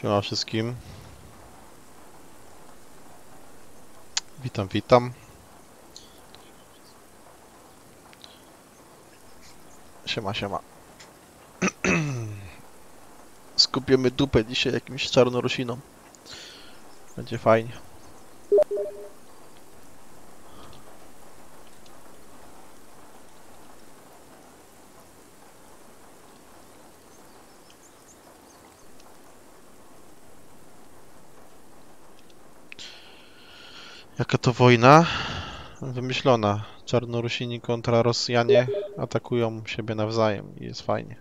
Siema wszystkim. Witam, witam. Siema, siema. Skupiemy dupę dzisiaj jakimś czarnorosinom. Będzie fajnie. Jaka to wojna? Wymyślona. Czarnorusini kontra Rosjanie atakują siebie nawzajem i jest fajnie.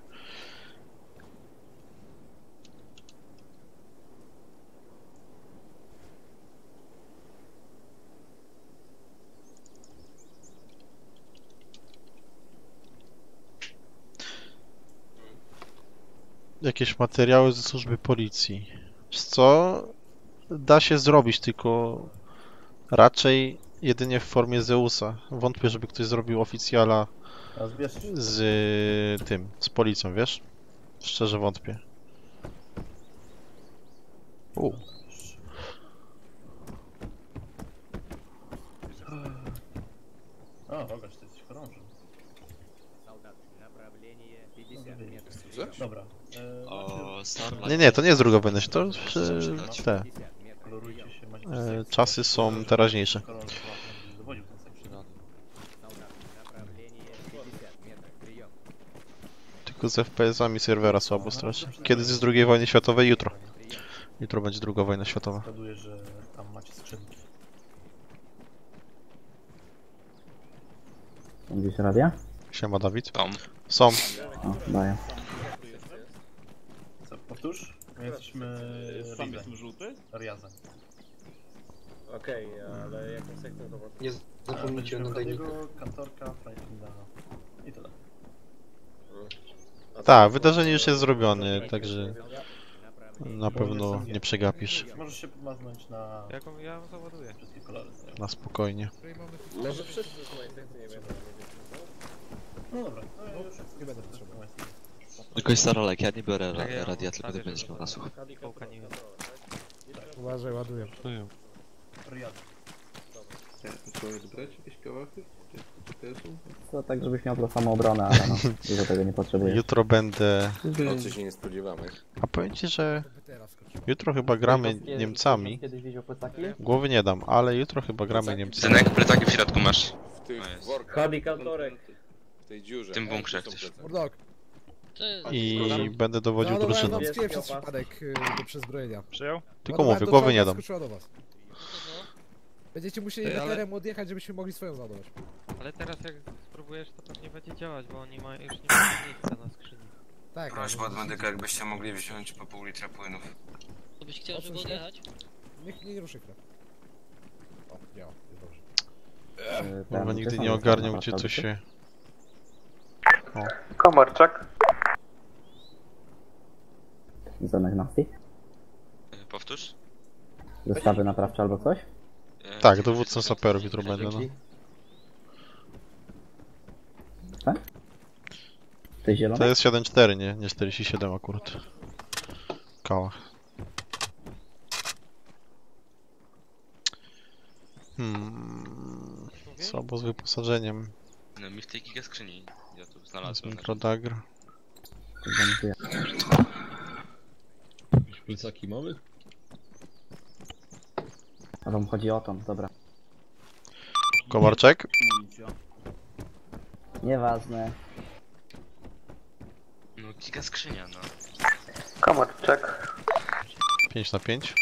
Jakieś materiały ze służby policji. Co? Da się zrobić, tylko Raczej jedynie w formie Zeusa. Wątpię, żeby ktoś zrobił oficjala z y, tym, z policją, wiesz? Szczerze wątpię. U. O, Bogasz, ty jesteś chorąży. Dobra. E, o, nie, nie, to nie jest druga wojna, to... Y, te... E, czasy są teraźniejsze. Tylko z FPS-ami serwera słabo straci. Kiedy z II wojny światowej? Jutro. Jutro będzie druga wojna światowa. Zgaduję, że tam macie. Gdzieś radia? Siema Dawid. Tam. Są. O, daję. Powtórz? My jesteśmy... Sam jestem żółty? Riazem. Okej, ale jaką sekcją to ma? Nie zapomnijcie o nadajniku. kantorka, Franklina i tyle. Tak, wydarzenie już jest zrobione, także na pewno nie przegapisz. Możesz się pomaznąć na Jaką ja załaduję? wszystkie kolory. Na spokojnie. Może wszyscy z mojej sekcji nie będą No dobra, to już nie będę potrzebował. Tylko Starlight, ja nie biorę Tak, ra radia, tylko nadzieję, będziesz miał to- nasłuch. Kołka nie wiem. Uważaj, ładuję. Riazem. Trzeba wybrać jakieś kawałki? Czy To tak, żebyś miał dla samoobronę, ale no, dużo tego nie potrzebujesz. Jutro będę... coś nie spodziewamy. A powiem ci, że jutro chyba gramy Niemcami. Kiedyś widział plecaki? Głowy nie dam, ale jutro chyba gramy Niemcami. Synek, plecaki w środku masz. W tych No jest. workach. W tej dziurze. W tym bunkrze są chcesz. plecaki. Mordok. I będę dowodził drużyną. wam sklep Wiesz, przez przypadek y, do przezbrojenia. Przyjął? Tylko Ładowałem mówię, głowy nie dam. skoczyła do was. Będziecie musieli Ej, ale- weterem odjechać, żebyśmy mogli swoją załadować. Ale teraz jak spróbujesz, to pewnie będzie działać, bo oni mają już nie mają miejsca na skrzyni. Tak, Prośba od medyka, jakbyście mogli wziąć po pół litra płynów. To byś chciał, żeby odjechać? Niech nie ruszy chleb. O, działa, jest dobrze. Ten, nigdy nie ogarniał, gdzie co się... Komorczak. Zenek Nasty? E, Powtórz? Zestawy naprawcze albo coś? Tak, dowódcą saperów jutro będę, no. Ty zielony? To jest 7.4, nie? Nie 47 akurat. Kałach. Hmm... Słabo z wyposażeniem. No mi w tej giga skrzyni. Ja tu znalazłem. mikrodagr. Plecaki mamy? A wam chodzi o to, dobra. Komarczek? Nieważne. No giga skrzynia, no. Komorczak. 5 na 5.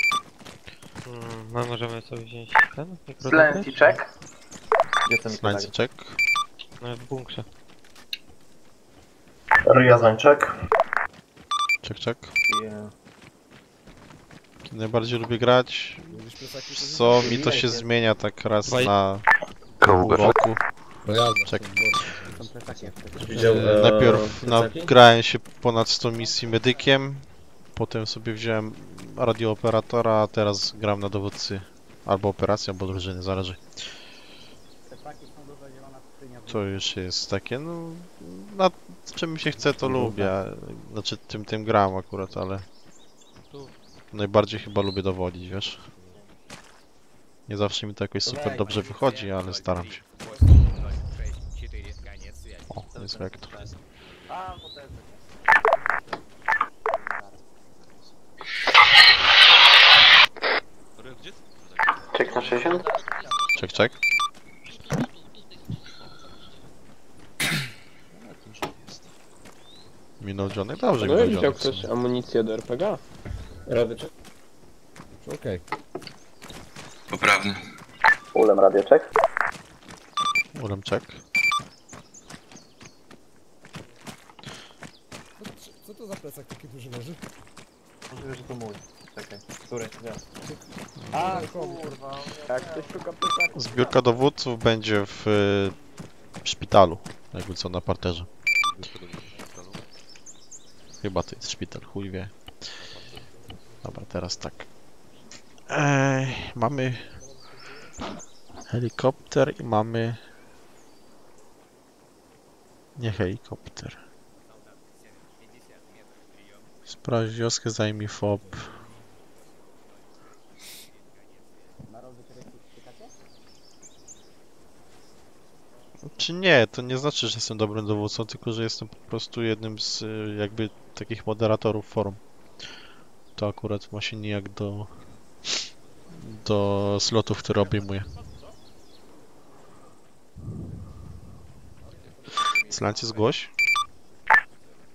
Hmm, my możemy sobie wziąć ten? Slensi check. Gdzie ten check. No w bunkrze. Riazańczek. Check, check. Kiedy najbardziej lubię grać, Wiesz co mi to się zmienia tak raz na pół roku. No plecaki. E, Najpierw nagrałem się ponad 100 misji medykiem, potem sobie wziąłem radiooperatora, a teraz gram na dowódcy. Albo operacja, albo drużyny, zależy. To już jest takie, no... Na czym mi się chce, to lubię. Znaczy, tym, tym gram akurat, ale najbardziej chyba lubię dowodzić, wiesz? Nie zawsze mi to jakoś super dobrze wychodzi, ale staram się. O, jest reaktor. Czek na 60? Czek, czek. Minął Johnny? Dobrze, no, minął Johnny. ktoś amunicję do RPG? Radyczek. Okej. Poprawny. Ulem radioczek. Ulem czek. Co- Co to za plecak taki duży leży? Możliwe, że to mój. Czekaj. Który? Ja. A, kurwa. Jak ktoś szuka plecaku. Zbiórka dowódców będzie w y, szpitalu, jakby co na parterze. Chyba to jest szpital, chuj wie. Dobra, teraz tak. Ej, mamy helikopter i mamy... Nie helikopter. Sprawdź wioskę, zajmij FOB. Czy nie, to nie znaczy, że jestem dobrym dowódcą, tylko że jestem po prostu jednym z y, jakby takich moderatorów forum. To akurat ma się nijak do do slotów, które obejmuję. Slancie zgłoś.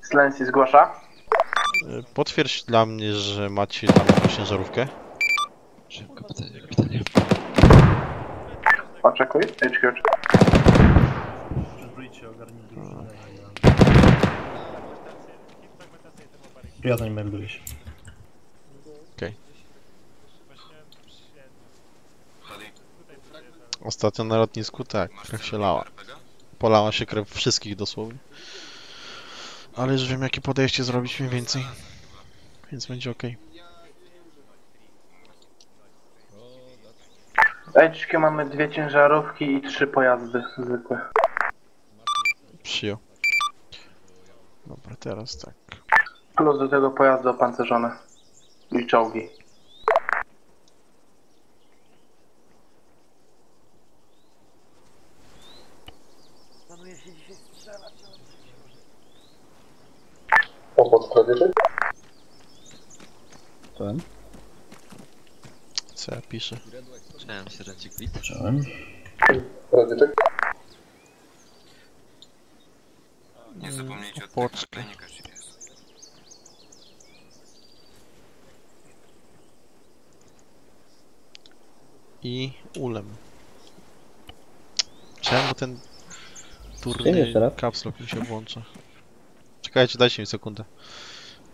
Slensi zgłasza. Potwierdź dla mnie, że macie tam jakąś ciężarówkę. Oczekuj. HQ. Ja tam melduję się. Ostatnio na lotnisku tak, krew się lała. Polała się krew wszystkich dosłownie. Ale już wiem jakie podejście zrobić mniej więcej. Więc będzie ok. HQ mamy dwie ciężarówki i trzy pojazdy zwykłe. Przyjął. Dobra, teraz tak. Plus do tego pojazdy opancerzone. I czołgi. Czołem. Co ja piszę? Cześć, sierrancik Wit. Czołem. Nie zapomnijcie o Poczkę. tych nakleinikach GPS. I ulem. Czemu ten caps lock mi się włącza? Czekajcie, dajcie mi sekundę.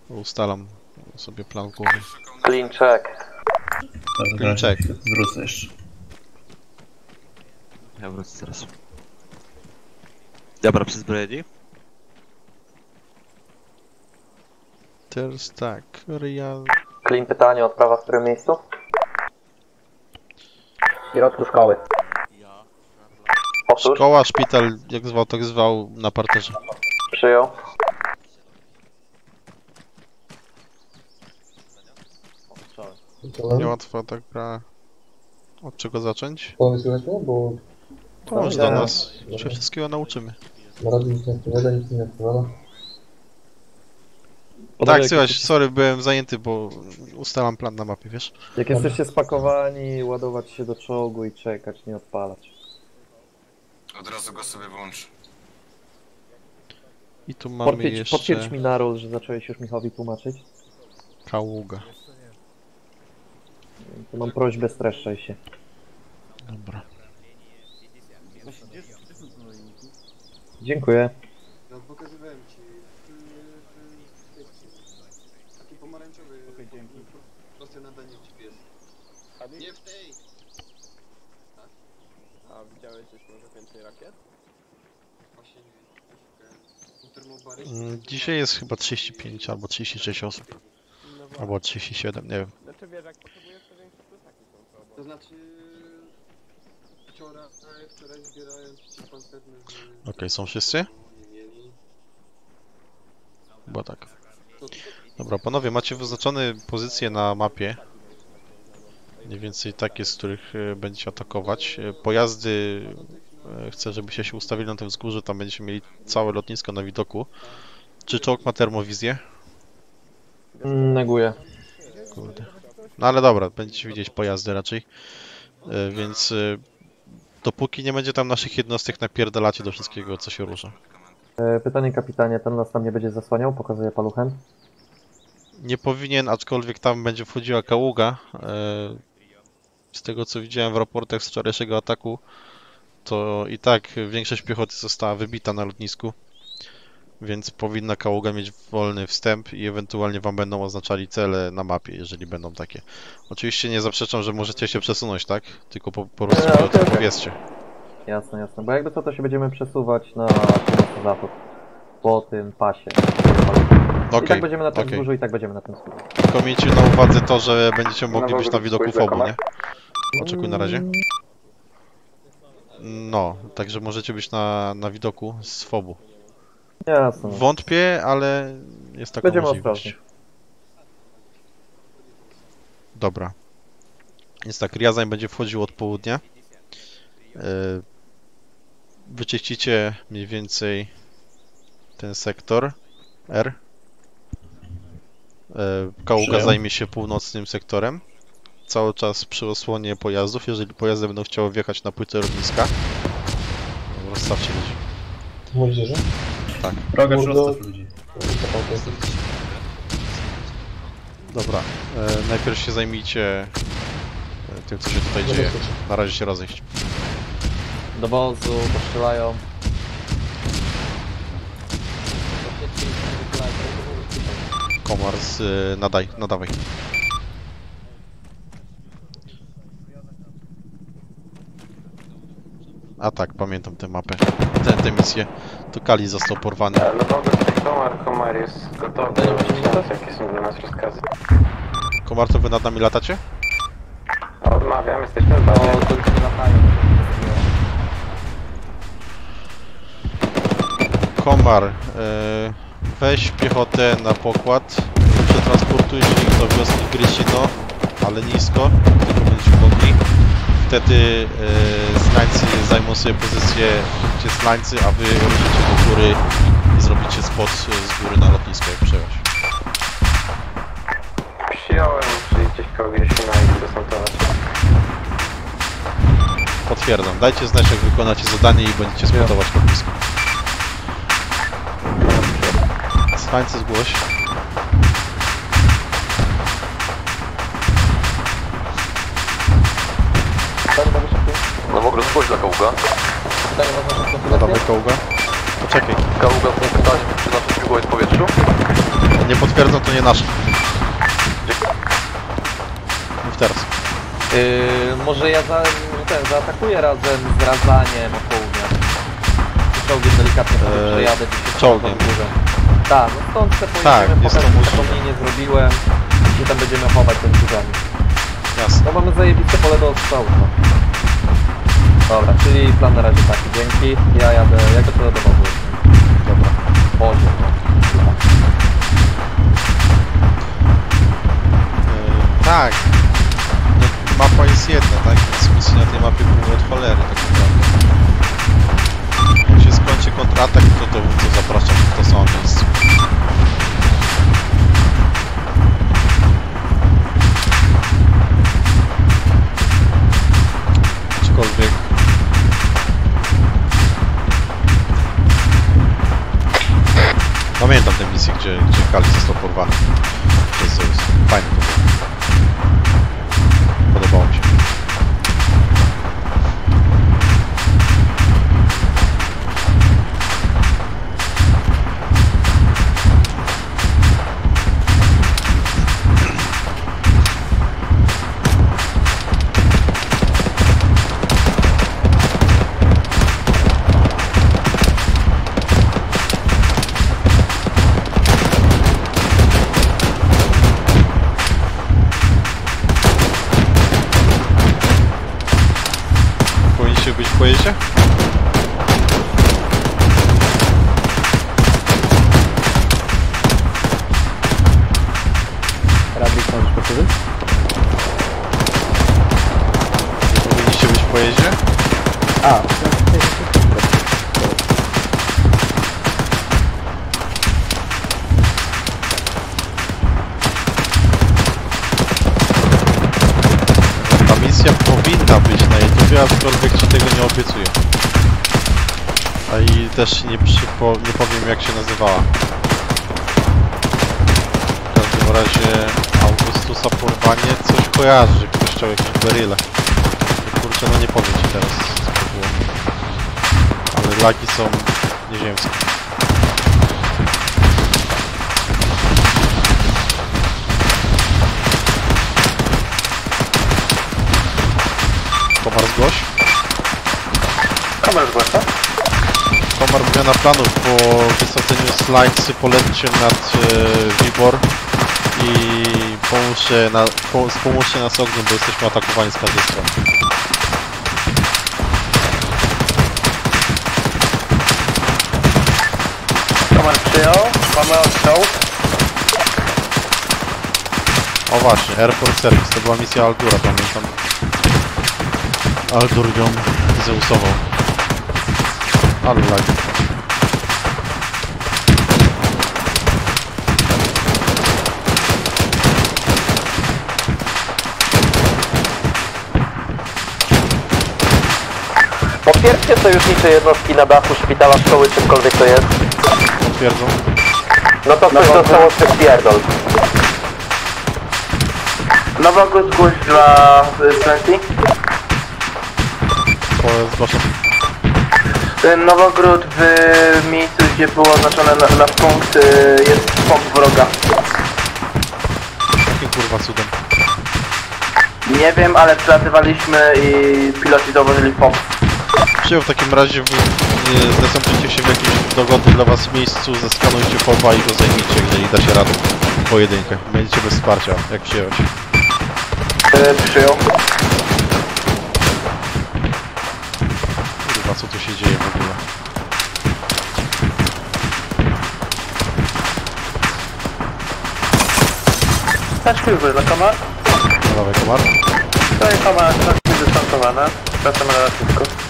Ustalam sobie plan w głowie. Clean check. Clean check. Wrócę jeszcze. Ja wrócę teraz. Dobra, przyzbrojeni? Teraz tak, real... Clean pytanie, odprawa w którym miejscu? W środku szkoły. Powtórz. Szkoła, szpital, jak zwał, tak zwał, na parterze. Przyjął. Niełatwa ta gra. Od czego zacząć? Pomysł bo Chodź do nas, się wszystkiego nauczymy. na razie nic nie odpowiada, nic nie odpowiada. Tak, słychać, sorry, byłem zajęty, bo ustalam plan na mapie, wiesz? Jak jesteście spakowani, ładować się do czołgu i czekać, nie odpalać. Od razu go sobie włącz. I tu mamy Potwierdź, jeszcze potwierdź mi na roll, że zacząłeś już Michowi tłumaczyć. Kaługa. To mam prośbę, streszczaj się. Dobra. Dziękuję. No pokazywałem ci. Taki pomarańczowy. Prosty nadanie GPS. Nie w tej! A widziałeś coś może więcej rakiet? Właśnie nie. Mm, Dzisiaj jest chyba 35 albo 36 osób. Albo 37, nie wiem. Znaczy wiesz, jak potrzebujesz to większe plecaki są To znaczy... Wczoraj, wczoraj zbierałem przeciwpancerne z... Okej, są wszyscy? Chyba tak. Dobra, panowie, macie wyznaczone pozycje na mapie. Mniej więcej takie, z których e, będziecie atakować. E, Pojazdy, e, chcę, żebyście się ustawili na tym wzgórzu, tam będziecie mieli całe lotnisko na widoku. Czy czołg ma termowizję? Mm, Neguję. Kurde. No ale dobra, będziecie widzieć pojazdy raczej. E, Więc e, dopóki nie będzie tam naszych jednostek, napierdalacie do wszystkiego, co się rusza. E, Pytanie kapitanie, ten nas tam nie będzie zasłaniał? Pokazuje paluchem. Nie powinien, aczkolwiek tam będzie wchodziła kaługa. E, Z tego co widziałem w raportach z wczorajszego ataku, to i tak większość piechoty została wybita na lotnisku. Więc powinna kaługa mieć wolny wstęp i ewentualnie wam będą oznaczali cele na mapie, jeżeli będą takie. Oczywiście nie zaprzeczam, że możecie się przesunąć, tak? Tylko po, po prostu Nie, mi o okej, tym okej. powiedzcie. Jasne, jasne. Bo jakby co, to się będziemy przesuwać na północ-zachód. Po tym pasie. I Okej, tak będziemy na tym wzgórzu i tak będziemy na tym wzgórzu. Tylko miejcie na uwadze to, że będziecie mogli być na widoku fobu, nie? Oczekuj na razie. No, także możecie być na, na widoku z fobu. Jasne. Wątpię, ale jest taka Będziemy możliwość. ostrożni. Dobra. Więc tak, Riazań będzie wchodził od południa. Yy, Wyczyścicie mniej więcej ten sektor R. Yy, Kaługa zajmie się północnym sektorem. Cały czas przy osłonie pojazdów. Jeżeli pojazdy będą chciały wjechać na płytę lotniska, rozstawcie ludzi. Moździerze? Tak. Rogacz rozstaw ludzi. Dobra, e, najpierw się zajmijcie e, tym, co się tutaj dzieje. Na razie się rozejść. Do wozu, postrzelają. Komar z... e, nadaj, nadawaj. A tak, pamiętam tę mapę. Tę, tę misję. To Kali został porwany. Komar, komar jest gotowy. Jakie są dla nas rozkazy? Komar, to wy nad nami latacie? Odmawiam, jesteśmy w. Komar, e, weź piechotę na pokład. Przetransportujcie ich do wioski Grysino, ale nisko, tylko będziecie mogli. Wtedy e, Slańcy zajmą sobie pozycję, gdzie Slańcy, a wy ruszycie do góry i zrobicie spot z góry na lotnisko, jak przejąć. Przyjąłem, czyli gdzieś koło Gryfina i desantować. Potwierdzam. Dajcie znać, jak wykonacie zadanie i będziecie spotować lotnisko. Slańcy zgłoś. Mogę zgłosić dla Kaługa. Nadawaj kołga. Poczekaj. Kaługa z pytaniem, czy nasze śmigło jest w powietrzu? Nie potwierdzą, to nie nasze. Mów teraz. Yy, może ja za, ten, zaatakuję razem z Razaniem o południe. Czołgiem delikatnie Eee, przejadę gdzieś czołgiem. górę. Tak, no stąd te Tak, pojedziemy, możliwe. taką linię zrobiłem i tam będziemy chować ten górami. Jasne. No mamy zajebiste pole do ostrzału. No. Dobra, czyli plan na razie taki, dzięki. Ja jadę, ja gotuję do wozu. Dobra. No. Yy, tak. No, mapa jest jedna, tak? Więc misji na tej mapie były od cholery, tak naprawdę. Jak się skończy kontratak, to dowódcę zapraszam w to samo miejsce. Aczkolwiek... Pamiętam tę misję, gdzie, gdzie Kali został porwany polećcie nad e, Wibor i pomóżcie, na, po, pomóżcie nas ogniem, bo jesteśmy atakowani z każdej strony. Kamer przyjął. Mamy odstrzał. O właśnie, Airport Service, to była misja Aldura, pamiętam. Aldur ją zeusował. Ale lagi. Potwierdźcie sojusznicze jednostki na dachu szpitala, szkoły, czymkolwiek to jest. Potwierdzą. No to coś zostało przypierdol. Nowogód zgłoś dla Plenty. Zgłaszam. Nowogród w miejscu, gdzie było oznaczone na, nasz punkt, y, jest pomp wroga. Jakim kurwa cudem. Nie wiem, ale przelatywaliśmy i piloci zauważyli pomp. Przyjął w takim razie, nie zdecydujcie się w jakimś dogodnym dla was miejscu, zeskanujcie popa i go zajmijcie, jeżeli da się radę. Pojedynkę. Będziecie bez wsparcia, jak przyjąć. Y, przyjął. Kurwa, co tu się dzieje w ogóle? Zaśpiewaj dla kamar. No dawaj, komar. To jest kamera znacznie dystansowana. Wracamy na lotnisko.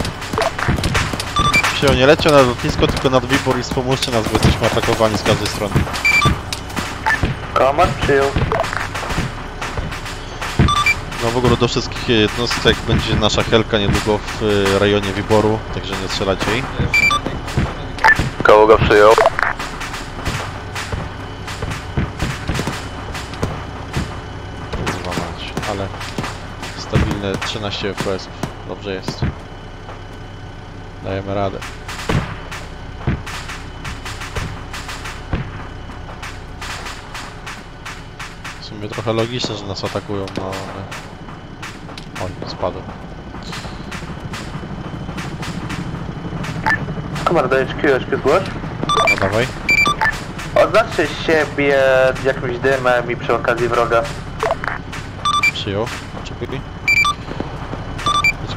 Przyjął, nie lećcie na lotnisko, tylko nad Wibor i wspomóżcie nas, bo jesteśmy atakowani z każdej strony. Kamar przyjął. No w ogóle do wszystkich jednostek będzie nasza helka niedługo w y, rejonie Wiboru, także nie strzelajcie jej. Kaługa przyjął. Kurwa mać, ale stabilne 13 FPS-ów. Dobrze jest. Dajemy radę. W sumie trochę logiczne, że nas atakują, no ale... Oj, spadł. Kamar dajesz QSQ zgłoś. No dawaj. Oznaczcie siebie jakimś dymem i przy okazji wroga. Przyjął. Oczekuj.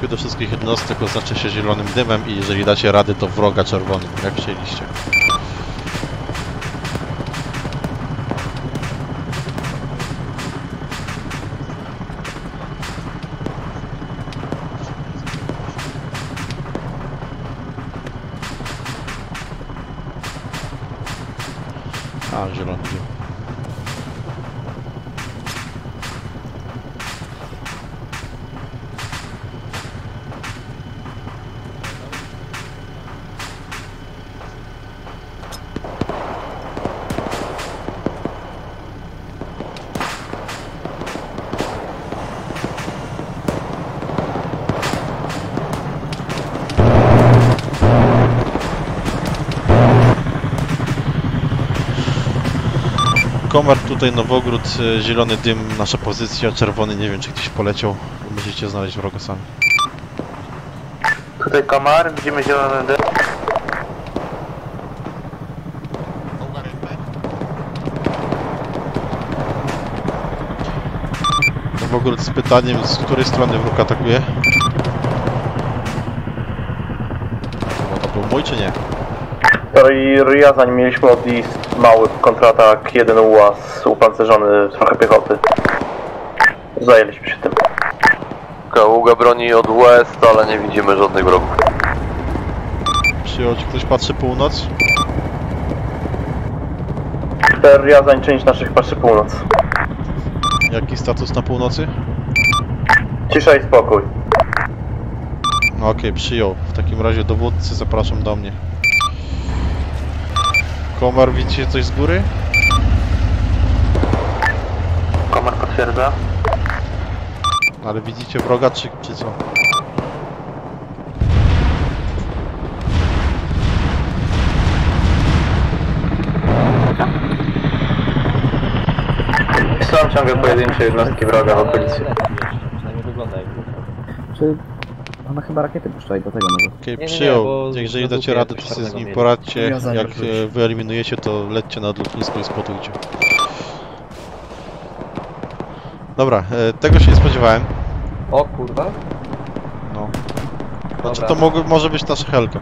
Do wszystkich jednostek oznaczy się zielonym dymem i jeżeli dacie rady, to wroga czerwonym, jak chcieliście. A, zielony dym. Komar tutaj Nowogród, y, zielony dym, nasza pozycja, czerwony nie wiem czy gdzieś poleciał. Musicie znaleźć wroga sami. Tutaj komar, widzimy zielony dym. Nowogród z pytaniem, z której strony wróg atakuje? Bo to był mój czy nie? Riazań mieliśmy od East mały kontratak, jeden ułaz, upancerzony, trochę piechoty. Zajęliśmy się tym. Kaługa broni od west, ale nie widzimy żadnych wrogów. Przyjął, czy ktoś patrzy północ? Riazań, część naszych patrzy północ. Jaki status na północy? Cisza i spokój. No okej, przyjął. W takim razie dowódcy zapraszam do mnie. Komar, widzicie coś z góry? Komar potwierdza. Ale widzicie wroga, czy, czy co? Są ciągle pojedyncze jednostki wroga w okolicy. Przynajmniej wygląda jak grupa. Czy... Ona chyba rakiety puszcza i do tego może. Okej, nie, nie, przyjął. bo Jeżeli na dacie radę, to sobie z czarnego nim poradźcie. Jak e, wyeliminujecie, to lećcie nad lotnisko i spotujcie. Dobra, e, tego się nie spodziewałem. O kurwa. No. Znaczy Dobra. to mogło, może być nasza helka.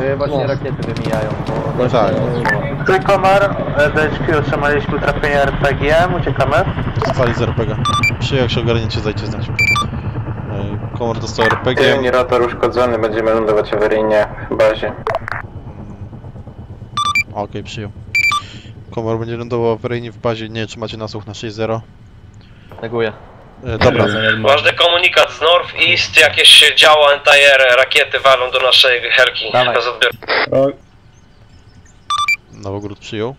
Yy, właśnie rakiety wymijają, bo dość tak. nie Ty Komar, DHQ otrzymaliśmy trafienie RPG, uciekamy. Dostali z RPG. Przyjął, jak się ogarniecie, dajcie znać. Komar dostał RPG. Generator uszkodzony, będziemy lądować awaryjnie w bazie. Okej, przyjął. Komar będzie lądował awaryjnie w bazie. Nie wiem, czy macie nasłuch na 6-0. Neguję. E, dobra, Ważny komunikat z Northeast, jakieś działa anti-air, rakiety walą do naszej helki Dawaj. bez odbioru. Nowogród przyjął.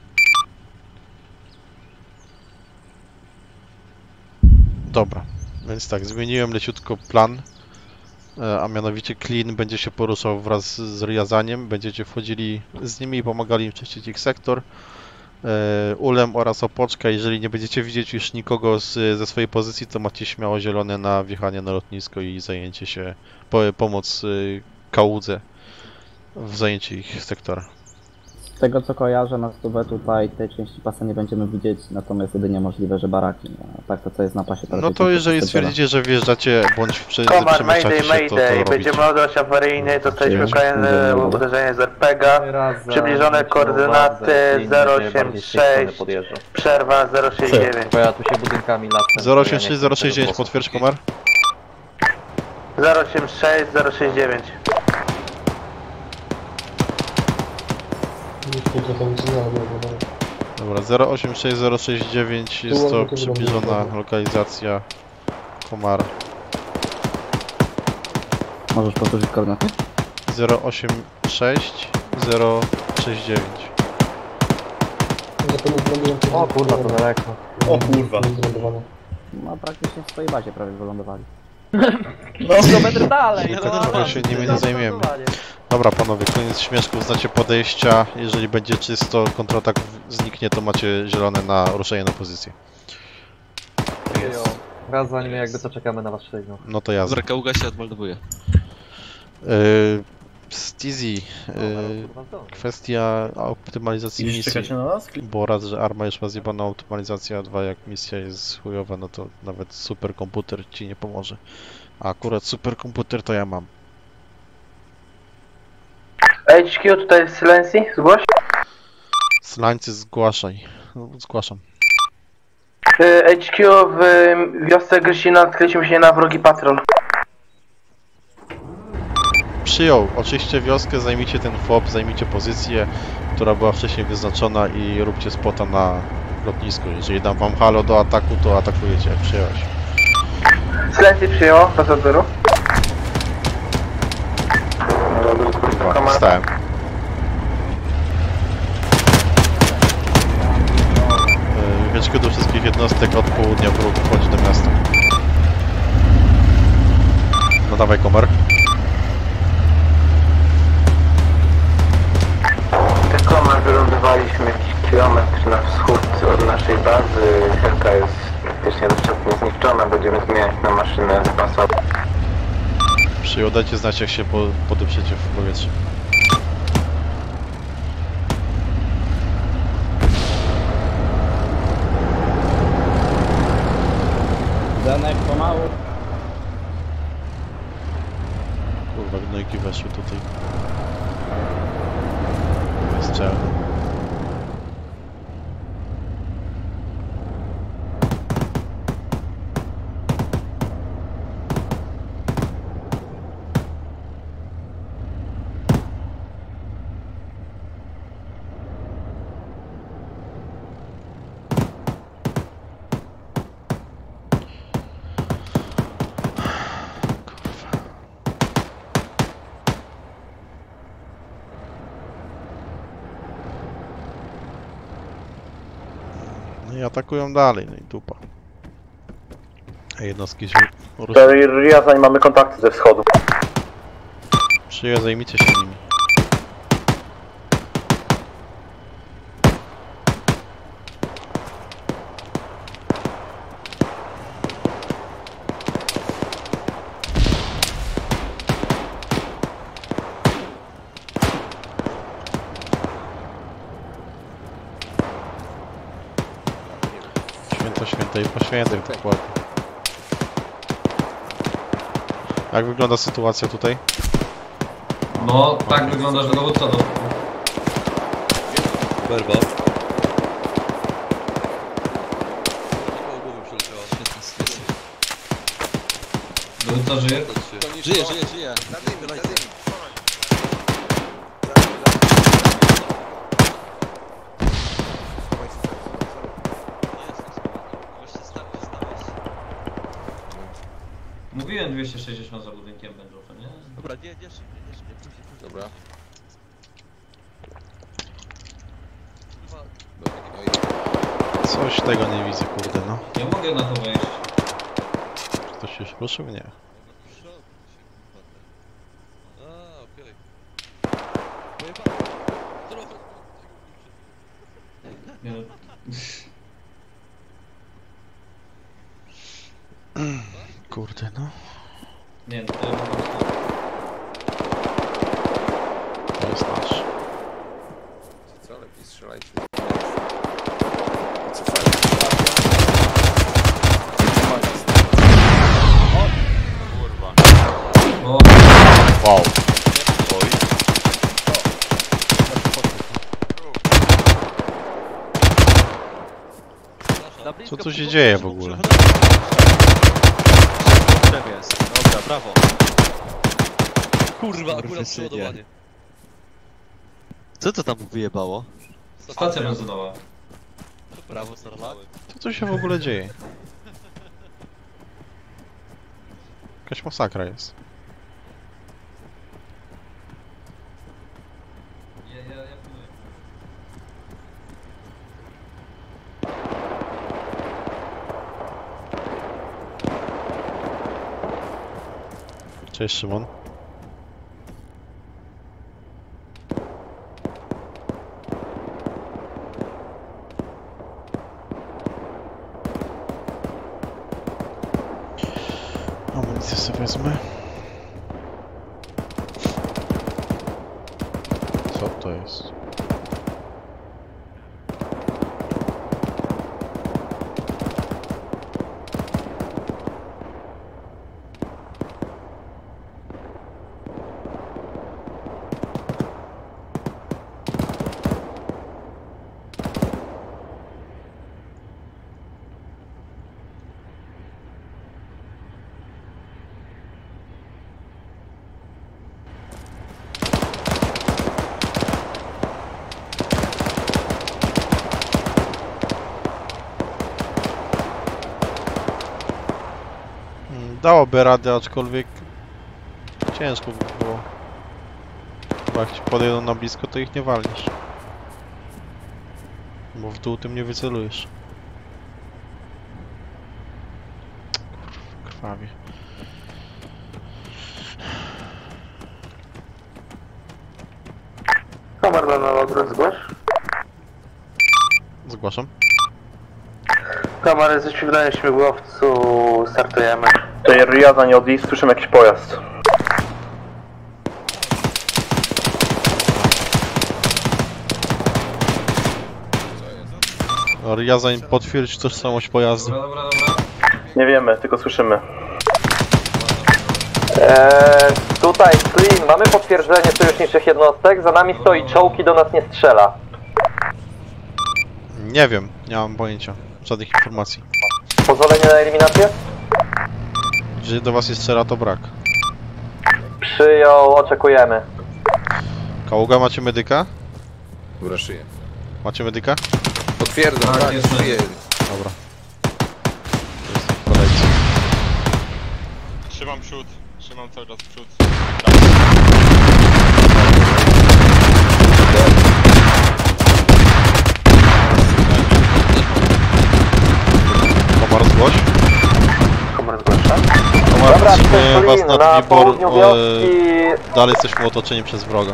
Dobra, więc tak, zmieniłem leciutko plan, e, a mianowicie Clean będzie się poruszał wraz z Riazaniem, będziecie wchodzili z nimi i pomagali im czyścić ich sektor. E, Ulem oraz Opoczka, jeżeli nie będziecie widzieć już nikogo z, ze swojej pozycji, to macie śmiało zielone na wjechanie na lotnisko i zajęcie się, po, pomoc y, Kałudze w zajęciu ich sektora. Z tego co kojarzę na stówę tutaj tej części pasa nie będziemy widzieć, natomiast jedynie możliwe, że baraki. A tak to co jest na pasie No to jeżeli stwierdzicie, że wjeżdżacie bądź Komar, przemieszczacie Mayday, się, to, to Mayday, robicie. będziemy lądować awaryjny, dostaliśmy kolejne uderzenie z RPGa. Przybliżone na koordynaty uwadze, klinik 086. bardziej z tej strony podjeżdża. Przerwa 069. Bo ja tu się budynkami lasem. 086 069 potwierdź komar. 086 069. Dobra, 086 069 jest to przybliżona lokalizacja komar. Możesz powtórzyć koordynaty? 086 069. O kurwa, to daleko. O kurwa. No praktycznie w swojej bazie prawie wylądowali. No, kilometr dalej, No, to się nimi nie zajmiemy. Dobra panowie, koniec śmieszków, znacie podejścia. Jeżeli będzie czysto, kontratak zniknie, to macie zielone na ruszenie na pozycję. Raz za nim jakby to czekamy na was sygnał. No to jazda. Dobra, Kaługa się odmeldowuje. Yy, Yy, Kurwa, co? kwestia optymalizacji misji. czekać na nas? Bo raz, że arma już ma zjebana optymalizacja, a dwa, jak misja jest chujowa, no to nawet superkomputer ci nie pomoże. A akurat superkomputer to ja mam. HQ tutaj w Silencji, zgłoś. Slańcy zgłaszaj. No, zgłaszam. HQ w wiosce Grysina odkryliśmy się na wrogi patrol. Przyjął. Oczywiście wioskę, zajmijcie ten FOB, zajmijcie pozycję, która była wcześniej wyznaczona i róbcie spota na lotnisku. Jeżeli dam wam halo do ataku, to atakujecie, przyjąłeś. Bez odbioru. Kurwa, stałem. Yy, Wieczku do wszystkich jednostek od południa wróg wchodzi do miasta. No dawaj komar. Komar wylądowaliśmy jakiś kilometr na wschód od naszej bazy. Helka jest praktycznie doszczętnie zniszczona. Będziemy zmieniać na maszynę zapasową. Przyjął, dajcie znać jak się po, podeprzecie w powietrze. Zenek pomału. Kurwa, gnojki weszły tutaj. So. Atakują dalej, no i dupa. A jednostki się. Riazań mamy kontakty ze wschodu. Przyja, zajmijcie się nimi. Świętym dokładnie. Jak wygląda sytuacja tutaj? No, tak wygląda, że dowódca do... Stres. Dowódca żyje? Żyje, żyje, żyje. 260 za budynkiem będą, to nie? Dobra, nie, nie, szybciej, nie, szybciej, szybciej, szybciej. Dobra. Kurwa, Coś tego nie widzę, kurde, no. Nie mogę na to wejść. Czy ktoś już ruszył? Nie. w szoku się kurwa ten. A, okej. Pojebałem. Trochę. Nie. Kurde, no. Nie, to po prostu... To jest nasz. Co, lepiej strzelajcie. O, Wow. Co tu się dzieje w ogóle? Dobra, brawo. Kurwa, akurat przeładowanie. Co to tam wyjebało? stacja benzynowa. Brawo, starlałem. Co tu się w ogóle dzieje? Jakaś masakra jest. Cześć Szymon. Dałoby radę, aczkolwiek ciężko by było. Bo jak ci podejdą na blisko, to ich nie walniesz. Bo w dół tym nie wycelujesz. Kurwa, krwawie. Komar na Nowogród, zgłasz? Zgłaszam. Komar, jesteśmy w śmigłowcu, startujemy. Tutaj Riazań od East, słyszymy jakiś pojazd. Riazań potwierdź tożsamość pojazdu. Dobra, dobra, dobra. Nie wiemy, tylko słyszymy. Eee, tutaj Clean, mamy potwierdzenie sojuszniczych jednostek, za nami stoi czołg i do nas nie strzela. Nie wiem, nie mam pojęcia. Żadnych informacji. Pozwolenie na eliminację? Jeżeli do was jest strzela, to brak. Przyjął, oczekujemy. Kaługa, macie medyka? Dobra, szyję. Macie medyka? Potwierdzam, Tak, tak, jest szyję. Dobra. Jest w kolejce. Trzymam przód, trzymam cały czas przód. was Lin, nad na Wibor, południu e, dalej jesteśmy otoczeni przez wroga.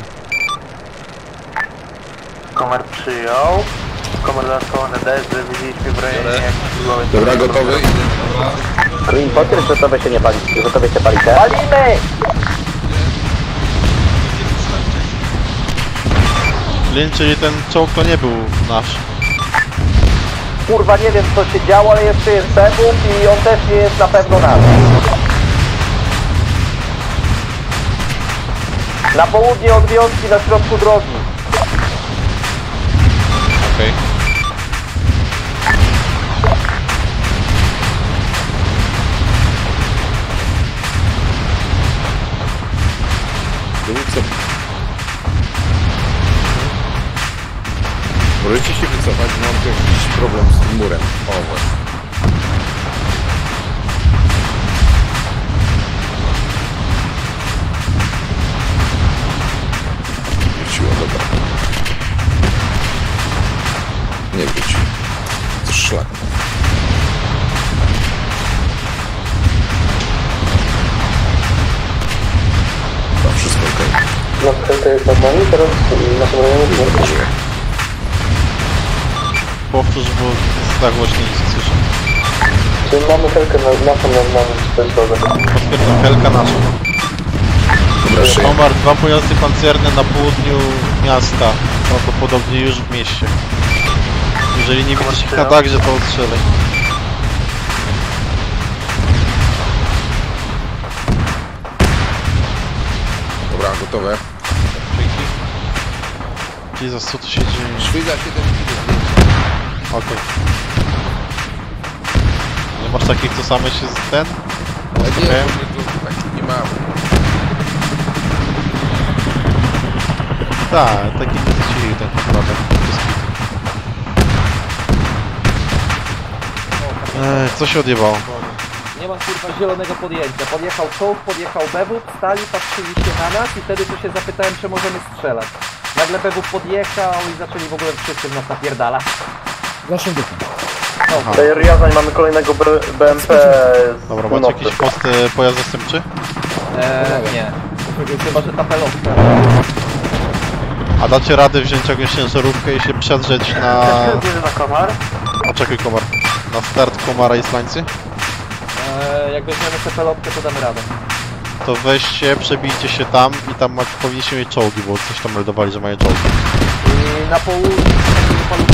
Komar przyjął. Komar dodatkowo na desy, widzieliśmy w rejonie jak Dobra, gotowy? Green, potwierdź, że tobie się nie pali, że tobie się pali te. Palimy! Lin, czyli ten czołg to nie był nasz. Kurwa, nie wiem co się działo, ale jeszcze jest Bebuk i on też nie jest na pewno nasz. Na południe od wioski, na środku drogi. Okej. Dowódca. Możecie się wycofać, mam tu jakiś problem z tym murem. O, właśnie. To jest nad nami, teraz w naszym rejonie Dobrze. Powtórz, bo tak głośno nic nie słyszę. Czy mamy helkę na, naszą nad nami, czy to jest dobrze? Potwierdzam, Helka nasza. Dobra, szyję. Omar, dwa pojazdy pancerne na południu miasta. Prawdopodobnie już w mieście. Jeżeli nie widzisz ich na dagże, to odstrzelaj. Dobra, gotowe. Jezus, co tu się dzieje? 7 kg. Okej. Nie masz takich, co same się z ten? Ale nie, Okej. nie, to tak nie mam. Tak, taki wycili ten. Wszystkich. Ej, co się odjebało? Nie mam kurwa zielonego podjęcia. Podjechał czołg, podjechał Bebuk, stali, patrzyli się na nas i wtedy to się zapytałem, czy możemy strzelać. Nagle Bebuk podjechał i zaczęli w ogóle wszyscy w nas napierdalać. Naszym duchem. Aha. Riazań mamy kolejnego B, BMP z Dobra, macie północy. jakiś post pojazd zastępczy? Eee, nie. Chyba, że ta pelowka. A dacie radę wziąć jakąś ciężarówkę i się przedrzeć na... Bierze na komar. Oczekuj komar. Na start komara i slańcy? Eee, jak weźmiemy tę pelowkę, to damy radę. To weźcie, przebijcie się tam i tam ma- powinniście mieć czołgi, bo coś tam meldowali, że mają czołgi. I na południu czołg,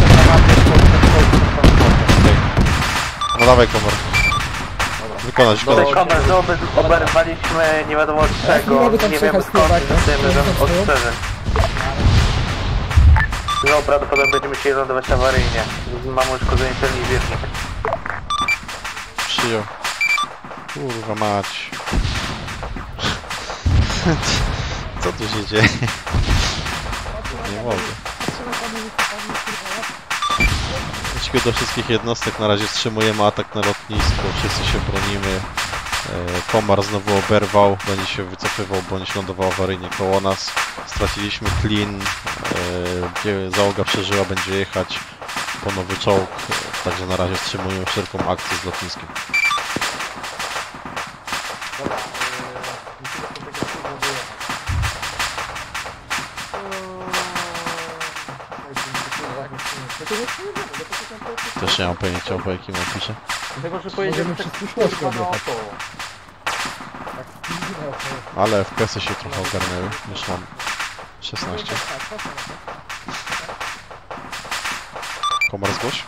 czołg, No dawaj komar. Wykonać, Tutaj wykonać. komar, obe- oberwaliśmy nie wiadomo od czego, nie wiemy skąd, nie no? żadnych Przepraszam, ostrzeżeń. No prawdopodobnie będziemy chcieli lądować awaryjnie. Mamy uszkodzenie celni wierzchni. Przyjął. Kurwa mać. Co tu się dzieje? Nie mogę. Jeśli do wszystkich jednostek na razie wstrzymujemy atak na lotnisko, wszyscy się bronimy. E, Komar znowu oberwał, będzie się wycofywał bądź lądował awaryjnie koło nas. Straciliśmy clean, e, gdzie załoga przeżyła, będzie jechać po nowy czołg, e, także na razie wstrzymujemy wszelką akcję z lotniskiem. Też nie mam pojęcia o jakim pisze. Chyba, że pojedziemy tak odjechać. naokoło. Ale FPS-y się trochę ogarnęły, już mam 16. Komar zgłoś.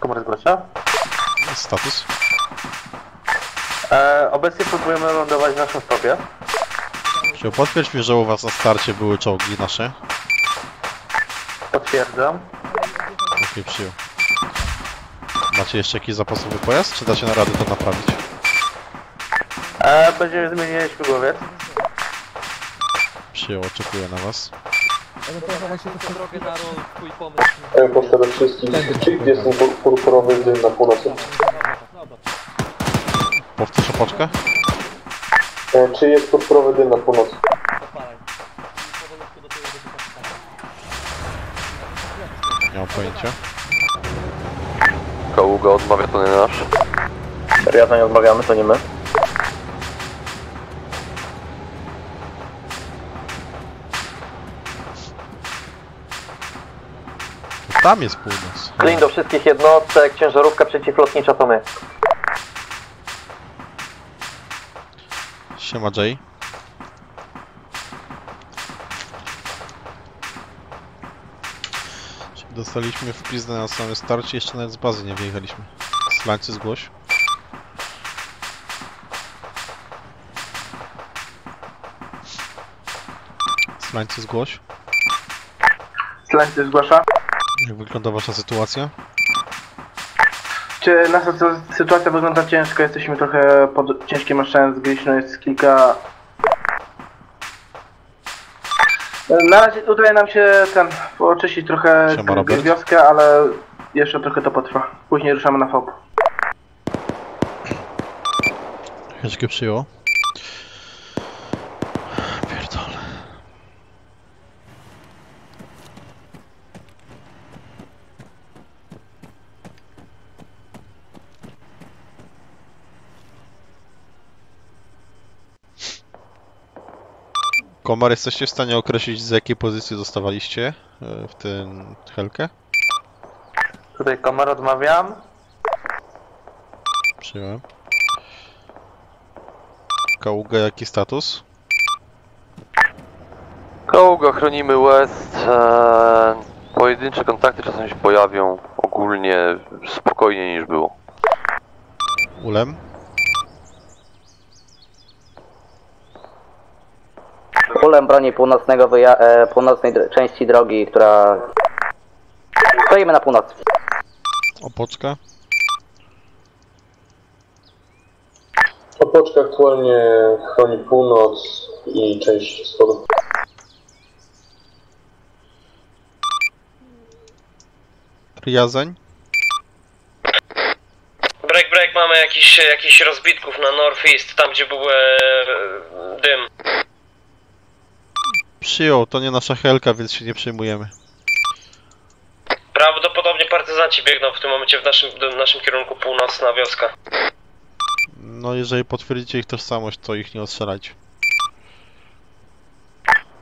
Komar zgłasza? Status. E, obecnie próbujemy lądować w naszym stopie. Czy potwierdź mi, że u was na starcie były czołgi nasze? Potwierdzam. Okej, przyjął. Macie jeszcze jakiś zapasowy pojazd, czy dacie na radę to naprawić? E, będziemy zmieniali śmigłowiec. Przyjął, oczekuję na was. Się to drogę na twój pomysł. Wszystkich. Czy jest ten purpurowy dym na północy? Powtórz opoczkę? E, czy jest purpurowy dym na północy? Nie mam pojęcia. Koługo odmawia, to nie nasz. Riazna nie odmawiamy, to nie my. Tam jest północ. Clean do wszystkich jednostek, ciężarówka przeciwlotnicza to my. Siema Jay. Dostaliśmy wpis na samym starcie, jeszcze nawet z bazy nie wyjechaliśmy. Slańcy zgłoś. Slańcy zgłoś. Slańcy zgłasza. Jak wygląda wasza sytuacja? Czy nasza sy- sytuacja wygląda ciężko? Jesteśmy trochę pod ciężkim oszczędem, zgryźno jest kilka... Na razie udaje nam się ten, oczyścić trochę Siema, g- Robert. wioskę, ale jeszcze trochę to potrwa. Później ruszamy na FOP. Chęćkę przyjął. Komar, jesteście w stanie określić z jakiej pozycji dostawaliście e, w ten helkę? Tutaj komar odmawiam. Przyjąłem. Kaługa, jaki status? Kołga, chronimy West. Eee, pojedyncze kontakty czasem się pojawią. Ogólnie spokojniej niż było. Ulem? Ulem broni północnego wyja- e, północnej dr- części drogi, która... Stoimy na północ. Opoczka? Opoczka aktualnie chroni północ i część wschodu. Riazań? Break, break, mamy jakiś, jakiś rozbitków na Northeast, tam gdzie był e, dym. Przyjął, to nie nasza helka, więc się nie przejmujemy. Prawdopodobnie partyzanci biegną w tym momencie w naszym, w naszym kierunku północna wioska. No jeżeli potwierdzicie ich tożsamość, to ich nie ostrzelajcie.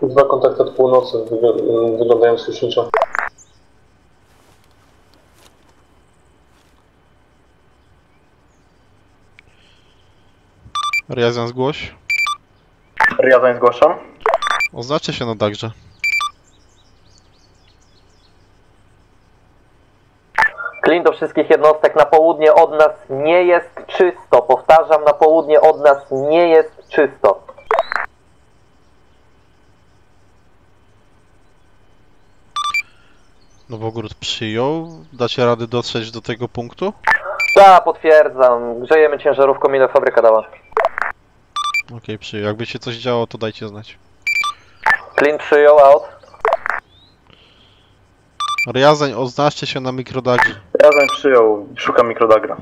Dwa kontakty od północy wyglą- wyglądają sojuszniczo. Riazan zgłoś. Riazań zgłaszam. Oznaczcie się na także. Klin do wszystkich jednostek na południe od nas nie jest czysto. Powtarzam, na południe od nas nie jest czysto. Nowogród przyjął. Dacie rady dotrzeć do tego punktu? Tak, potwierdzam. Grzejemy ciężarówką, ile fabryka dała. Okej, przyjął. Jakby się coś działo, to dajcie znać. Klin przyjął, out. Riazań, oznaczcie się na mikrodagrze. Riazań przyjął, szukam mikrodagra.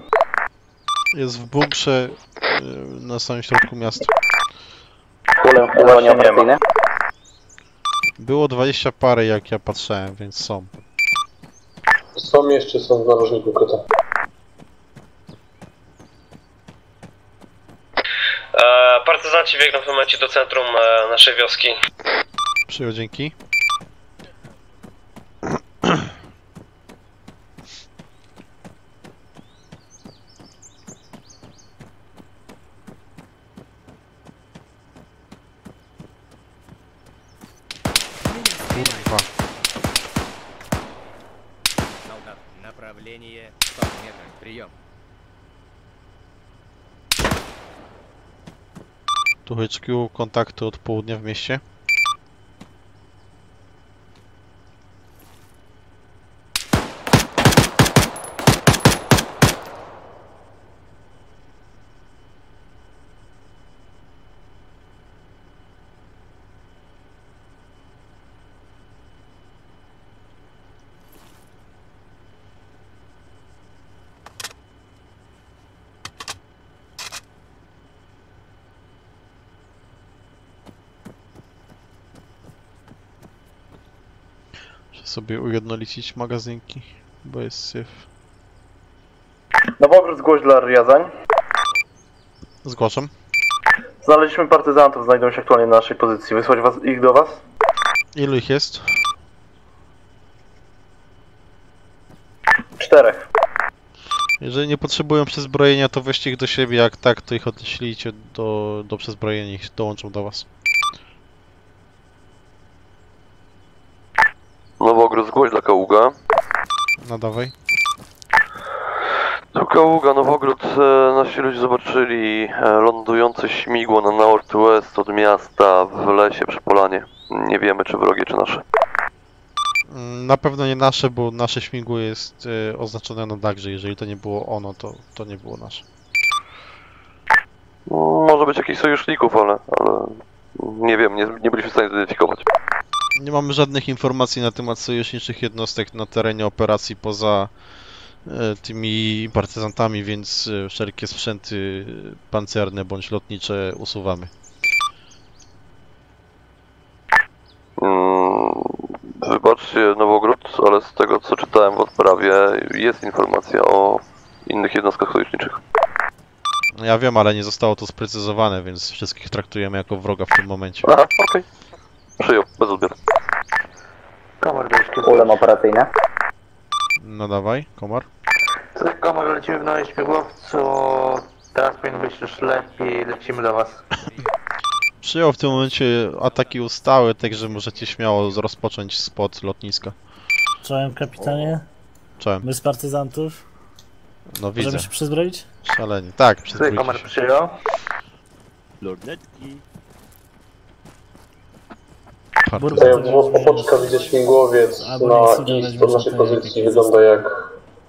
Jest w bunkrze yy, na samym środku miasta. Ulem w bronie operacyjne. Było 20 parę jak ja patrzałem, więc są. Są jeszcze, są w narożniku ukryte. E, partyzanci biegną w tym momencie do centrum e, naszej wioski. Przyjął, dzięki. Kurwa. Солдат, направление 100 метров, прием. Tu HQ, kontakty od południa w mieście. Sobie ujednolicić magazynki, bo jest syf. Nowogród zgłoś dla Riazań. Zgłaszam. Znaleźliśmy partyzantów, znajdują się aktualnie na naszej pozycji. Wysłać was, ich do was? Ilu ich jest? Czterech. Jeżeli nie potrzebują przezbrojenia, to weźcie ich do siebie, jak tak, to ich odeślijcie do, do przezbrojenia, ich dołączą do was. Nowogród, zgłoś dla Kaługa. No dawaj. Tu Kaługa, Nowogród, e, nasi ludzie zobaczyli e, lądujące śmigło na northwest od miasta w lesie przy polanie. Nie wiemy czy wrogie, czy nasze. Mm, Na pewno nie nasze, bo nasze śmigło jest e, oznaczone na dagże. Jeżeli to nie było ono, to, to nie było nasze. Mm, Może być jakichś sojuszników, ale, ale nie wiem, nie, nie byliśmy w stanie zidentyfikować. Nie mamy żadnych informacji na temat sojuszniczych jednostek na terenie operacji poza e, tymi partyzantami, więc e, wszelkie sprzęty pancerne bądź lotnicze usuwamy. Mm, Wybaczcie Nowogród, ale z tego co czytałem w odprawie jest informacja o innych jednostkach sojuszniczych. Ja wiem, ale nie zostało to sprecyzowane, więc wszystkich traktujemy jako wroga w tym momencie. Aha, okej. Przyjął, bez odbioru. Komar Bieszki. Ulem operacyjne. No dawaj, komar. Tak, Komar, lecimy w nowym śmigłowcu. Teraz powinno być już lepiej, lecimy do was. Przyjął w tym momencie ataki ustałe, także możecie śmiało rozpocząć spod lotniska. Czołem kapitanie, Czołem. my z partyzantów. No widzę. Możemy się przyzbroić? Szalenie. Tak, przyzbójcie Komar przyjął. Lornetki. Partyzant. Opoczka widzę śmigłowiec na weźmie od naszej pozycji wygląda jak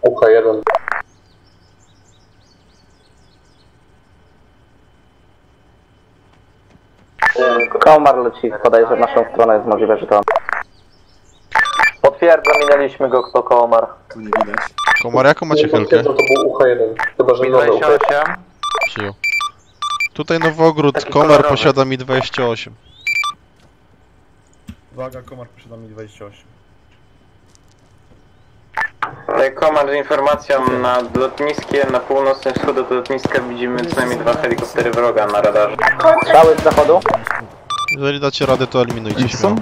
UH-1. Komar leci, podejrzewam w naszą stronę, jest możliwe, że to Potwierdzam, minęliśmy go, kto Komar. Komar, jaką macie? Potwierdzam, to był UH-1. Chyba, że nowy UH-1. 28. Przyjął. Tutaj Nowogród, Taki Komar kolorowy. posiada mi 28. Uwaga, komar posiada mi 28. Tutaj Komar z informacją nad lotniskiem, na północnym wschód od lotniska widzimy co najmniej dwa helikoptery wroga na radarze. strzały z zachodu. Jeżeli dacie radę, to eliminujcie śmiało.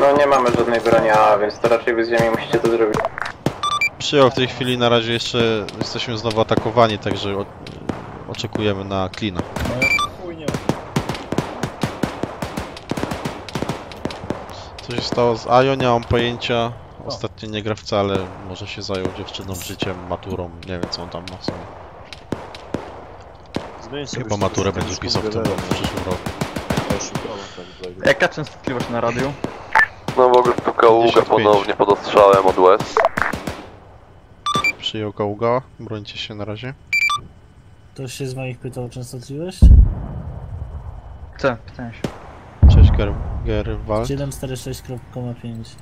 No nie mamy żadnej broni A, więc to raczej wy z ziemi musicie to zrobić. Przyjął w tej chwili, na razie jeszcze jesteśmy znowu atakowani, także o, oczekujemy na klina. Co się stało z Ajo, nie mam pojęcia. Ostatnio nie gra wcale, może się zajął dziewczyną, życiem, maturą, nie wiem co on tam ma w sobie. Chyba maturę będzie pisał w tym roku, w przyszłym roku. Jaka częstotliwość na radiu? Nowogród, tu Kaługa 55. ponownie pod ostrzałem od West. Przyjął Kaługa, brońcie się na razie. Ktoś się z moich pytał o częstotliwość? Co? Pytałem się. Gerwald. 746.5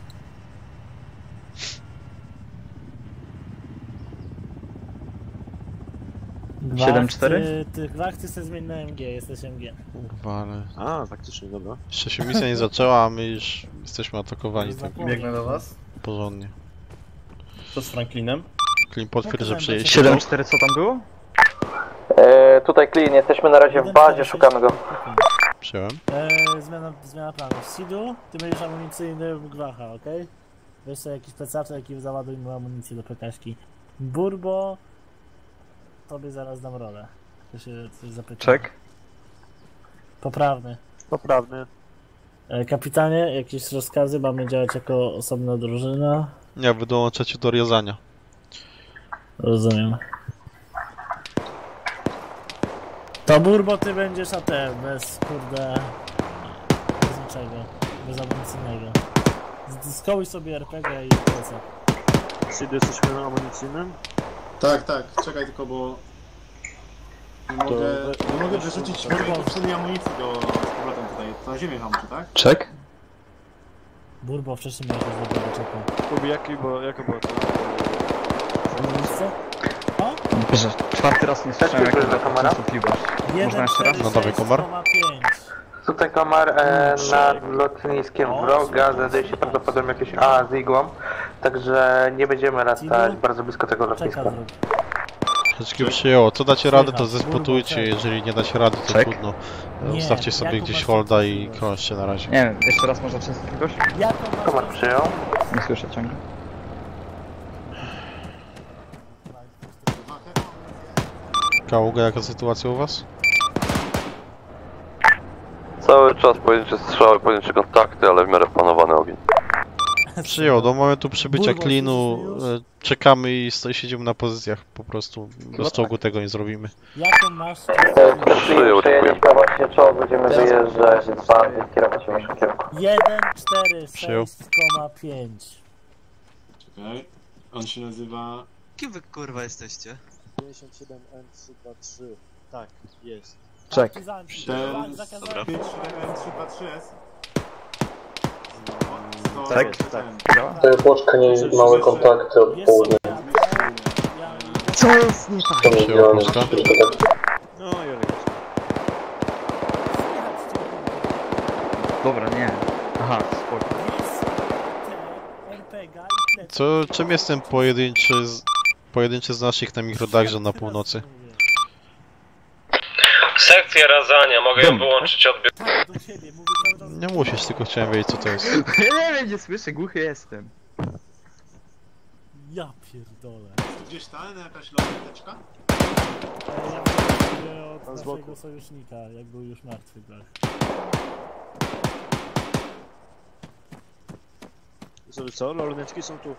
7,4? Ty, ty, wachty sobie zmień na MG, jesteś MG. Kurwa, ale A, faktycznie, dobra. jeszcze się misja nie zaczęła, a my już jesteśmy atakowani tak Biegnę do was. porządnie. To z Franklinem. Klin potwierdź, że przyjęliście. 7-4 co tam było? E, tutaj Clean, jesteśmy na razie w bazie, szukamy go. Przyjąłem. Eee, zmiana, zmiana planów. Sidu, ty będziesz amunicyjny w Gwacha, okej? Weź sobie jakiś plecaczek i załaduj mu amunicję do pekaśki. Burbo, tobie zaraz dam rolę. To się coś zapyta. Czek. Poprawny. Poprawny. E, kapitanie, jakieś rozkazy? Mamy działać jako osobna drużyna? Nie, wy dołączacie do Riazania. Rozumiem. To Burbo, ty będziesz AT, bez kurde... Bez niczego. Bez amunicyjnego. Z- Skołuj sobie RPG i plecak. Sidu, jesteśmy na amunicyjnym? Tak, tak, czekaj tylko, bo... Nie mogę, nie mogę wyrzucić mojej poprzedniej amunicji do z powrotem tutaj. To na ziemię hamczy, tak? Czek? Burbo, wcześniej miałeś do tego czekał. Kubi, jaki, bo, jaka była to? Miejsce? Boże, czwarty raz nie słyszałem jaka za kamera? częstotliwość. Można jeszcze raz? No dawaj, komar. 1,46,5. Tutaj Komar e, nad lotniskiem wroga znajduje się prawdopodobnie jakieś A z igłą, także nie będziemy latać bardzo blisko tego lotniska. Troszeczkę przyjęło. Co dacie radę, to zespotujcie. Jeżeli nie dacie rady, to Czek. trudno. Ustawcie sobie gdzieś holda i krążcie na razie. Nie wiem, jeszcze raz można częstotliwość? Komar przyjął. Nie słyszę ciągle. Kaługa, jaka sytuacja u was? Cały czas pojedyncze strzały, pojedyncze kontakty, ale w miarę panowany ogień. Przyjął, do momentu przybycia klinu e, czekamy i stoi, siedzimy na pozycjach po prostu. Bez tak. czołgu tego nie zrobimy. Jaką masz... Przyjął, dziękuję. właśnie czołg, będziemy wyjeżdżać z bazy, kierować się w naszym kierunku. 1, 4, Przyjął. 6,5. Czekaj. On się nazywa... Kim wy kurwa jesteście? 57N323. Tak, jest. Czek. Partyzanci, Ten... zakazali- 57N323S. Tak, tak. Tutaj poczka nie małe kontakty od południa. Co jest nie tak? To mi Przyjął działamy poczta. No i elegancko. Dobra, nie. Aha, spoko. Co, czym jest ten pojedynczy z, pojedynczy z naszych na mikrodagrze na północy? Sekcja razania, mogę ją wyłączyć odbiór. Tak. Nie musisz, tylko chciałem wiedzieć co to jest. nie wiem, nie słyszę, głuchy jestem. Ja pierdolę. Gdzieś tam jakaś lotniczka? E, Ja mówię od z boku. naszego sojusznika, jak był już martwy, tak. Sobie co? Lorneczki są tu.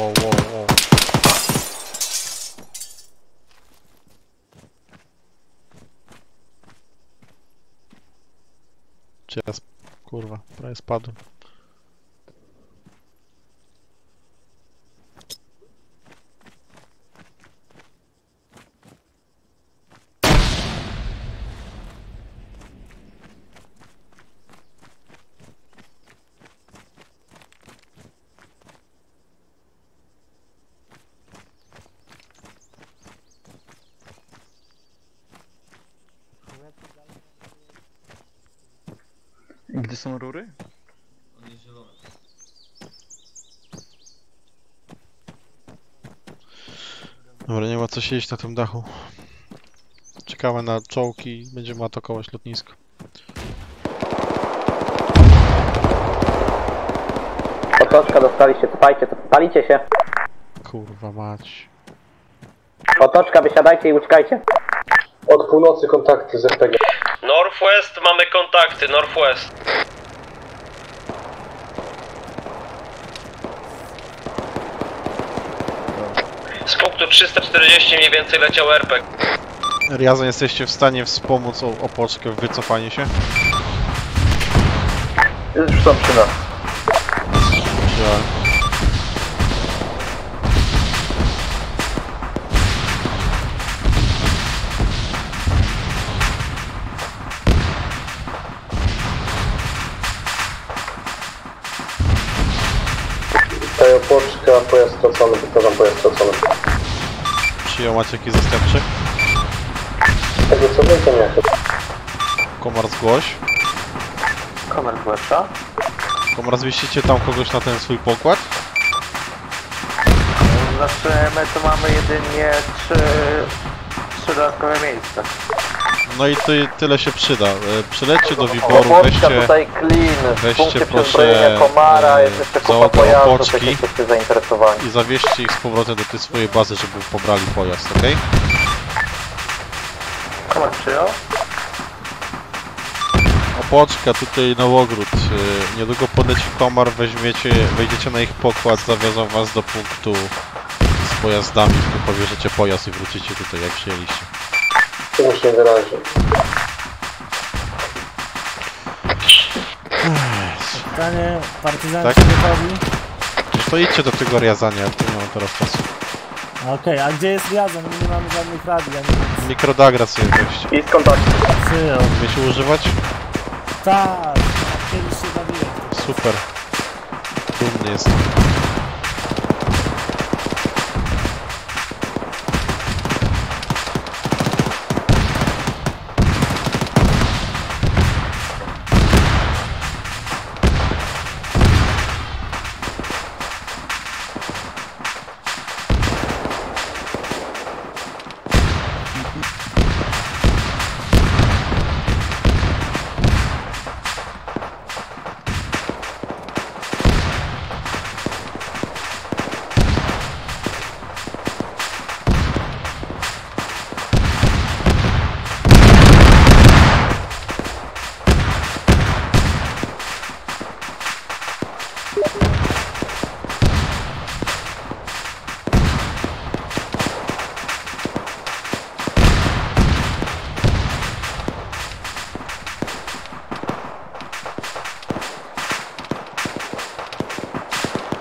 Wow, wow, wow, wow. Czy ja kurwa, prawie spadłem. Co siedzieć na tym dachu. Czekamy na czołgi, będziemy atakować lotnisko. Otoczka dostaliście, cofajcie, cof- palicie się. Kurwa mać. Otoczka, wysiadajcie i uciekajcie. Od północy kontakty z RPG. Northwest, mamy kontakty, Northwest. 40 mniej więcej leciał RPG. Riazan, jesteście w stanie wspomóc Opolskę w wycofanie się? Jest Już są przy nas. Działa. Polska, pojazd stracony, powtarzam pojazd Przyjął macie jakiś zastępczy? Tego co więcej nie Komar zgłoś. Komer zgłasza. Komar zmieścicie tam kogoś na ten swój pokład? Znaczy my tu mamy jedynie trzy, trzy dodatkowe miejsca. No i ty, tyle się przyda. E, Przylećcie do Wiboru, weźcie, tutaj clean, weźcie proszę Komara, e, jest jeszcze kupa załogę pojazdów, opoczki i zawieźcie ich z powrotem do tej swojej bazy, żeby pobrali pojazd, przyjął. Opoczka, tutaj Nowogród. E, Niedługo podleci komar, weźmiecie, wejdziecie na ich pokład, zawiozą was do punktu z pojazdami, tylko pobierzecie pojazd i wrócicie tutaj, jak przyjęliście. Tu się wyrazi. Pytanie, partyzanci Tak? gotowi? To idźcie do tego riazania, tu nie mam teraz czasu. Okej, a gdzie jest Riazon? My nie mamy żadnych radii, ani nic. Mikrodagra sobie weźcie. I z kontaktu. Przyjął. Umiecie używać? Tak, kiedyś się bawiłem. Super. Dumny jestem.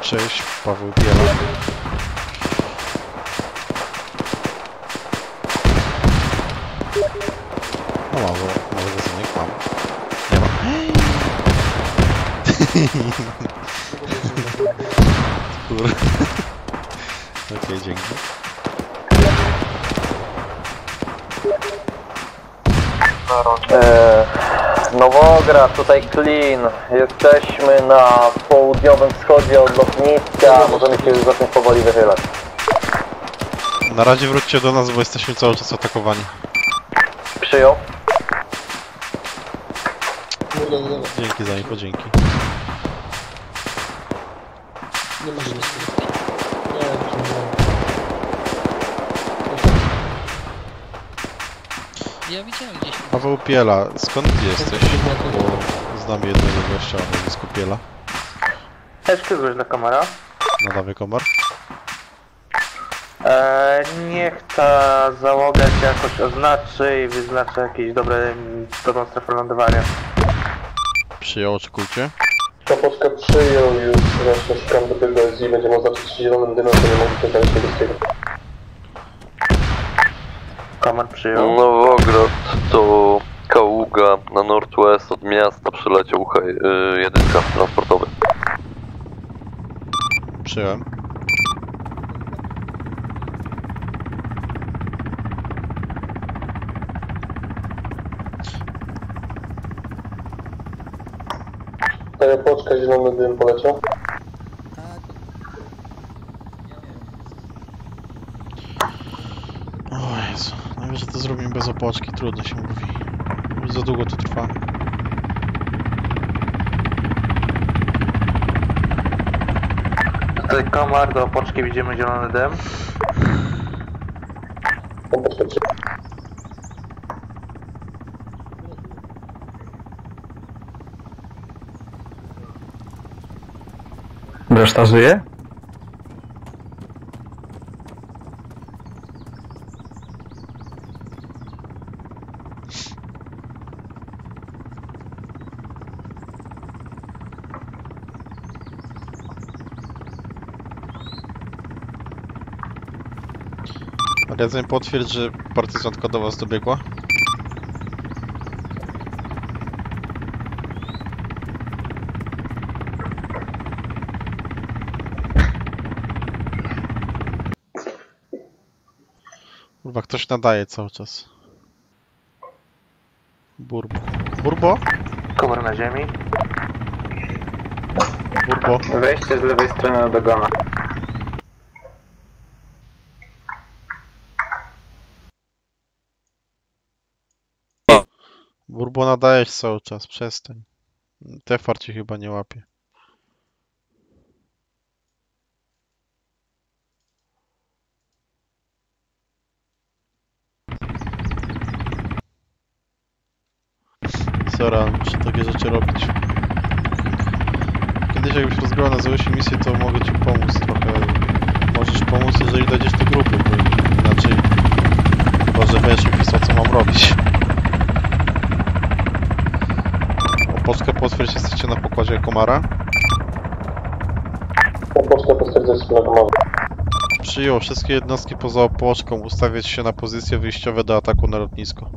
Cześć, Paweł Biela. No może, może wysyłnik mam. Nie ma. Kur... Okej, dzięki. Eee, Nowograd, tutaj Clean. Jesteśmy na południowym wschodzie od lotniska. Możemy się już zacząć powoli wychylać. Na razie wróćcie do nas, bo jesteśmy cały czas atakowani. Przyjął. Dzięki za info, dzięki. Nie ma nic. Ja widziałem gdzieś. Paweł Piela, skąd ty jesteś? Bo znam jednego gościa o nazwisku Piela. Cześć, zgłoś dla kamera. Nadawy komar. Eee, niech ta załoga się jakoś oznaczy i wyznaczy jakieś dobre, dobrą strefę lądowania. Przyjął, oczekujcie. Kapoczka przyjął już, właśnie szukam do tego i będziemy oznaczyć zielonym dymem, to nie mogę się znaleźć niebieskiego. Komar przyjął. Nowograd to Kaługa na northwest od miasta przyleciał hej, y, jedynka transportowy. Przyjąłem. Kapoczka, zielony dym poleciał. O Jezu, najwyżej to zrobimy bez opoczki, trudno się mówi. Za długo to trwa. Tutaj komar, do opoczki widzimy zielony dym. Reszta żyje? Magazyn potwierdź, że partyzantka do was dobiegła. Kurwa, ktoś nadaje cały czas. Burbo. Burbo? Komar na ziemi. Burbo. Wejście z lewej strony na dogona. Burbo nadajesz cały czas, przestań. Tefar ci chyba nie łapie. Sorry, ale muszę takie rzeczy robić. Kiedyś jakbyś rozgrał na Zeusie misję, to mogę ci pomóc trochę. Możesz pomóc, jeżeli dojdziesz do grupy, bo inaczej chyba, że pisał, co mam robić. Opoczkę potwierdź, jesteście na pokładzie Komara. Kapoczka potwierdza, że na komorze. Przyjął wszystkie jednostki poza opoczką ustawiać się na pozycje wyjściowe do ataku na lotnisko.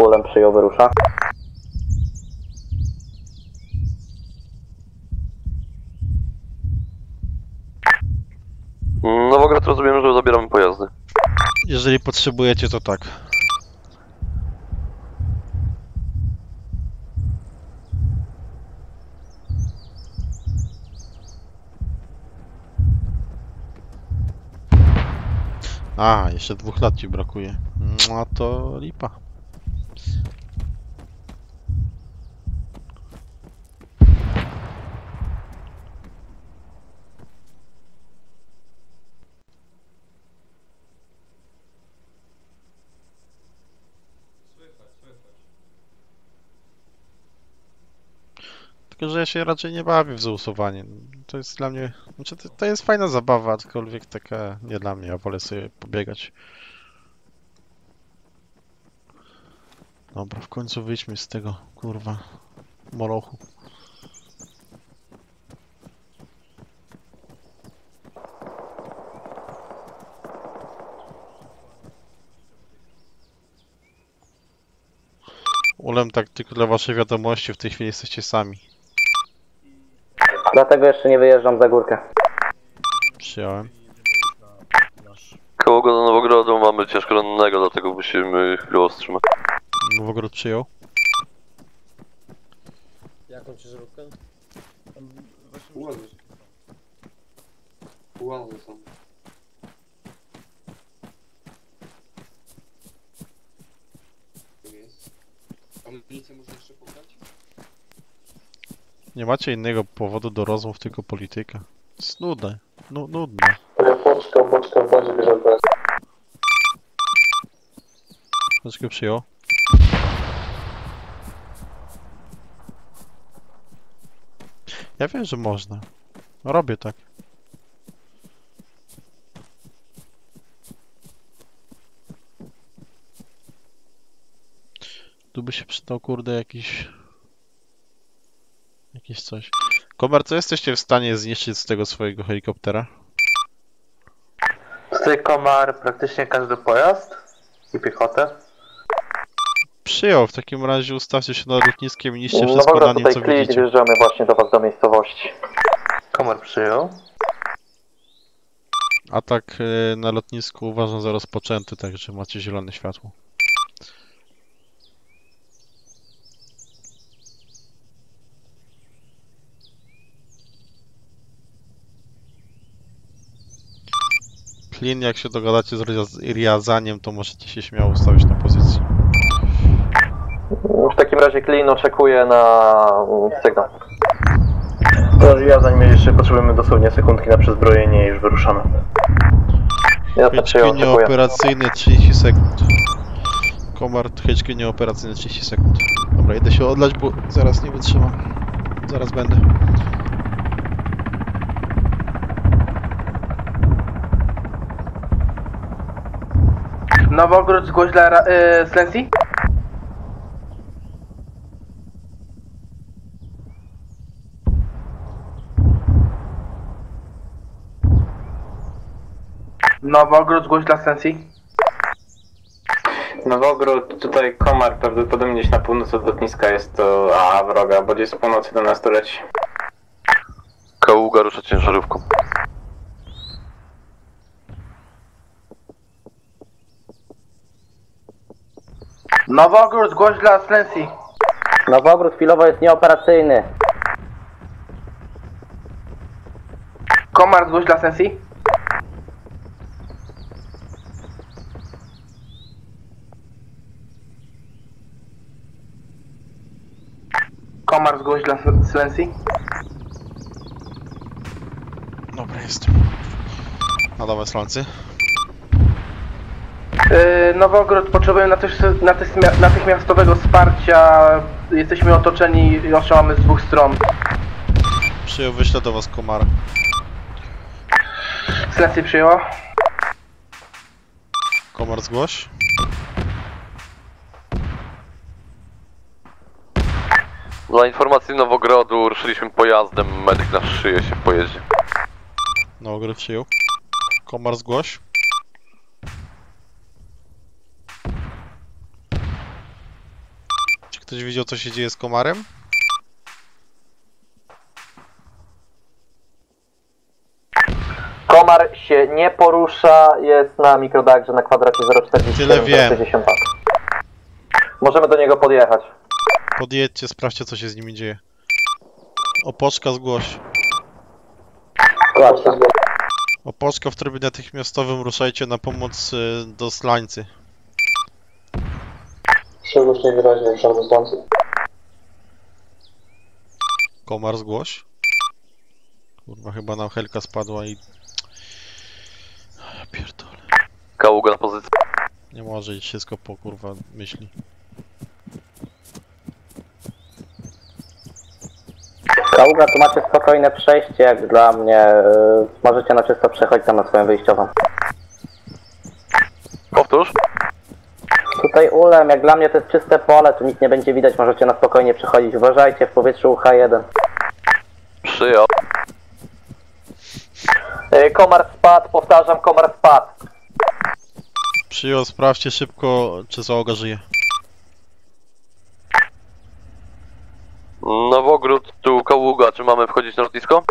Ulem przyjął, wyrusza. Nowograd rozumiem, że zabieramy pojazdy. Jeżeli potrzebujecie, to tak. A, jeszcze dwóch lat ci brakuje. No to lipa. Tylko, że ja się raczej nie bawię w zausowanie. To jest dla mnie... Znaczy, to, to jest fajna zabawa, aczkolwiek taka nie dla mnie. Ja wolę sobie pobiegać. Dobra, w końcu wyjdźmy z tego, kurwa, morochu. Ulem tak tylko dla waszej wiadomości, w tej chwili jesteście sami. Dlatego jeszcze nie wyjeżdżam za górkę. Przyjąłem. Koło do Nowogrodu mamy ciężko rannego, dlatego musimy chwilowo wstrzymać. Nowogród przyjął. Jaką ciężarówkę? Ułazy. Ułazy są. Tak jest. Amunicję można jeszcze pobrać? Nie macie innego powodu do rozmów, tylko polityka. Jest nudne. Nu nudne. Poczka, poczka bazie bierze. Troszkę przyjął. Ja wiem, że można. Robię tak. Tu by się przydał, kurde, jakiś... Jakieś coś. Komar, co jesteście w stanie zniszczyć z tego swojego helikoptera? Tutaj komar praktycznie każdy pojazd i piechotę. Przyjął, w takim razie ustawcie się nad lotniskiem i niszcie No wszystko na dobra, nim, co klient, widzicie. wjeżdżamy właśnie do was do miejscowości. Komar przyjął. Atak e, na lotnisku uważam za rozpoczęty, także macie zielone światło. Klin, jak się dogadacie z Riaz- Riazaniem, to możecie się śmiało ustawić na pozycji. W takim razie klient oczekuje na mm, sygnał. To ja zanim jeszcze potrzebujemy dosłownie sekundki na przezbrojenie i już wyruszamy. Jasne, nieoperacyjny 30 sekund. Komar HQ nieoperacyjny 30 sekund. Dobra, idę się odlać, bo zaraz nie wytrzymam. Zaraz będę. Nowogród zgłoś dla ra- y, Slensi? Nowogród zgłoś dla Slensi? Nowogród, tutaj komar, prawdopodobnie gdzieś na północ od lotniska jest to A wroga, bo gdzieś z północy do nas to leci. Kaługa rusza ciężarówką. Nowogród zgłoś dla Slensi. Nowogród chwilowo jest nieoperacyjny. Komar zgłoś dla Slensi? Komar zgłoś dla Slensi? Dobra, jest. Adamy slancy. Yy, Nowogród natychmia- natychmiastowego wsparcia. Jesteśmy otoczeni i otrzymamy z dwóch stron. Przyjął, wyślę do was komara. Slensi przyjęła. Komar zgłoś. Dla informacji Nowogrodu ruszyliśmy pojazdem, medyk na szyję się pojedzie. Nowogród przyjął. Komar zgłoś. Ktoś widział co się dzieje z komarem? Komar się nie porusza, jest na mikrodagrze na kwadracie 0,47 Tyle wiem. 0,60. Możemy do niego podjechać. Podjedźcie, sprawdźcie co się z nimi dzieje. Opoczka zgłoś. Opoczka w trybie natychmiastowym ruszajcie na pomoc y, do slańcy. Przegłośnie wyraźnie, ruszam do stancji. Komar zgłoś. Kurwa, chyba nam helka spadła i... Pierdolę. Kaługa na pozycji. Nie może iść wszystko po kurwa myśli. Kaługa, tu macie spokojne przejście, jak dla mnie. Yy, Możecie na czysto przechodzić tam na swoją wyjściową. Powtórz. Tutaj ulem, jak dla mnie to jest czyste pole, tu nic nie będzie widać, możecie na spokojnie przechodzić. Uważajcie, w powietrzu UH1. Przyjął. Yy, Komar spadł, powtarzam, komar spadł. Przyjął, sprawdźcie szybko, czy załoga żyje. Nowogród, tu Kaługa, czy mamy wchodzić na lotnisko?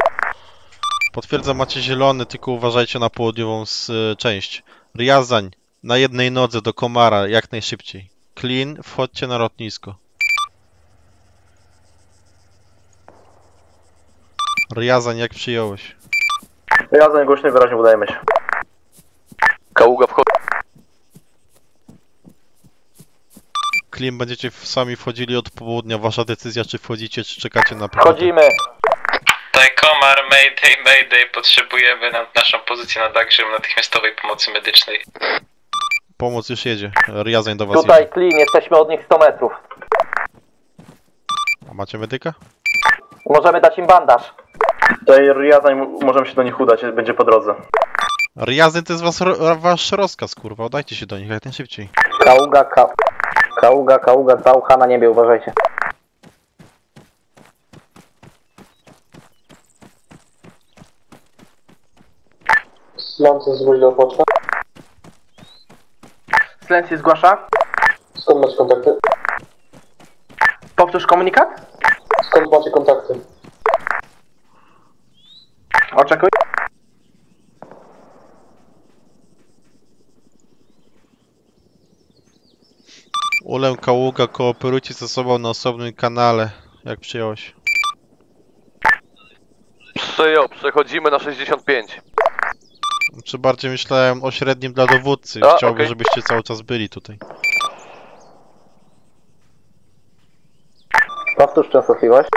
Potwierdzam, macie zielony, tylko uważajcie na południową y, część. Riazań, na jednej nodze do Komara, jak najszybciej. Clean, wchodźcie na lotnisko. Riazań, jak przyjąłeś? Głośno i wyraźnie udajemy się. Kaługa wchodzi. Clean, będziecie sami wchodzili od południa. Wasza decyzja, czy wchodzicie, czy czekacie na Wchodzimy. Tutaj Komar, Mayday, Mayday, potrzebujemy na naszą pozycję na Dagrzym natychmiastowej pomocy medycznej. Pomoc już jedzie. Riazań do was Tutaj jedzie. clean, jesteśmy od nich 100 metrów. A macie medyka? Możemy dać im bandaż. Tutaj Riazań, możemy się do nich udać, będzie po drodze. Riazań to jest was, ro- wasz rozkaz, kurwa. Udajcie się do nich jak najszybciej. Kaługa, ka... Kaługa, Kaługa, dwa ucha na niebie, uważajcie. Slancy zgłoś do opoczka. Silencie zgłasza. Skąd macie kontakty? Powtórz komunikat. Skąd macie kontakty? Oczekuj. Ulem Kaługa, kooperujcie ze sobą na osobnym kanale, jak przyjąłeś. Przyjął, przechodzimy na 65. Czy bardziej myślałem o średnim dla dowódcy. A, Chciałbym, okej. żebyście cały czas byli tutaj. Powtórz częstotliwość.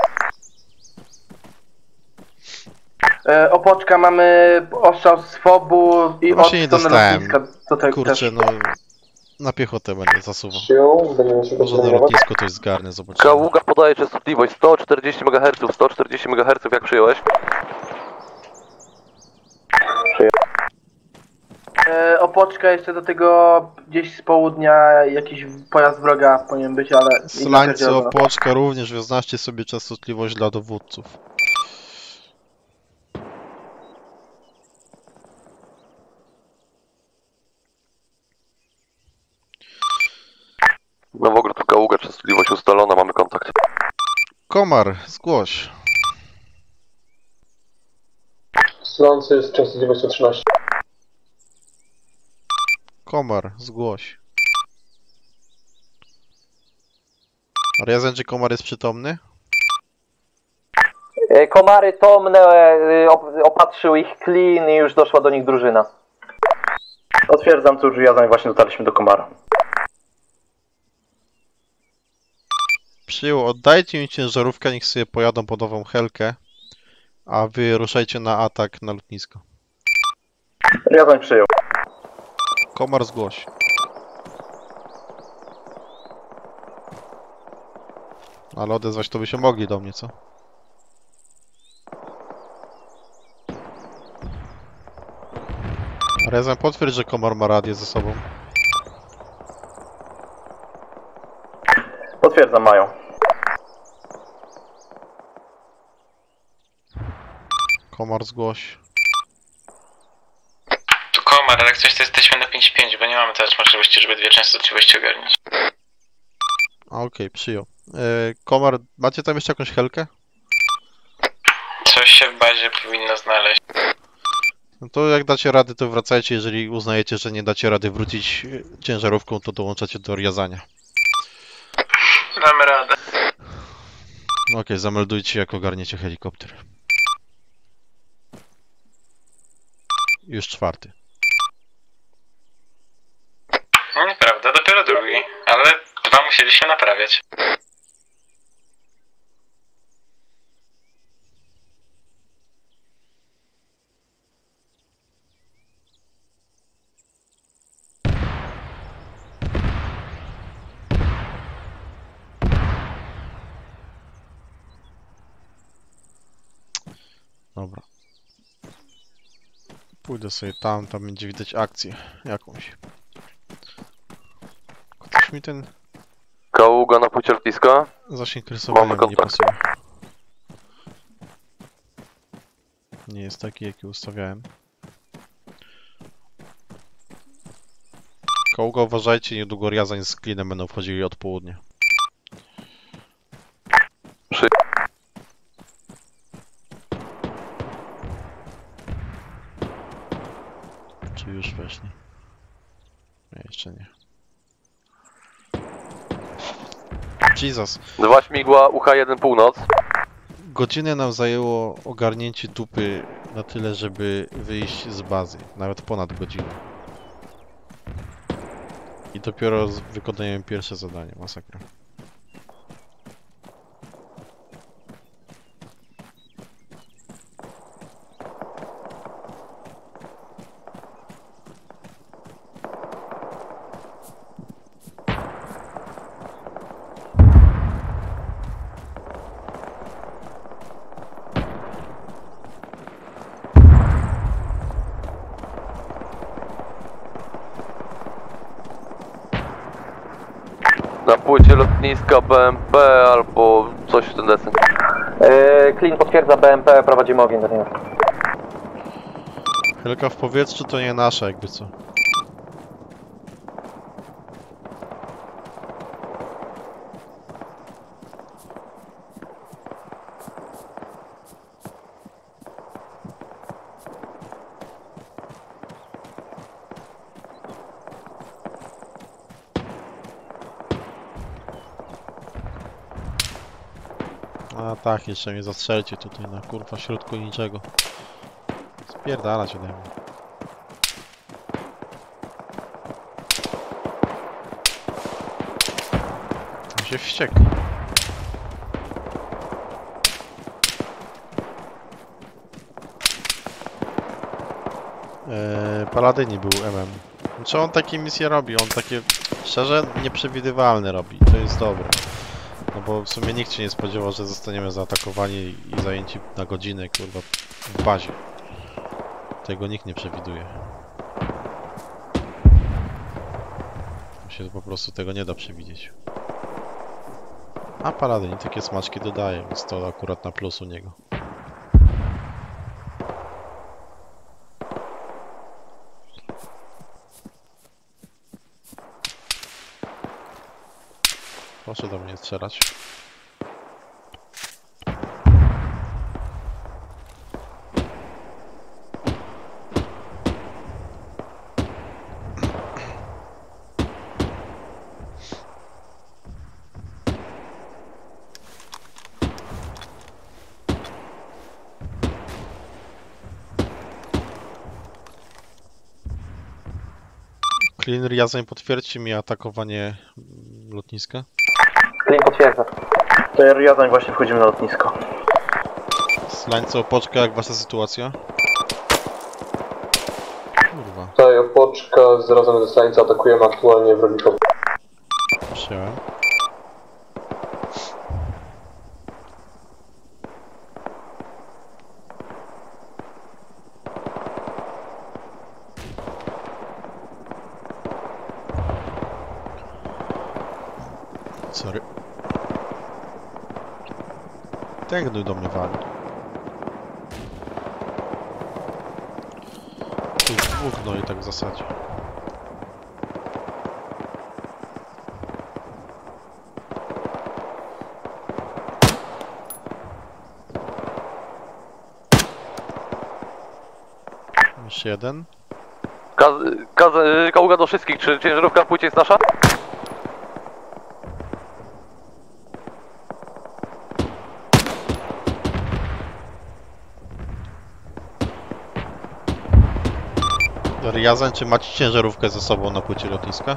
E, opoczka mamy ostrzał z fobu i No od nie dostałem. Kurczę, też. no... Na piechotę będę zasuwał. Może na lotnisko coś zgarnę, zobaczymy. Kaługa podaje częstotliwość 140 MHz, 140 MHz jak przyjąłeś? Opoczka jeszcze do tego gdzieś z południa jakiś pojazd wroga powinien być, ale... pierdzielona. opoczka również, wyznaczcie sobie częstotliwość dla dowódców. Nowogród, tu Kaługa, częstotliwość ustalona, mamy kontakt. Komar, zgłoś. Slancy jest częstotliwość 113. Komar, zgłoś. Riazen, czy Komar jest przytomny? E, Komary tomne, e, op- opatrzył ich clean i już doszła do nich drużyna. Potwierdzam, tu Riazań właśnie dotarliśmy do Komara. Przyjął, oddajcie mi ciężarówkę, niech sobie pojadą po nową helkę, a wy ruszajcie na atak na lotnisko. Riazań przyjął. Komar, zgłoś. Ale odezwać to by się mogli do mnie, co? Rezem, potwierdź, że Komar ma radię ze sobą. Potwierdzam, mają. Komar, zgłoś. Ale jak coś to jesteśmy na 5-5, bo nie mamy teraz możliwości, żeby dwie częstotliwości ogarniać. A, Okej, przyjął. E, Komar, macie tam jeszcze jakąś helkę? Coś się w bazie powinno znaleźć. No to jak dacie rady, to wracajcie. Jeżeli uznajecie, że nie dacie rady wrócić e, ciężarówką, to dołączacie do Riazania. Damy radę. No Okej, zameldujcie, jak ogarniecie helikopter. Już czwarty. No nieprawda, dopiero drugi, ale dwa musieliśmy naprawiać. Dobra. Pójdę sobie tam, tam będzie widać akcję jakąś. Mi ten Kaługa na płycie lotniska. zasięg rysowania Mamy mi nie kontakt. pasuje. Nie jest taki, jaki ustawiałem. Kołga uważajcie, niedługo Riazań z Klinem będą wchodzili od południa. Przy... Czy już weszli? Nie, jeszcze nie. Jesus. Dwa śmigła, UH-1 północ. Godzinę nam zajęło ogarnięcie dupy na tyle, żeby wyjść z bazy. Nawet ponad godzinę. I dopiero wykonujemy pierwsze zadanie. Masakra. Na płycie lotniska BMP albo coś w ten deseń. Yy, Clean potwierdza BMP, prowadzimy ogień do niego. Helka w powietrzu to nie nasza, jakby co. Tak, jeszcze mnie zastrzelcie tutaj na kurwa środku niczego. Spierdalać ode mnie. On się wściekł. Eee, Paladyni był MM. Znaczy on takie misje robi, on takie szczerze nieprzewidywalne robi, to jest dobre. No bo w sumie nikt się nie spodziewał, że zostaniemy zaatakowani i zajęci na godzinę, kurwa, w bazie. Tego nikt nie przewiduje. Się po prostu tego nie da przewidzieć. A Paladin takie smaczki dodaje, więc to akurat na plus u niego. Proszę do mnie strzelać. Clean Riazen potwierdzi mi atakowanie lotniska. Clean potwierdza. To ja Riazań właśnie wchodzimy na lotnisko. Slańce opoczka, jak wasza sytuacja? Kurwa, Tutaj opoczka z razem ze Stańca atakujemy aktualnie wrogikowi. przyjąłem. Sorry. Tak do mnie wali. Tu dwóch no i tak w zasadzie. Jeszcze jeden. Kaz, kaz, kaługa do wszystkich, czy ciężarówka płycie jest nasza? Riazen, czy macie ciężarówkę ze sobą na płycie lotniska?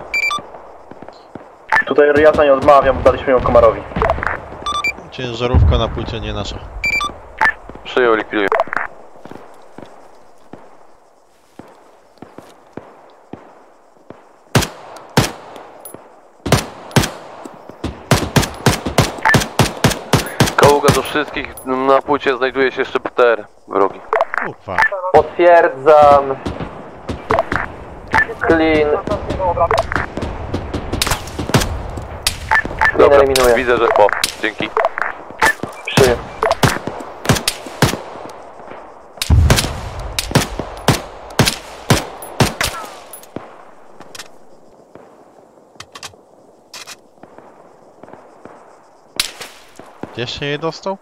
Tutaj Riazań odmawia, bo daliśmy ją Komarowi. Ciężarówka na płycie nie nasza. Przyjął, likwiduję. Kaługa do wszystkich, na płycie znajduje się jeszcze Jeszcze jej dostał?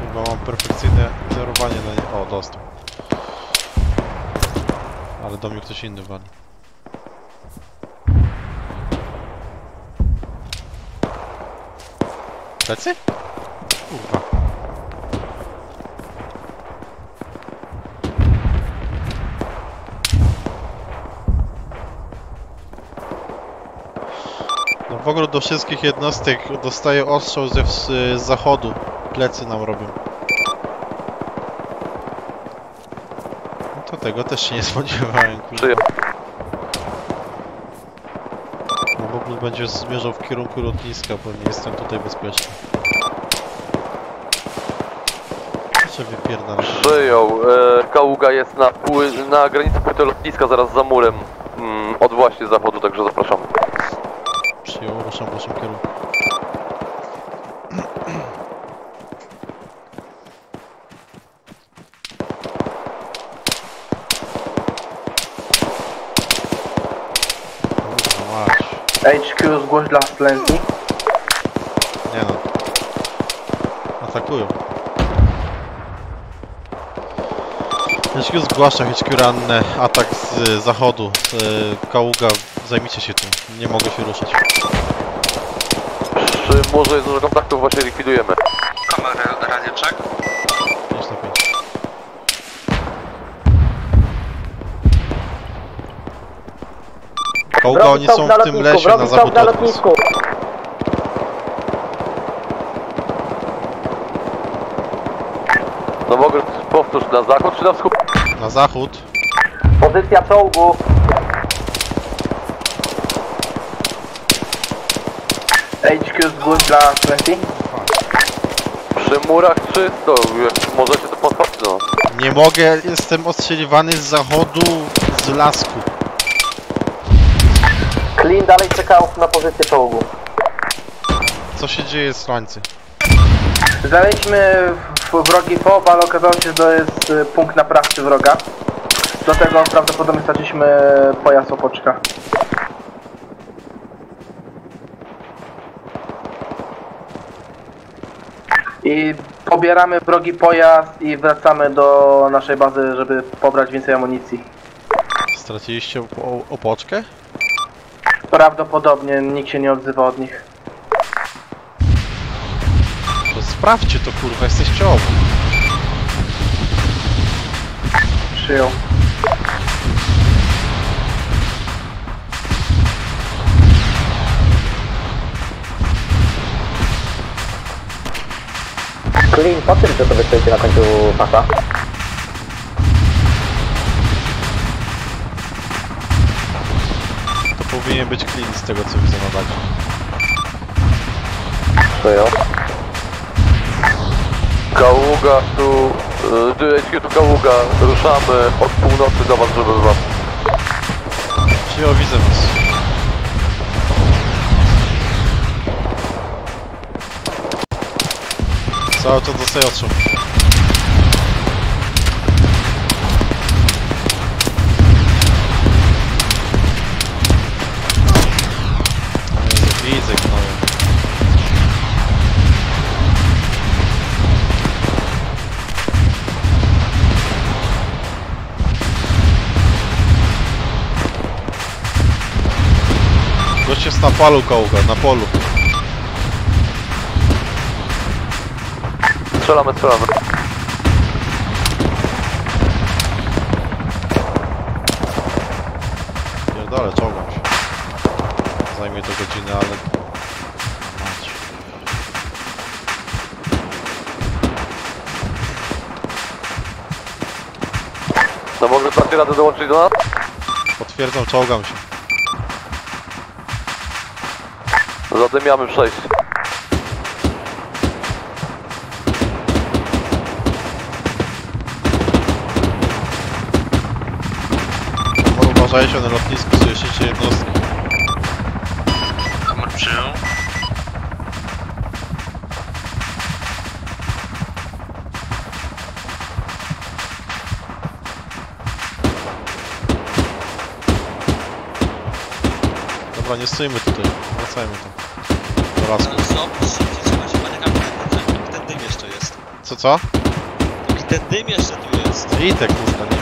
Chyba mam perfekcyjne zerowanie na nie. O, dostał. Ale do mnie ktoś inny wali. Plecy? Ogóle do wszystkich jednostek dostaję ostrzał ze z zachodu. Plecy nam robią. No to tego też się nie spodziewałem. kurwa. No w ogóle będzie zmierzał w kierunku lotniska, bo nie jestem tutaj bezpieczny. Jeszcze wypierdalam. Przyjął. E, Kaługa jest na, na granicy płyty lotniska, zaraz za murem. Mm, od właśnie zachodu, także zapraszamy. Ruszam w waszym kierunku. HQ zgłoś dla Slenty. Nie no. Atakują. HQ zgłasza HQ ranne. Atak z zachodu. Y, Kaługa, zajmijcie się tym. Nie mogę się ruszyć. Murze jest dużo kontaktów, właśnie likwidujemy. Kamerę, radio check. 5 na 5. Kaługa, oni są w tym lesie na zachód od was. No mogę powtórz, na zachód czy na wschód? Na zachód. Pozycja czołgu. HQ zgłoś dla Slenty. Przy murach czysto, jak możecie to podchodzić do nas. Nie mogę, jestem ostrzeliwany z zachodu, z lasku. Clean dalej czekał na pozycję czołgu. Co się dzieje, słońcy? Znaleźliśmy w- wrogi FOB, ale okazało się, że to jest y, punkt naprawczy wroga. Do tego prawdopodobnie straciliśmy pojazd opoczka. I pobieramy wrogi pojazd i wracamy do naszej bazy, żeby pobrać więcej amunicji. Straciliście op- opoczkę? Prawdopodobnie nikt się nie odzywa od nich. To sprawdźcie to kurwa, jesteście obok. Przyjął. Clean, po tym, co sobie stoicie na końcu pasa? To powinien być clean z tego co widzę na dacie. Przyjął. Kaługa tu, y, HQ tu Kaługa, ruszamy od północy do was, żeby was. Przyjął, widzę was. Cały czas dostaję. Gość jest na palu kołga, na polu. Strzelamy, strzelamy. Pierdolę, czołgam się. Zajmie to godzinę, ale... Mać. No może dacie radę dołączyć do nas? Potwierdzam, czołgam się. Zadymiamy przejście. Może uważajcie na lotnisku, słyszycie jednostki. Kamer przyjął. Dobra, nie stoimy tutaj. Wracajmy tam. Do lasku. Co? Się. Co? I ten dym jeszcze tu jest. Idę, kurwa, nie?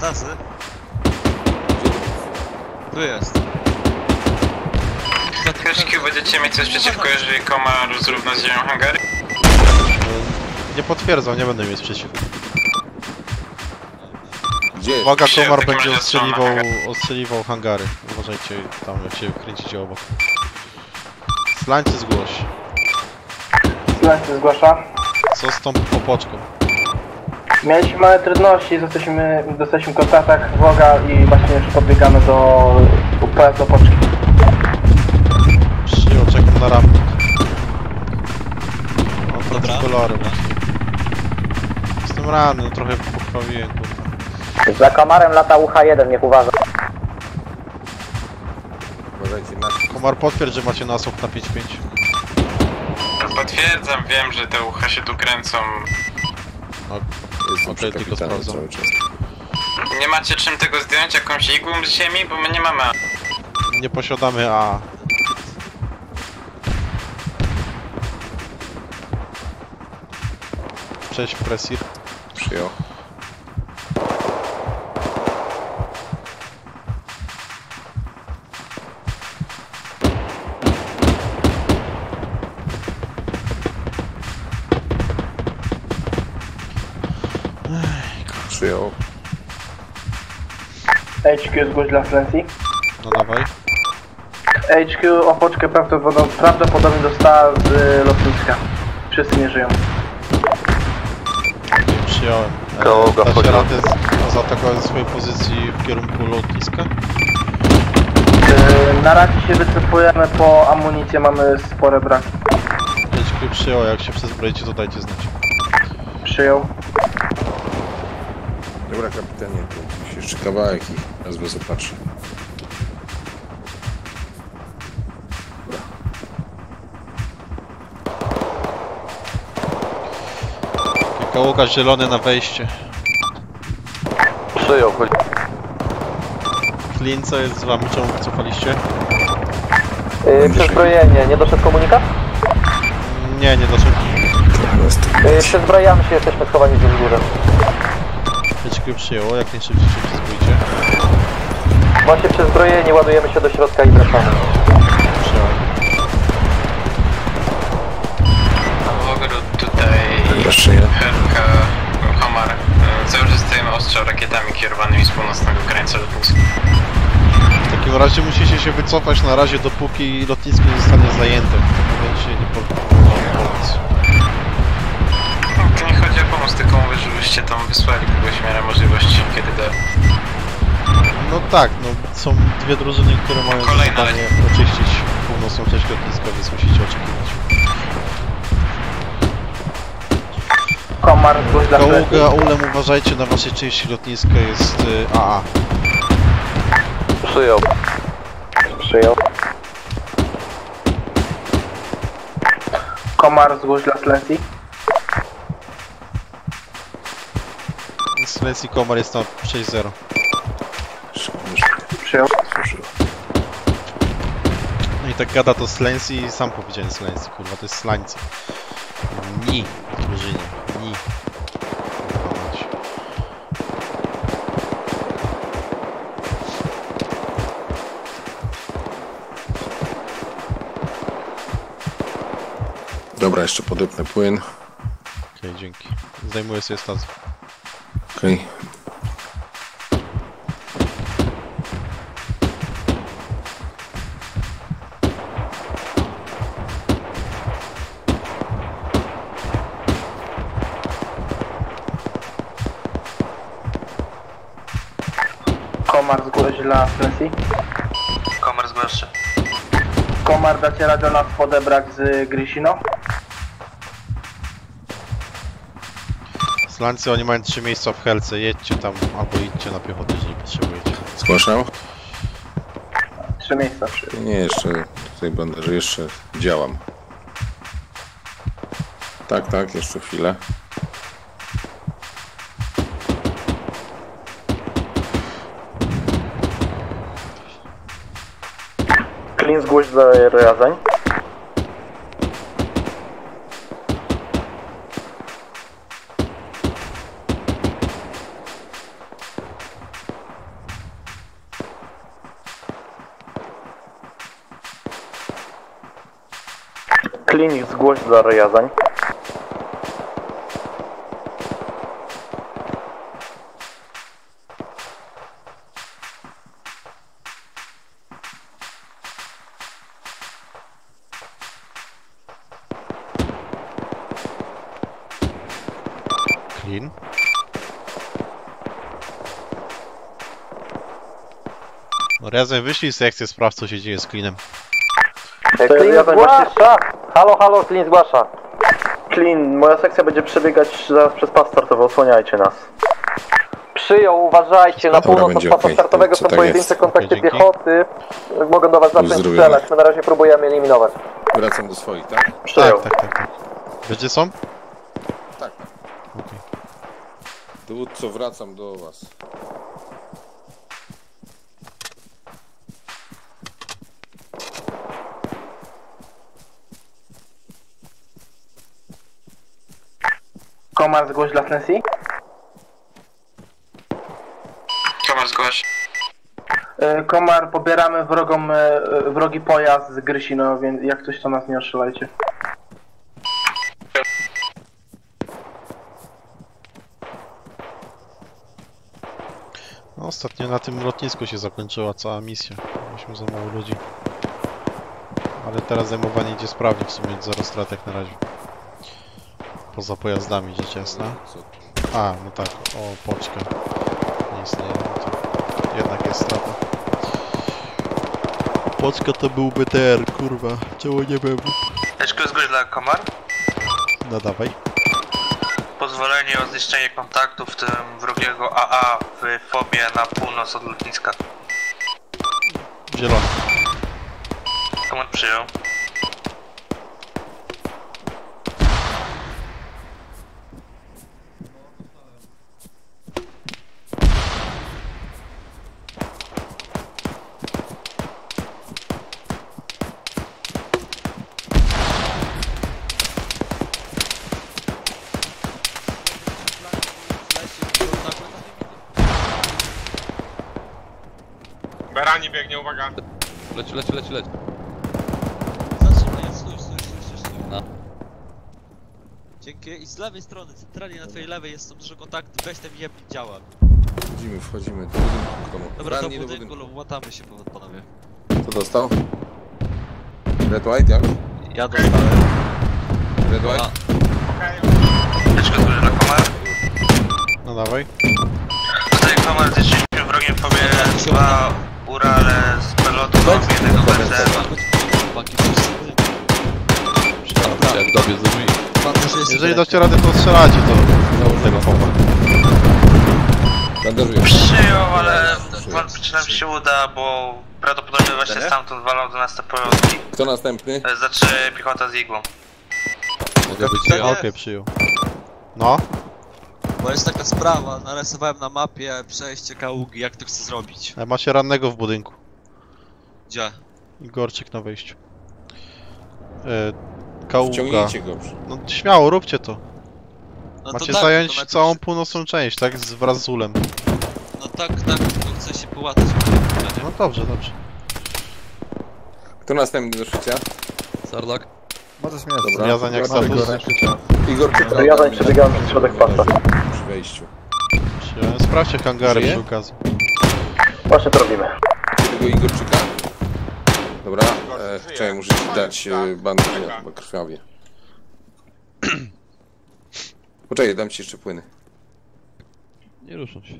Stasy? Tu jest. HQ, będziecie mieć coś przeciwko, jeżeli komar zrówna z ziemią hangary? Nie potwierdzam, nie będę mieć przeciwko. Gdzie? Uwaga, komar w takim będzie razie strzał na ostrzeliwał, ostrzeliwał hangary. Uważajcie tam, jak się kręcicie obok. Slańcy zgłoś. Słuchajcie, zgłasza. Co z tą popoczką? Mieliśmy małe trudności, jesteśmy, dostaliśmy kontaktach wroga i właśnie już podbiegamy do pojazdu opoczki. Przyjął, czekam na raport. Mam Dobra. kolory właśnie. Jestem ranny, trochę pochwawiłem, kurwa. Za kamarem lata UH1, niech uważa. Uważajcie. Komar potwierdź, że macie nasłuch na 5-5. Potwierdzam, wiem, że te ucha się tu kręcą. Jestem przy tylko sprawdzam. cały czas. Nie macie czym tego zdjąć, jakąś igłą z ziemi? Bo my nie mamy. Nie posiadamy A. Cześć, presir. HQ zgłoś dla Flensi. No dawaj. HQ opoczkę prawdopodobnie, prawdopodobnie dostała z y, lotniska. Wszyscy nie żyją. Przyjąłem. Kałoga E, dacie wchodziła. radę z- zaatakować ze swojej pozycji w kierunku lotniska? Y, na razie się wycofujemy po amunicję, mamy spore braki. HQ przyjął, jak się przezbroicie to dajcie znać. Przyjął. Dobra kapitanie, tu jeszcze kawałek i was opatrzę. Kaługa zielony na wejście. Przyjął, chodź. Klin, co jest z wami? Czemu wycofaliście? Yy, przezbrojenie, nie doszedł komunikat? Nie, nie doszedł. Yy, przezbrajamy się, jesteśmy schowani za wzgórzem. HQ przyjęło, jak najszybciej się przezbrójcie. Właśnie przezbrojeni, ładujemy się do środka i wracamy. Ogóle tutaj Proszę ja. Helka, Homar. e, Cały czas stoimy ostrzał rakietami kierowanymi z północnego krańca lotniska. W takim razie musicie się wycofać na razie, dopóki lotnisko nie zostanie zajęte. W tym momencie nie pomóc. To nie chodzi o pomoc, tylko mówię, żebyście tam wysłali kogoś w miarę możliwości, kiedy da. No tak, no są dwie drużyny, które mają Kolejna zadanie oczyścić północną część lotniska, więc musicie oczekiwać. Komar. Kaługa, ulem uważajcie, na waszej części lotniska jest y, AA. Przyjął. Przyjął. Komar zgłoś dla Flensi. Slensi Komar jest na 6-0. Tak gada to Slensi i sam powiedziałem Slensi, kurwa, to jest Slańcy. Ni w drużynie, ni. Dobra, jeszcze podepnę płyn. Okej, dzięki. Zdejmuję sobie stację. Okej. Komar Komar dacie radę nas podebrać z Grisino. Slancy, oni mają trzy miejsca w Helce, jedźcie tam albo idźcie na piechotę, jeżeli potrzebujecie. Zgłaszam? Trzy miejsca przy. Nie, jeszcze tutaj będę, że jeszcze działam. Tak, tak, jeszcze chwilę. Блин, сгош за Рязань. А Клиник с гость за Рязань. Razem wyszli sekcję, sprawdź co się dzieje z Cleanem. Klin zgłasza! Halo, halo, Klin zgłasza. Klin, moja sekcja będzie przebiegać zaraz przez pas startowy, osłaniajcie nas. Przyjął, uważajcie, na Dobra, północ od będzie pasa okej. startowego Co są tak pojedyncze jest? kontakty Okej, dzięki. piechoty. Mogą do was zacząć zrobione. strzelać, my na razie próbujemy eliminować. Wracam do swoich, tak? Przyjął. Tak, tak, tak, tak. Wiesz gdzie są? Tak. Dowódco, wracam do was. Komar zgłoś dla Tennessee. Komar zgłoś. E, Komar, pobieramy wrogą, e, wrogi pojazd z Grysino, więc jak coś to nas nie oszalejcie. No, ostatnio na tym lotnisku się zakończyła cała misja. Mieliśmy za mało ludzi. Ale teraz zajmowanie idzie sprawnie, w sumie zero stratek na razie. Poza pojazdami, jasna. A, no tak, o, poczkę. Nie istnieje, no to jednak jest strata. Poczka to był BTR, kurwa, czemu nie był? Teczkę zgłoś dla Komar. No dawaj. Pozwolenie o zniszczenie kontaktu, w tym wrogiego AA w fobie na północ od lotniska. Zielony. Komar przyjął. Berani biegnie, uwaga. Leci, leci, leci, leci. Zatrzymaj, stój, stój, stój, stój, stój. No. Dzięki. I z lewej strony, centralnie na twojej lewej jest dużo kontaktu, weź ten jebnik działa. Wchodzimy, wchodzimy. Do budynku komu? Dobra, do Ranni do budynku, budynku. łatamy się po- panowie. Co dostał? Red White, jak? Ja dostałem. Red White? Teczkę zgłoś dla Komar. No dawaj. Tutaj Komar zniszczyliśmy wrogiem w fobie dwa Urale z pelotu do jednego BZM. Jak dobiec do. Jeżeli dacie radę, to strzelacie to tego fopa. Bandażuję. Przyjął, ale wątpię, czy nam się uda, bo prawdopodobnie właśnie stamtąd walą do nas te pojazdy. Kto następny? Znaczy piechota z igłą. Mogę być ja? Okej, przyjął. No, Bo jest taka sprawa, narysowałem na mapie przejście kaługi, jak to chcę zrobić. ale macie rannego w budynku. Gdzie? Igorczyk na wejściu. E, kaługa. Wciągnijcie go. No śmiało, róbcie to. No to Macie tak, to zająć najpierw- całą północną część, tak? Z, wraz z ulem. No tak, tak, tylko chcę się połatać. No dobrze, dobrze. Kto następny do szycia? Sarlak. Możesz mnie Dobra. Jazań jak Igor- status. Igor czyta. Rejazań przebiegamy przez środek pasa. Przy wejściu. Sprawdźcie hangary Żyje? przy okazji. Właśnie to robimy. Tego Igorczyka. Dobra, e, czekaj, muszę ci dać e, chyba krwawie. Poczekaj, dam ci jeszcze płyny. Nie ruszą się.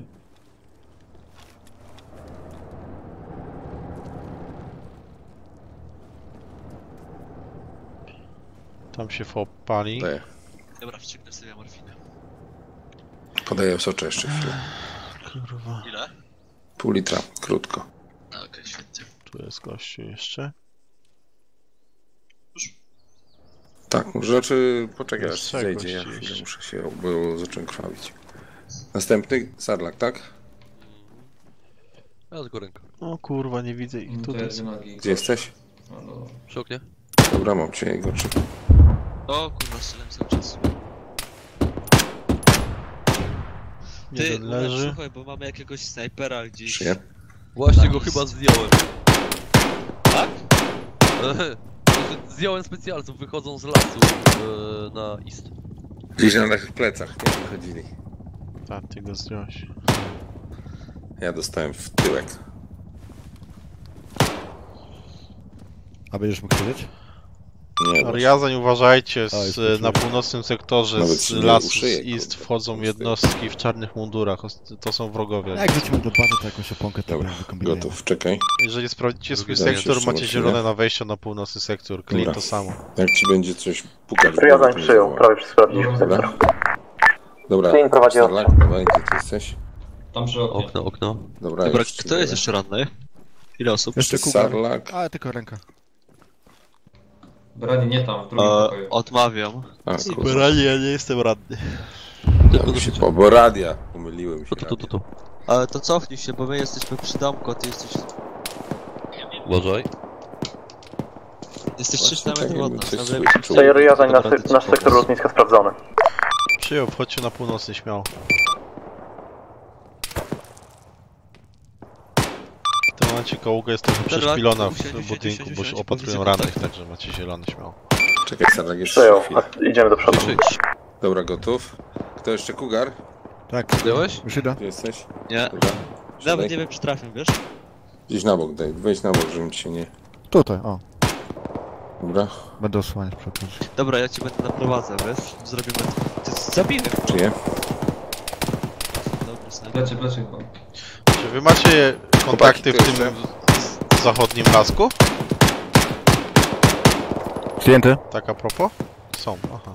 Tam się fop pali. Daję. Dobra, wciągnę sobie morfinę. Podaję socze jeszcze chwilę. Kurwa. Ile? Pół litra, krótko. Okej, świetnie. Tu jest gościu jeszcze. Tak, może czy poczekaj aż zejdzie, ja muszę się, bo zacząłem krwawić. Następny, Sarlak, tak? Ja tylko rękę. O kurwa, nie widzę ich tutaj. Gdzie jesteś? Przy oknie. Dobra, mam cię, Igorczyk. O kurwa, strzelam cały czas. Ty, Jeden leży. słuchaj, bo mamy jakiegoś snajpera gdzieś. Właśnie go chyba zdjąłem. Tak? Zdjąłem specjalców, wychodzą z lasu e, na east. Gdzieś na naszych plecach, nie wychodzili. Tak, ty go zdjąłeś. Ja dostałem w tyłek. A będziesz mógł siedzieć? Nie, Riazań uważajcie, z, na północnym sektorze Nawet z się nie lasu z East kurde, wchodzą jednostki w czarnych mundurach. Os- To są wrogowie. Jak wrócimy do bazy, to jakąś oponkę to Dobra, wykombinujemy. gotów, czekaj. Jeżeli sprawdzicie swój Wydaje się, sektor, macie zielone nie? na wejście na północny sektor. Clean Dobra. to samo. Jak ci będzie coś pukać mnie przyjął, prawie sprawdziliśmy Dobra. sektor. Dobra, Clean prowadzi Starlak, dawaj, gdzie ty jesteś? Tam przy oknie. Okno, okno. Dobra, Dobra, już kto ci jest jeszcze ranny? Ile osób? Jeszcze. Sarlak. A, tylko ręka. Brani nie tam, w drugim E, pokoju. odmawiam. A, kurwa. Realnie ja nie jestem radny. Ja mi się po, bo radia pomyliłem się. Tu, tu, tu, tu. Ale to cofnij się, bo my jesteśmy przy domku, a ty jesteś... Uważaj. Jesteś Właśnie 300 tak metrów od jakby nas. coś nawet słyszał. jakbyśmy Sejr ci nasz sektor lotniska sprawdzony. Przyjął, wchodźcie na północny śmiało. W tym momencie koługa jest trochę przeszpilona w budynku, bo opatrują rannych, także macie zielony śmiało. Czekaj, Sarlak, jeszcze a idziemy do przodu. Dobra, gotów. Kto jeszcze? Kugar? Tak. Zdjąłeś? Idę. Gdzie jesteś? Nie. Dobra. Nawet nie wiem, czy trafię, wiesz? Gdzieś na bok daj, wejdź na bok, żebym ci się nie... Tutaj, o. Dobra, Będę osłaniać okazji. Dobra, ja cię będę naprowadzał, wiesz? Zrobimy... Ty zabijmy. czyje? Dobry snajper. Chyba. Czy wy macie kontakty w tu tym zachodnim lasku? Zdjęty? Tak a propos? Są, aha.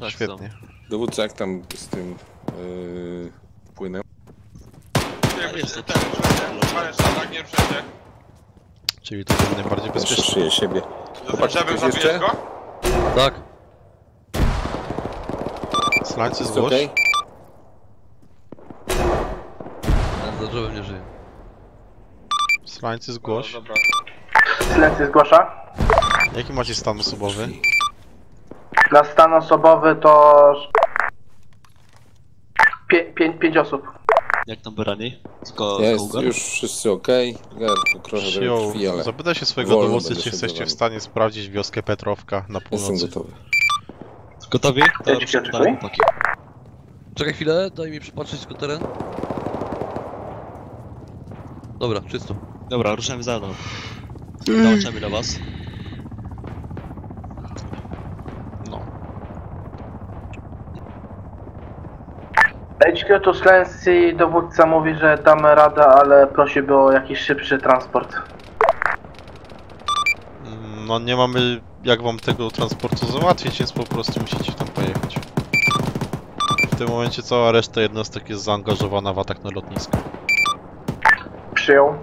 Tak, Świetnie. Dowódca jak tam z tym yy, płynął? Jest to Ale szlak nie ruszajcie. Czyli to jest najbardziej bezpieczne. szyję siebie. Chłopaki, Żebym ktoś zabijesz jeszcze? go? Tak. Slańcy zgłoś. okej? Ja za drzewem nie żyję. Slańcy zgłoś. Dobra. Silency zgłasza. Jaki macie stan osobowy? Na stan osobowy to... Pię, pię, pięć osób. Jak tam Berani? Tylko Jest Kołgar? już wszyscy okej. Ja Zapytaj się swojego wolno dowódcy, będę czy jesteście w stanie sprawdzić wioskę Petrowka na Jestem północy. gotowy. Gotowi? Ruszamy chłopaki. Czekaj chwilę, daj mi przypatrzeć tylko teren. Dobra, czysto. Dobra, ruszamy za mną. Dołączamy do was. No. HQ to Silency, dowódca mówi, że damy radę, ale prosiłby o jakiś szybszy transport. Mm, No nie mamy jak wam tego transportu załatwić, więc po prostu musicie tam pojechać. W tym momencie cała reszta jednostek jest zaangażowana w atak na lotnisko. Przyjął.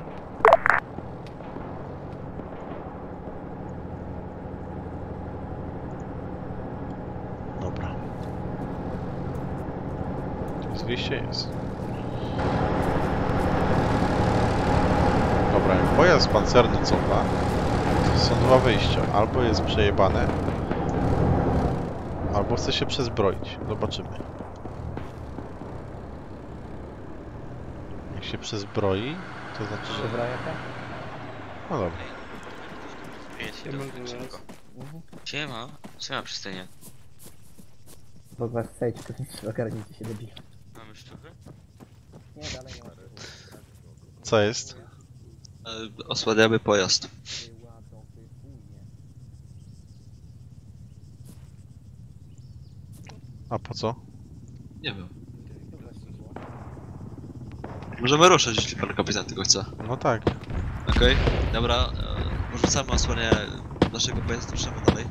Dobra. To jest wyjście? Jest. Dobra, jak pojazd pancerny cofa, to są dwa wyjścia. Albo jest przejebane, albo chce się przezbroić. Zobaczymy. Jak się przezbroi, to znaczy, że... No dobra. Siema, siema przystojnie. W ogóle stage, to nie ogarnijcie się debil. Mamy szczupy? Nie, dalej nie ma. Co jest? E, osłaniamy pojazd. A po co? Nie wiem. Możemy ruszyć, jeśli pan kapitan tego chce. No tak. Okej, dobra, e, porzucamy osłonę naszego pojazdu, ruszamy dalej.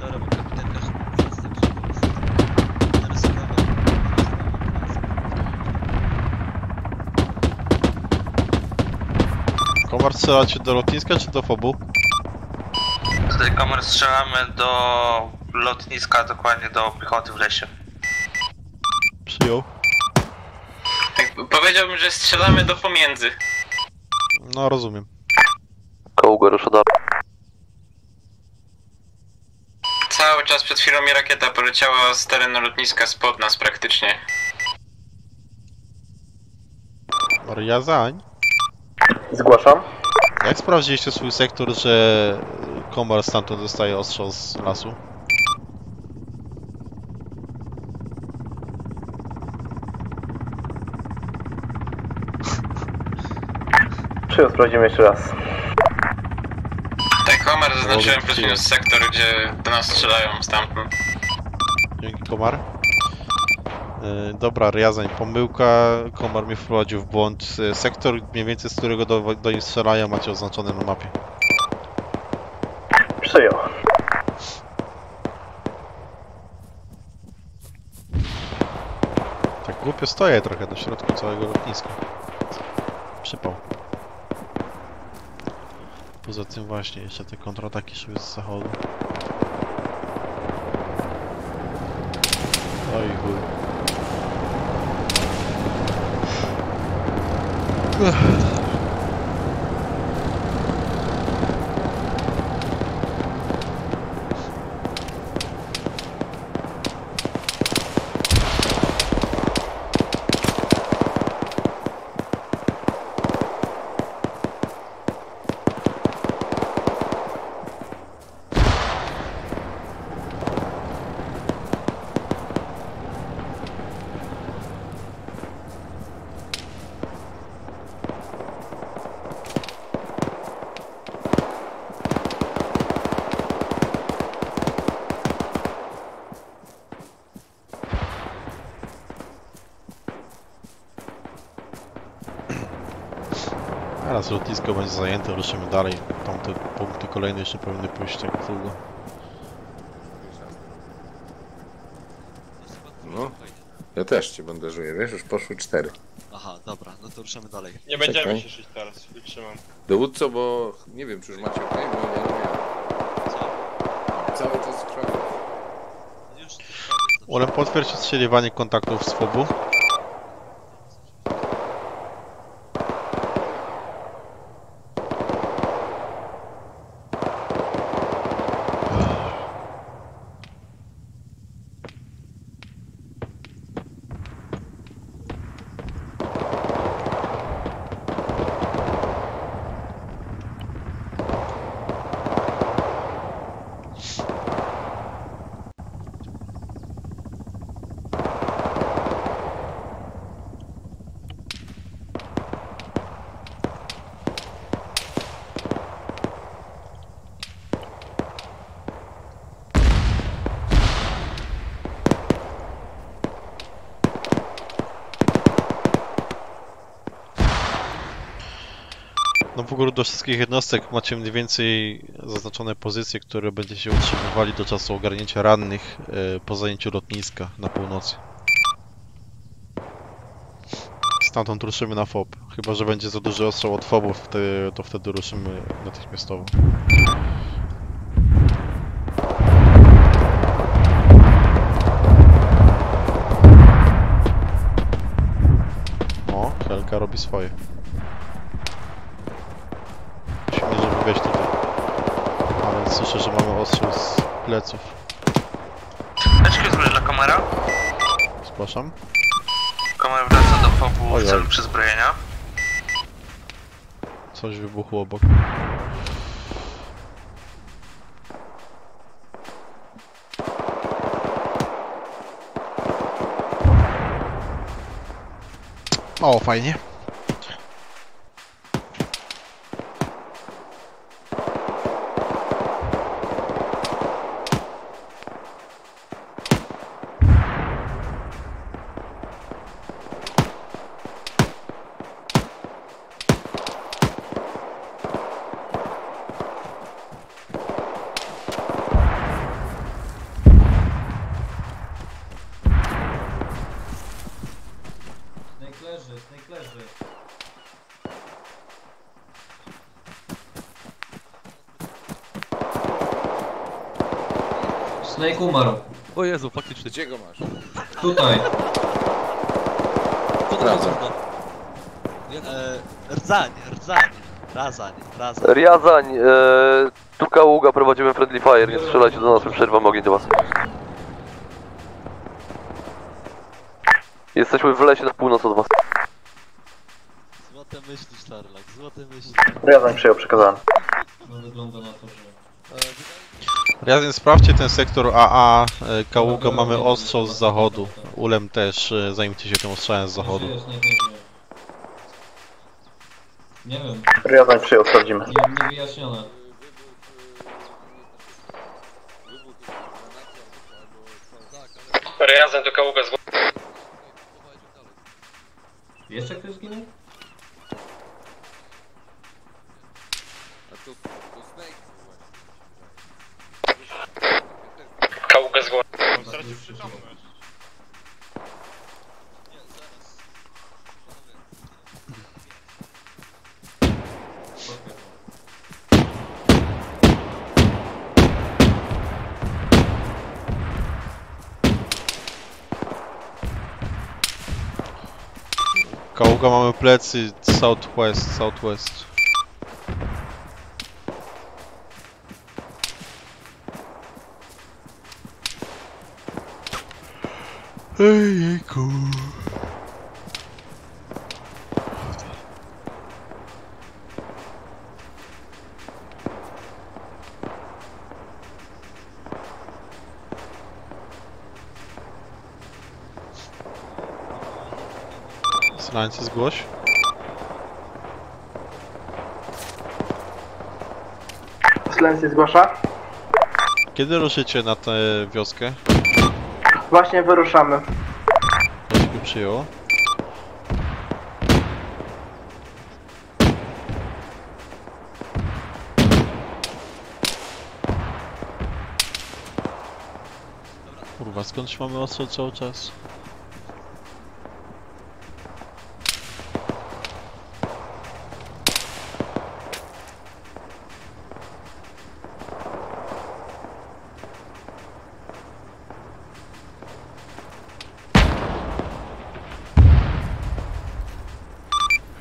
Dobra, bo kapitanka. Komar strzelacie do lotniska czy do fobu? Tutaj kamer strzelamy do lotniska, dokładnie do piechoty w lesie. Przyjął. Tak, Powiedziałbym, że strzelamy do pomiędzy. No rozumiem. Kołga rusza dalej. Cały czas przed chwilą mi rakieta poleciała z terenu lotniska spod nas praktycznie. Riazań? Zgłaszam. Jak sprawdziliście swój sektor, że Komar stamtąd dostaje ostrzał z lasu. Przyjął, sprawdzimy jeszcze raz. Tak, Komar zaznaczyłem plus minus sektor, gdzie do nas strzelają stamtąd. Dzięki Komar. Yy, dobra, Riazań, pomyłka. Komar mnie wprowadził w błąd. Yy, sektor mniej więcej, z którego do, do nich strzelają, macie oznaczony na mapie. Przyjął. Tak głupio stoję trochę do środku całego lotniska. Przypał. Poza tym właśnie, jeszcze te kontrataki szły z zachodu. Oj chuj. Ech. Teraz lotnisko będzie zajęte, ruszymy dalej. Tamte punkty kolejne jeszcze powinny pójść jak długo. No. Ja też cię bandażuję, wiesz? Już poszły cztery. Aha, dobra, no to ruszamy dalej. Nie będziemy Czekaj. się szyć teraz, wytrzymam. Dowódco, bo nie wiem, czy już macie okej, bo ja nie wiem. Cały czas trwa. Olem potwierdź odstrzeliwanie kontaktów z FOB-u. Do wszystkich jednostek macie mniej więcej zaznaczone pozycje, które będziecie utrzymywali do czasu ogarnięcia rannych e, po zajęciu lotniska na północy. Stamtąd ruszymy na FOB. Chyba, że będzie za duży ostrzał od FOBów, to wtedy ruszymy natychmiastowo. O, Helka robi swoje. Ostrzał z pleców. Excuse dla kamera. Zgłaszam. Kamera wraca do fobu w celu przyzbrojenia. Coś wybuchło obok. O, fajnie. Razań, razań. Riazań, e, tu Kaługa, prowadzimy friendly fire, nie strzelajcie do nas, my przerwamy ogień do was. Jesteśmy w lesie na północ od was. Złote myśli, Starlak, złote myśli. Riazań przyjął, przekazałem. No wygląda na to, że... Razem sprawdźcie ten sektor AA. e, Kaługa mamy ostrzał z zachodu. Ulem też, e, zajmijcie się tym ostrzałem z zachodu. Nie wiem, Riazan przyjął, sprawdzimy. nie, nie wyjaśnione. Reazem do Kaługa zgłosił. Jeszcze ktoś zginął? Kaługa zgłosił. Stracił przytomność. Kaługa mamy plecy southwest, southwest. Ejejku. Slańcy zgłoś. Slency zgłasza. Kiedy ruszycie na tę wioskę? Właśnie wyruszamy. Ktoś by przyjął. Kurwa, skąd mamy ostrzał cały czas?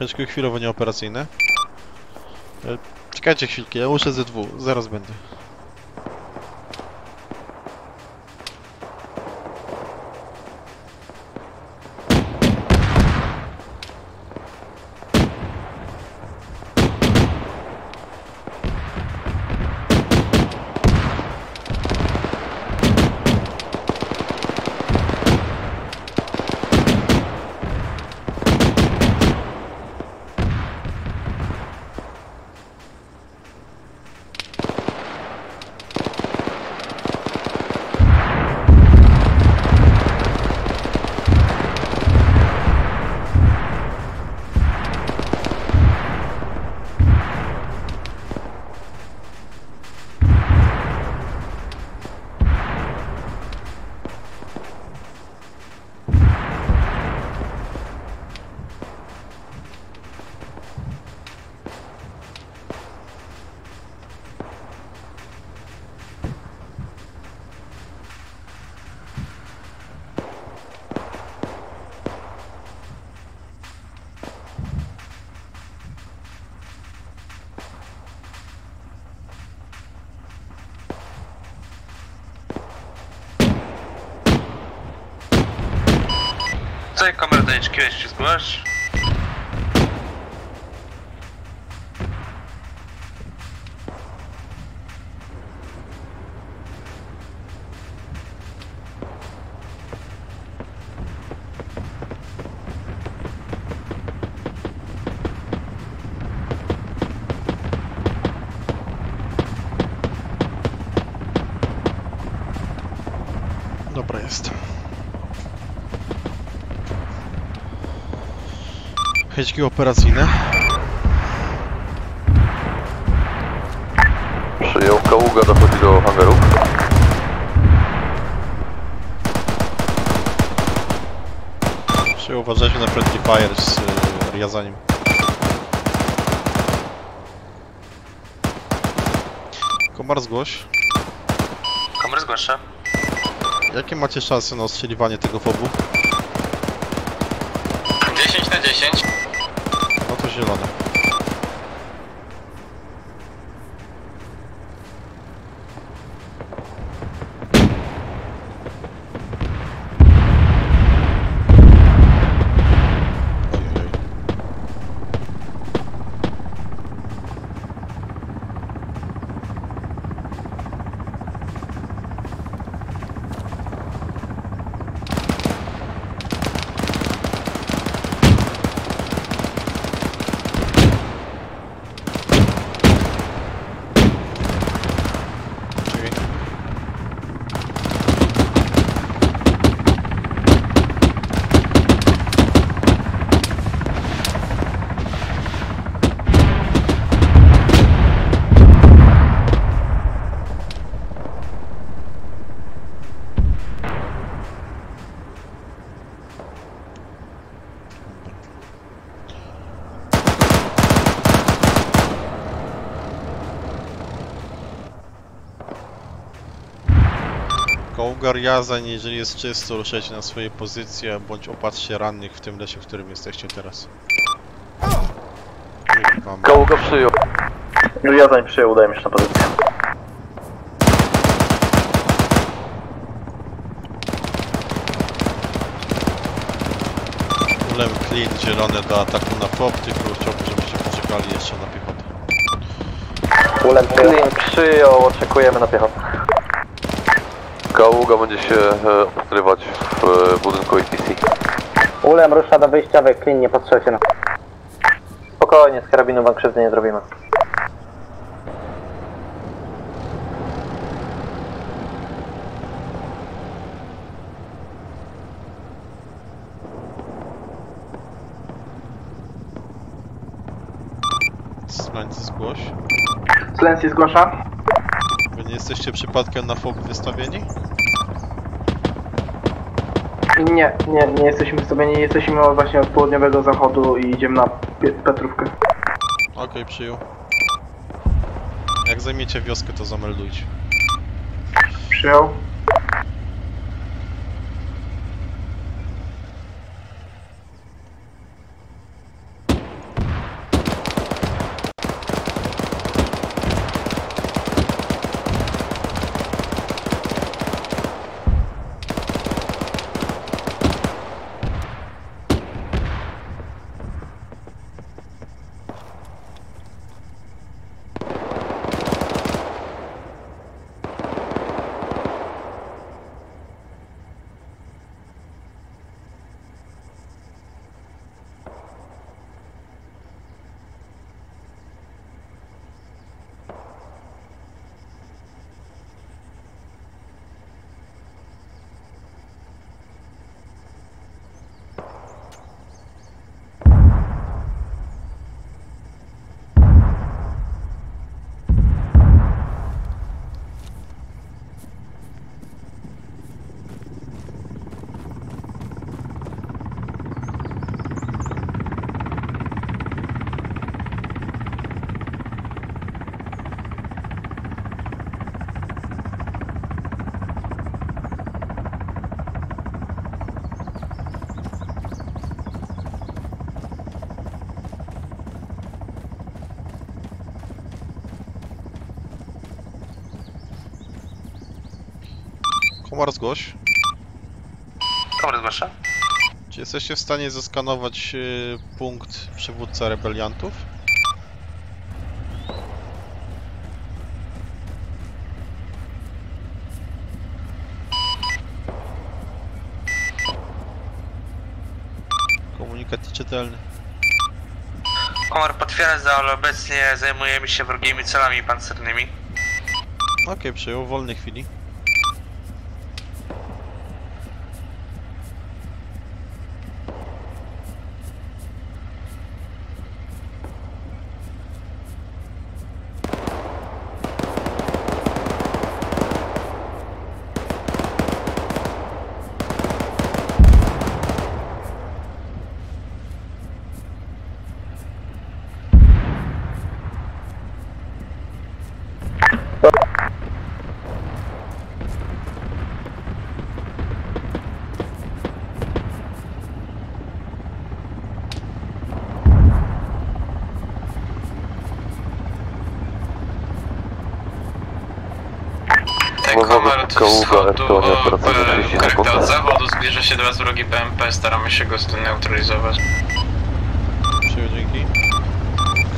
Chęćku chwilowo nieoperacyjne. E, Czekajcie chwilkę, ja muszę ZW, zaraz będę. Tutaj kamerę do HQ operacyjne. Przyjął Kaługa, dochodzi do hangaru. Przyjął uważajcie na friendly fire z y, riazaniem. Komar zgłoś. Kamerę zgłaszam. Jakie macie szanse na ostrzeliwanie tego fobu? No to Kołgar Jazań, jeżeli jest czysto, ruszajcie na swoje pozycje, bądź opatrzcie rannych w tym lesie, w którym jesteście teraz. Kurwa, ma- Kaługa przyjął. Jazań przyjął, się na pozycję. Ulem clean, zielone do ataku na FOB, tylko chciałbym, żebyście poczekali jeszcze na piechotę. Ulem Clean przyjął, oczekujemy na piechotę. Kaługa będzie się e, opatrywać w e, budynku ATC. Ulem rusza do wyjściowej, klin nie patrzcie na... Spokojnie, z karabinu wam krzywdy nie zrobimy. Slańcy zgłoś. Silencji zgłasza. Wy nie jesteście przypadkiem na FOB wystawieni? Nie, nie, nie jesteśmy wystawieni, jesteśmy właśnie od południowego zachodu i idziemy na Pie- Petrówkę. Okej, przyjął. Jak zajmiecie wioskę, to zameldujcie. Przyjął. Komar zgłoś. Komar zgłasza. Czy jesteście w stanie zeskanować y, punkt przywódca rebeliantów? Komunikat nieczytelny. Komar potwierdza, ale obecnie zajmujemy się wrogimi celami pancernymi. Okej, przyjął, wolnej chwili. Komar od Kaługa, wschodu, Estonia, o, operacyjna e, 30 korek sekund. od zachodu, zbliża się do was wrogi BMP, staramy się go stąd neutralizować. Przyjął, dzięki.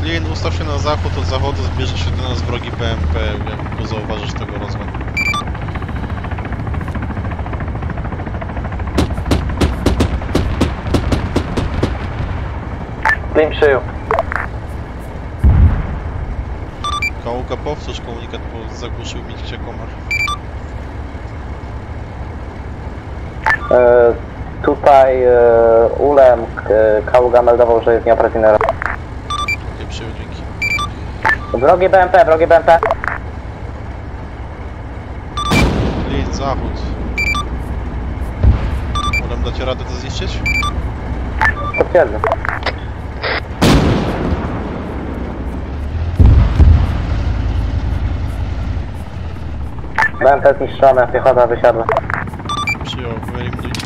Klient ustaw się na zachód, od zachodu zbierze się do nas wrogi PMP, jak go zauważysz tego rozwoju. Clean przyjął. Kaługa, powtórz komunikat, bo zagłuszył mi się komar. E, tutaj e, Ulem K- Kaługa meldował, że jest nieoperacyjny. Okej, przyjął, dzięki. Wrogie BMP, wrogie BMP. Klient, zachód. Udam dacie radę to zniszczyć? Potwierdzam. BMP zniszczone, piechota wysiadła. Przyjął, wyeliminujcie.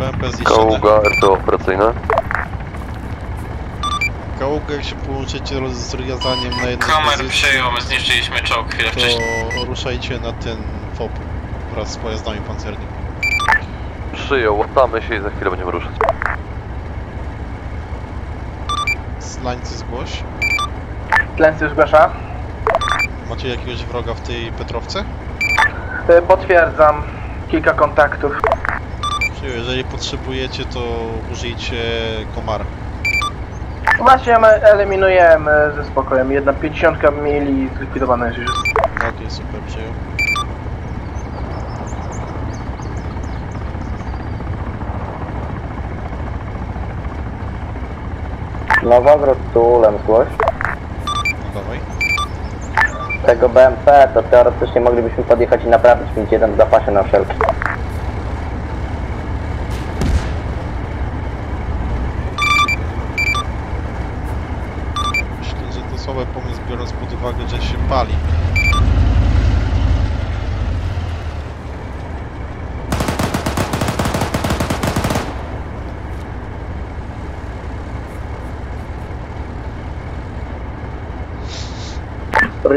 BMP zniszczone. Kaługa, RTO operacyjne. Kaługę, jak się połączycie z rozwiązaniem na jednej Kamer pozycji, przyjął, my zniszczyliśmy czołg chwilę wcześniej. to ruszajcie na ten FOB wraz z pojazdami pancernymi. Przyjął, łatamy się i za chwilę będziemy ruszać. Slańcy zgłoś. Tlency zgłasza. Macie jakiegoś wroga w tej Petrowce? Y, Potwierdzam. Kilka kontaktów. Jeżeli potrzebujecie, to użyjcie komara. Właśnie my eliminujemy ze spokojem. Jedna 50 mili zlikwidowana już jest. Okej, super, przyjął. Nowogród tu ulem zgłoś. No dawaj. Tego BMP to teoretycznie moglibyśmy podjechać i naprawić, mieć jeden w zapasie na wszelki. Myślę, że to słaby pomysł, biorąc pod uwagę, że się pali.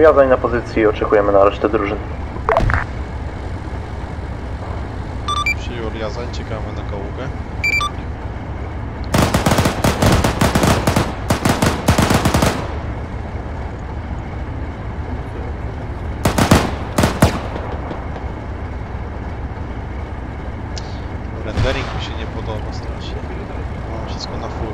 Riazań na pozycji oczekujemy na resztę drużyn. Przyjął Riazań, czekamy na kaługę. Rendering mi się nie podoba strasznie. Mam wszystko na full.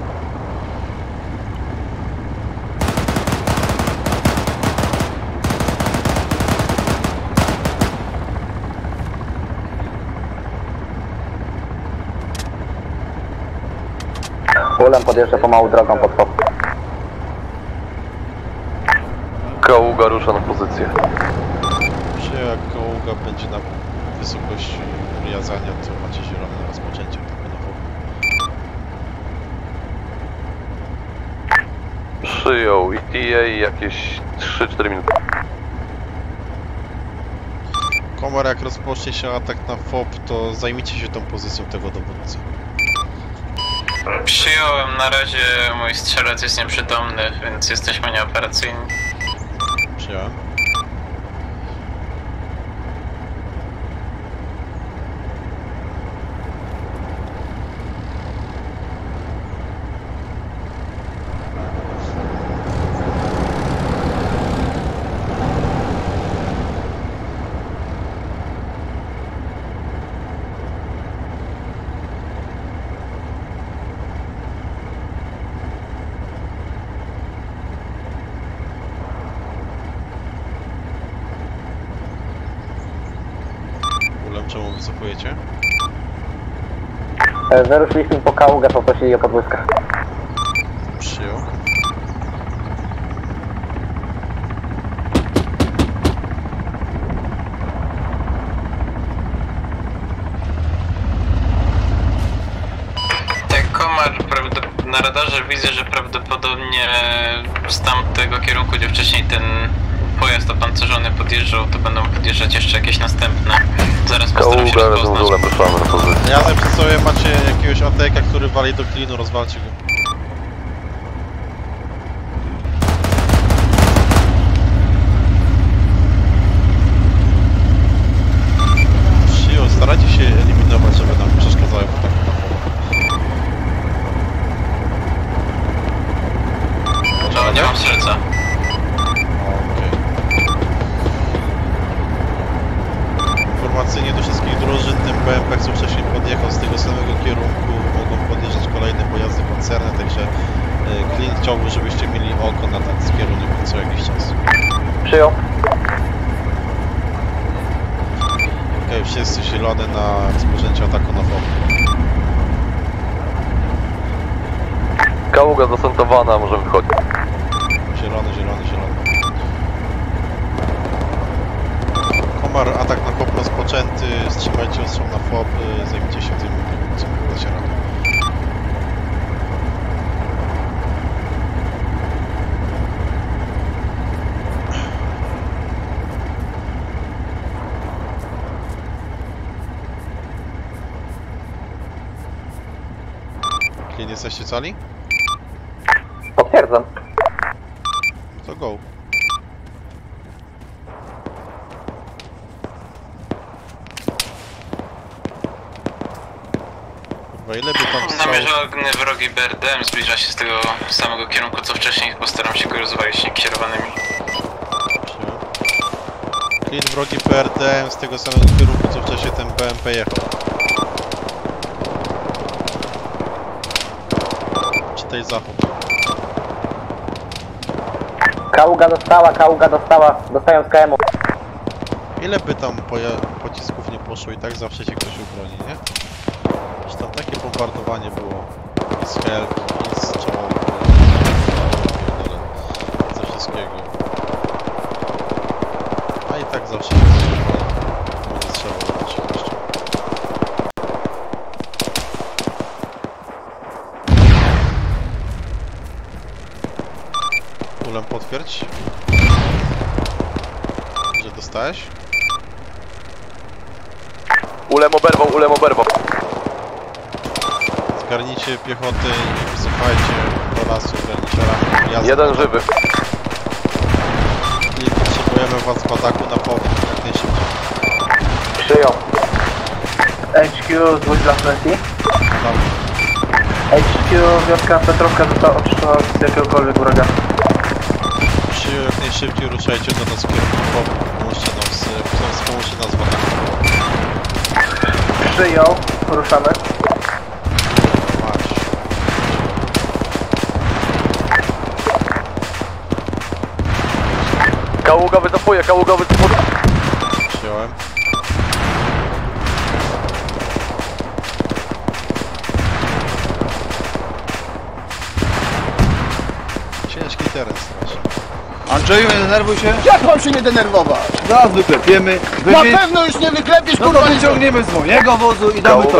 Ulem podjeżdża pomału drogą pod FOB. Kaługa rusza na pozycję. Przyjął jak kaługa będzie na wysokości Riazania, to macie zielone na rozpoczęcie tylko na. Przyjął ETA jakieś 3-4 minuty. Komar jak rozpocznie się atak na FOB, to zajmijcie się tą pozycją tego dowódcy. Przyjąłem, na razie mój strzelec jest nieprzytomny, więc jesteśmy nieoperacyjni. Przyjąłem. Ulem, czemu wycofujecie? E, Wyruszyliśmy po kaługę, poprosili o podwózkę. Przyjął. Tak, komar prawdop- na radarze widzę, że prawdopodobnie z tamtego kierunku, gdzie wcześniej ten pojazd opancerzony podjeżdżał, to będą podjeżdżać jeszcze jakieś następne. Postaram się na pozycję. Razem przy sobie macie jakiegoś ATK, który wali do klinu, rozwalcie go. Przyjął, starajcie się eliminować, żeby nam przeszkadzały w ataku na FOB. No, nie mam strzelca. Okej. Informacyjnie do wszystkich drużyn, tym BMP, co wcześniej podjechał z tego samego kierunku, mogą podjeżdżać kolejne pojazdy koncerne, także e, klient chciałby, żebyście mieli oko na ten kierunek co jakiś czas. Przyjął. Okej, wszyscy zielone na rozpoczęcie ataku na FOB. Kaługa zasentowana, możemy wychodzić. Zielony, zielony, zielony. Komar, atak na FOB rozpoczęty, wstrzymajcie ostrzał na FOB, y, zajmijcie się tym, co dacie radę. Jesteście cali? Potwierdzam. To go. Kurwa, ile by tam strzał... Namierzony wrogi BRDM zbliża się z tego samego kierunku co wcześniej, postaram się go rozwalić niekierowanymi. Clean wrogi PRDM z tego samego kierunku co wcześniej ten BMP jechał. Czytaj zachód. Kaługa dostała, kaługa dostała. Dostają z KM-u. Ile by tam pocisków nie poszło i tak zawsze się ktoś ubroni, nie? Że tam takie bombardowanie było. I z help, i z czołg, ze wszystkiego. A i tak zawsze się ktoś ubroni. Będzie trzeba oczywiście. Potwierdź. Że dostałeś? Ulem oberwał, ulem oberwał. Zgarnijcie piechoty i wysłuchajcie do lasu, garniciela. Jazda. Jeden żywy. I potrzebujemy was w ataku na powrót, jak najszybciej. Przyjął. HQ z Wood Mercy. HQ, wioska Petrowka została oczyszczona z jakiegokolwiek wroga. Jak najszybciej, ruszajcie do nas w kierunku. Pomóżcie nam z, wspomóżcie nas w ataku. Przyjął, ruszamy. Kaługa wycofuje, kaługa wycofuje. Nie denerwuj się. Jak mam się nie denerwować? Zaraz wyklepiemy. Na pewno już nie wyklepiesz, No kurwa, to wyciągniemy z mojego wozu i damy się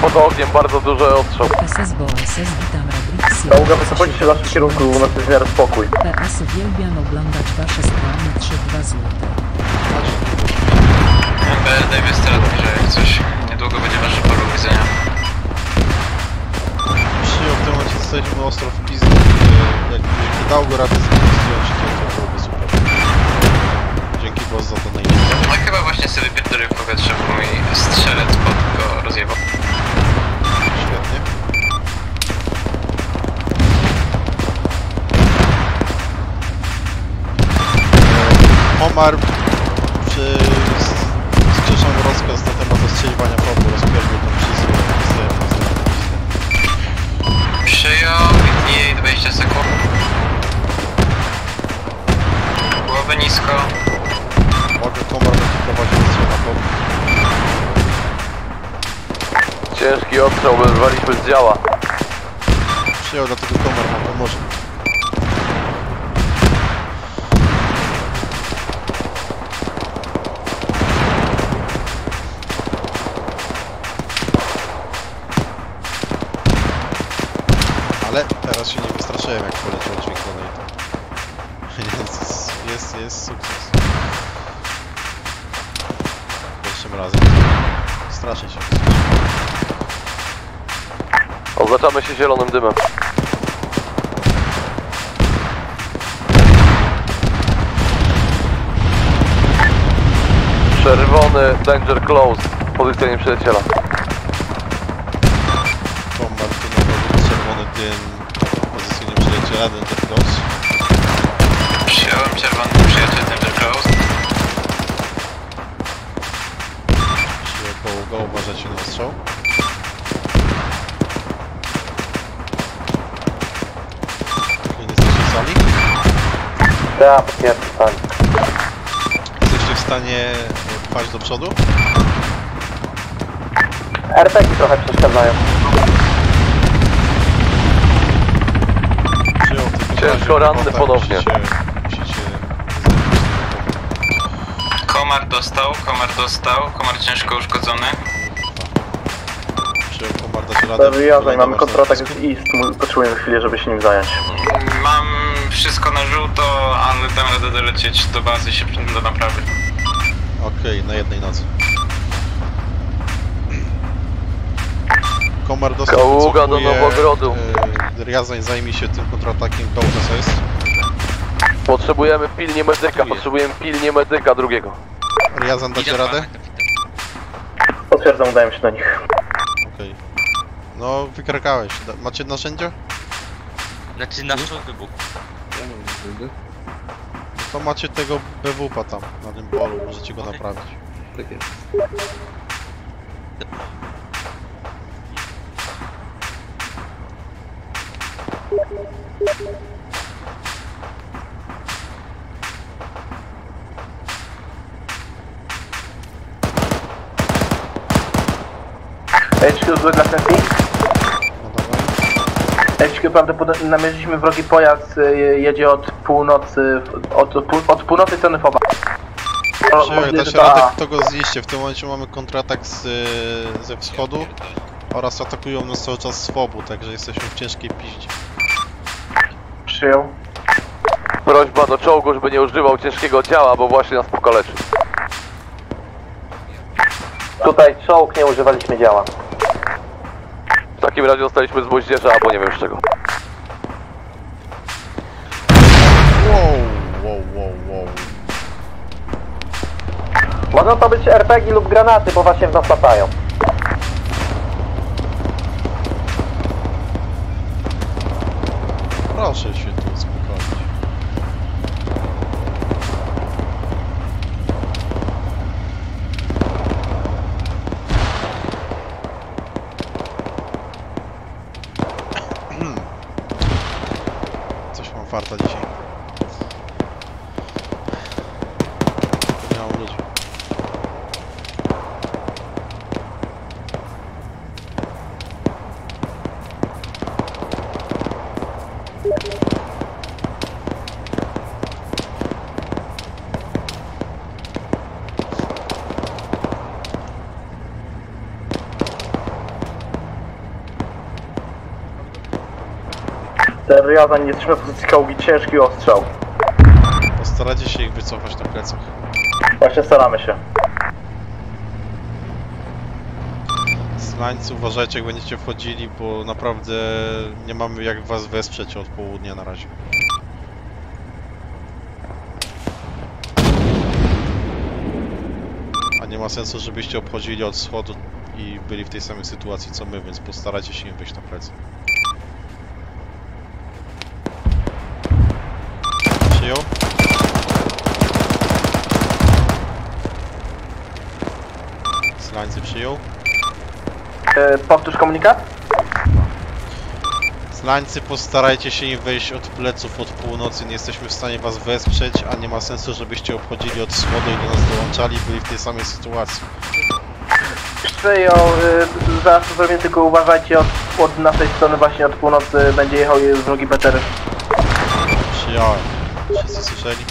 pod ogniem, bardzo duży ostrzał. SS BOSS witam Radrixie. Kaługa, wycofajcie się w kierunku, u nas jest w miarę spokój. PS uwielbiam oglądać wasze strony 3-2 złote. BRDM jest teraz dobrze, jak coś. Niedługo będzie wasze polu widzenia. Przyjął w tym momencie jesteśmy ostro w pizdu. e, Jak, jak dał go radę zdjąć, Boss za to. No chyba właśnie sobie wypierdolił w powietrze, bo mój strzelec pod go rozjebał. Świetnie. Omar Ostrzał, wyrwaliśmy z działa. Przyjął, dlatego Komar nam pomoże. Ale teraz się nie wystraszyłem jak poleciał dźwięk donate'a. Jest, jest, jest sukces. Pierwszym razem. Straszę się. Oznaczamy się zielonym dymem. Czerwony, danger close. Pozycja nieprzyjaciela. Ja, sali. Jesteście w stanie paść do przodu? RPG trochę przeszkadzają. Przyjął Ciężko ranny kontakt, ponownie. Musicie, musicie Komar dostał, komar dostał, komar ciężko uszkodzony. przyjął komar dać radę. Wyjazdaj, mamy kontratak z East, potrzebujemy chwilę, żeby się nim zająć. Wszystko na żółto, ale dam radę dolecieć do bazy i się do naprawy. Okej, na jednej nocy. Komar dostał Kaługa do Nowogrodu. e, Riazań zajmie się tym kontratakiem Kaukas jest. Potrzebujemy pilnie medyka, potrzebujemy pilnie medyka drugiego. Riazan dacie radę? Potwierdzam, udajemy się do nich. Okej. No, wykrakałeś. Da- Macie narzędzia? Znaczy nasz wybuch. To macie tego BWP tam, na tym polu, możecie go naprawić. Tak jest. HQ zły dla Sensi. HQ prawdopodobnie namierzyliśmy wrogi pojazd, y, jedzie od północy, od, od, od północy strony FOBA. Że się to radę, A. kto go zniszczy. W tym momencie mamy kontratak z, y, ze wschodu oraz atakują nas cały czas z fobu, także jesteśmy w ciężkiej piździe. Przyjął. Prośba do czołgu, żeby nie używał ciężkiego działa, bo właśnie nas pokaleczy. Tutaj czołg, nie używaliśmy działa. W takim razie dostaliśmy z moździerza, albo nie wiem z czego. Wow, wow, wow, wow. Mogą to być RPG lub granaty, bo właśnie w nas latają. Proszę się tu uspokoić. Coś mam farta dzisiaj. Nie mam ludzi. Riazan, jesteśmy w pozycji ciężki ostrzał. Postarajcie się ich wycofać na plecach. Właśnie staramy się. Slańcy, uważajcie jak będziecie wchodzili, bo naprawdę nie mamy jak was wesprzeć od południa na razie. A nie ma sensu, żebyście obchodzili od wschodu i byli w tej samej sytuacji co my, więc postarajcie się im wyjść na plecy. Przyjął? Slańcy przyjął? E, powtórz komunikat. Slańcy, postarajcie się im wejść od pleców od północy, nie jesteśmy w stanie was wesprzeć, a nie ma sensu, żebyście obchodzili od wschodu i do nas dołączali, byli w tej samej sytuacji. Przyjął, y, zaraz zrobię, tylko uważajcie od, od naszej strony właśnie od północy będzie jechał wrogi Peter. Przyjąłem. Wszyscy słyszeli?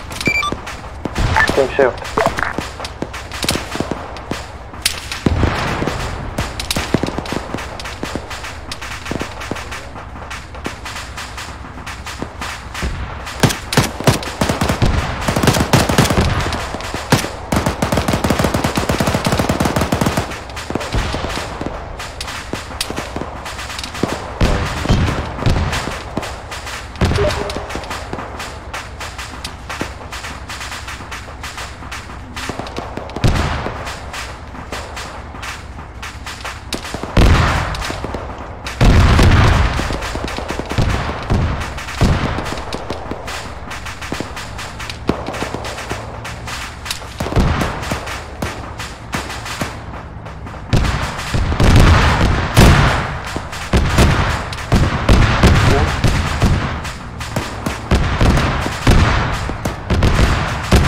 Tym się.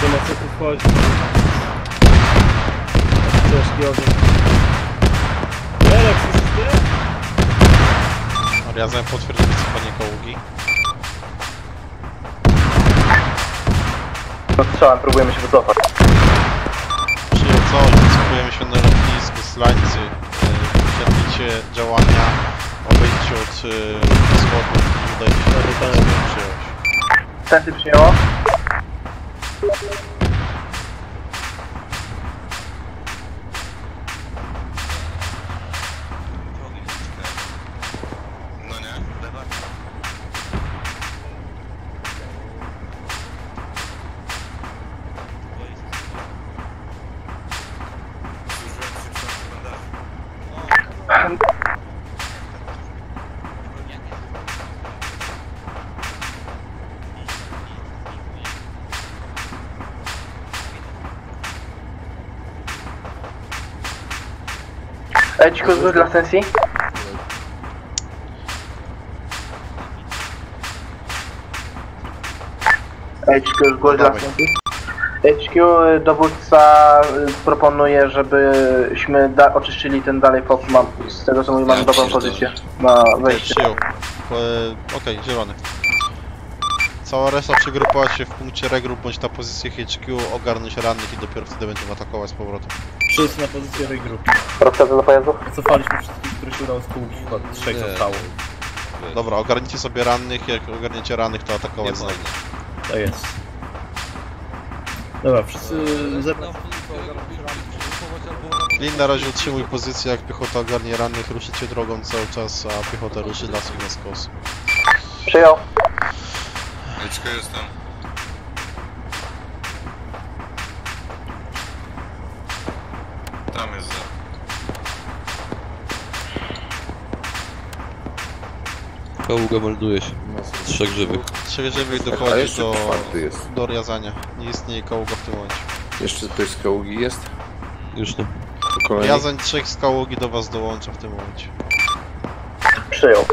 Do nas tu wchodzi. Ciężki ogień. Releks, jesteś ty? Razem potwierdzili wycofanie koługi. Strzałem, próbujemy się wycofać. Przyjął całość, wycofujemy się na lotnisku, slańcy. Przerwijcie działania, obejdźcie od y, wschodu i udajcie się do lotniska. Przyjąłeś. Testy przyjęło. No nie? Lewa? Edźku, zgłoś dla sesji. HQ, zgłoś dla sesji. HQ, dowódca y, proponuje, żebyśmy da- oczyszczyli ten dalej pop. Mam, z tego co mówię, mamy dobrą pozycję na wejście. Przyjął. E, Okej, zielony. Cała reszta przygrupować się w punkcie regroup bądź na pozycję HQ, ogarnąć rannych i dopiero wtedy będziemy atakować z powrotem. Wszyscy na pozycję regroup. Rozkazy do pojazdów? Cofaliśmy wszystkich, których się udało z kółki, chyba trzech Nie. zostało. Dobra, ogarnijcie sobie rannych, jak ogarniecie rannych to atakować z nami. Tak jest. Dobra, wszyscy zebrać. Lin na razie utrzymuj pozycję, jak piechota ogarnie rannych, ruszycie drogą cały czas, a piechota ruszy lasem na skos. Przyjął. Eczka jestem. Kaługa melduje się. Trzech żywych. Trzech żywych A dochodzi jeszcze do, czwarty jest. do riazania. Nie istnieje kaługa w tym momencie. Jeszcze ktoś z kaługi jest? Już nie. Kolei? Riazań trzech z kaługi do was dołącza w tym momencie. Przyjął.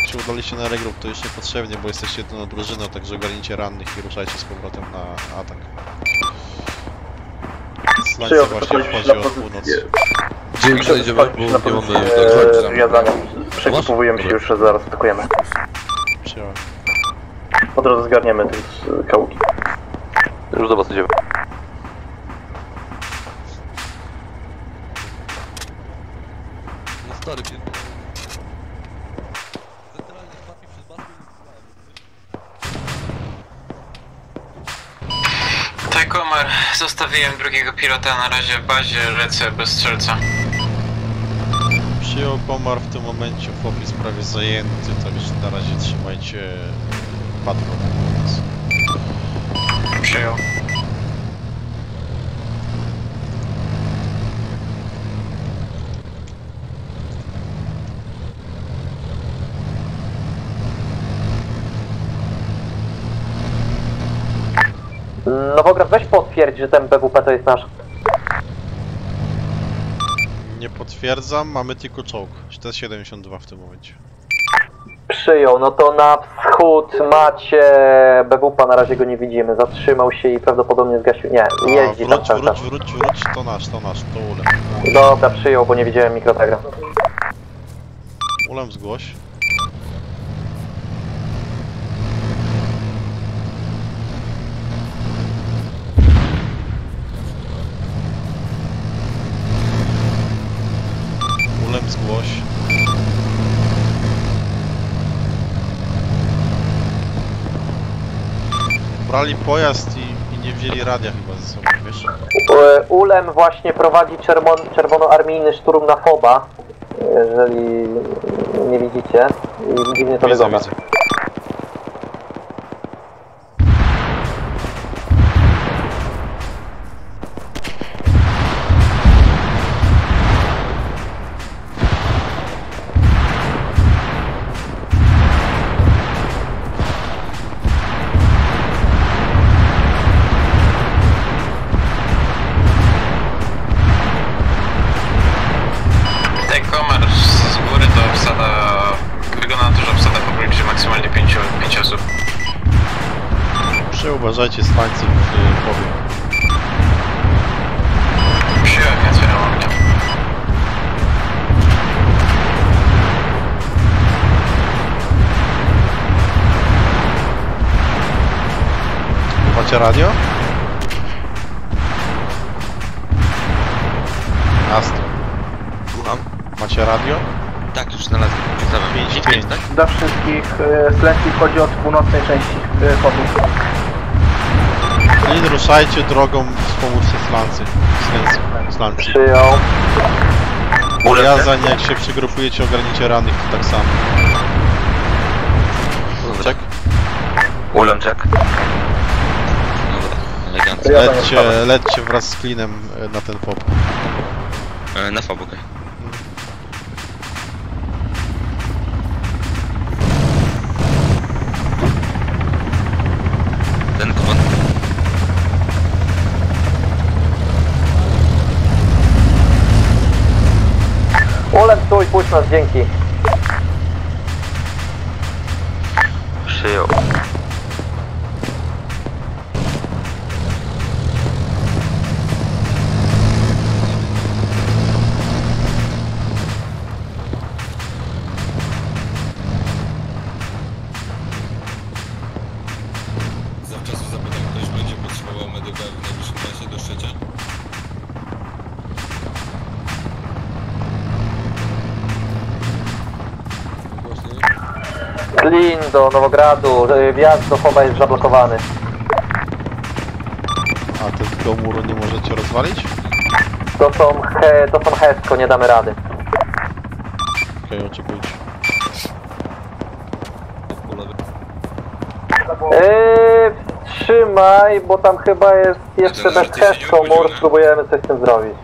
Jak się udaliście na regroup, to już niepotrzebnie, bo jesteście jedyną drużyną, także ogarnijcie rannych i ruszajcie z powrotem na atak. Przyjął, właśnie wchodzi na od pozycję. północy. Gdzie już znajdziemy? Bo nie mamy... pozycję tak, zwiadania. Przekupujemy się już, zaraz atakujemy. Przyjąłem. Po drodze zgarniemy tych z kałuki. Już do was idziemy. No stary. Tak, Komar, zostawiłem drugiego pilota na razie w bazie, lecę bez strzelca. Komar w tym momencie, chłop jest prawie zajęty, także na razie trzymajcie patrol. Przyjął. Nowograd, weź potwierdź, że ten BWP to jest nasz. Nie potwierdzam, mamy tylko czołg. To jest 72 w tym momencie. Przyjął, no to na wschód macie BWP, na razie go nie widzimy. Zatrzymał się i prawdopodobnie zgasił. Nie, A, jeździ tam wróć, cały wróć, wróć, wróć, to nasz, to nasz, to ulem. Dobra, przyjął, bo nie widziałem mikrotagra. Ulem zgłoś. Ulem zgłoś. Brali pojazd i, i nie wzięli radia chyba ze sobą, wiesz? E, Ulem właśnie prowadzi czerwon, czerwonoarmijny szturm na FOBA, jeżeli nie widzicie. I dziwnie to Widzę, wygląda. widzę. Macie radio? Jasne. Słucham? Macie radio? Tak, już znalazłem. Czytałem. 5 5, tak? Do wszystkich y, wchodzi od północnej części y, chodu. Lin, ruszajcie drogą wspomóc Slancy. Slancy. Przyjął. Jazań, jak się przygrupujecie, ogarnicie rannych, to tak samo. Czek? Ulem check. Elegancko. Lećcie, lećcie wraz z Klinem e, na ten pop. E, na fob, okej. Ten komand. nas, dzięki. Do Nowogradu, wjazd do Foba jest zablokowany. A tego muru nie możecie rozwalić? To są, he, to są Hesko, nie damy rady. Okej, oczekujcie. Yy, trzymaj, bo tam chyba jest jeszcze bez Hesko mur, spróbujemy coś z tym zrobić.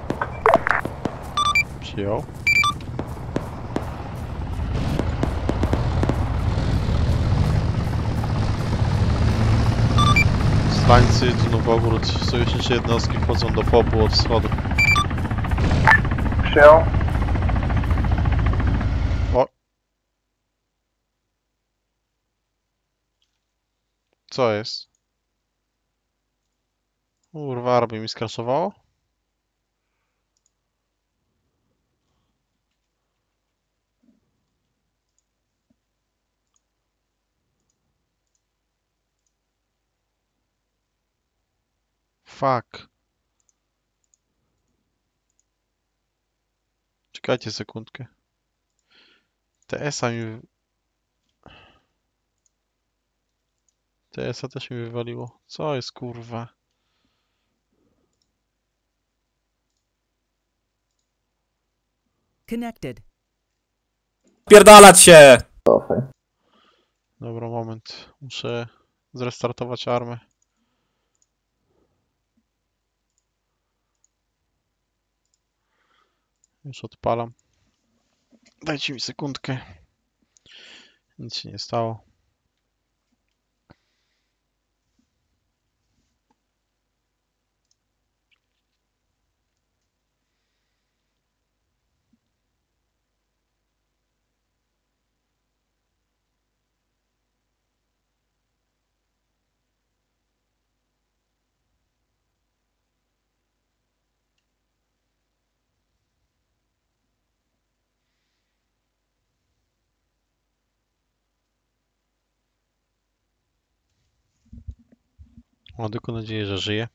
Nowogród, sojusznicze jednostki wchodzą do pobu od wschodu. Przyjął. O! Co jest? Kurwa, armię mi skraszowało? Fuck. Czekajcie sekundkę. TS-a mi... TS-a też mi wywaliło. Co jest kurwa? Connected. Pierdalać się! Dobra, moment. Muszę zrestartować armę. Już odpalam. Dajcie mi sekundkę. Nic się nie stało. Mam tylko nadzieję, że żyje.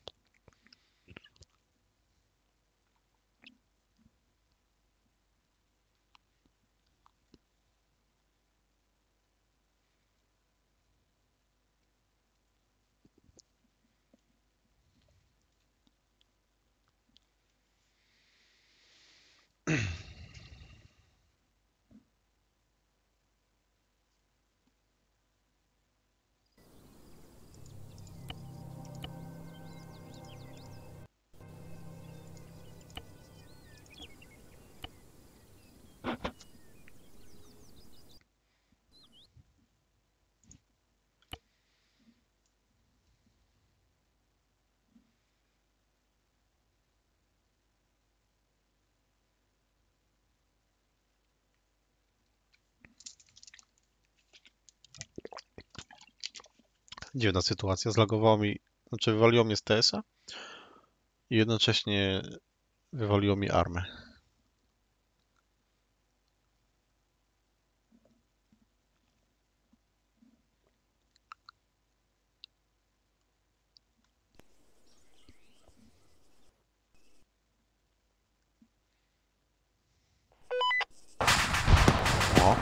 Dziwna sytuacja. Zlagowało mi, znaczy wywaliło mnie z TS-a i jednocześnie wywaliło mi armę. O.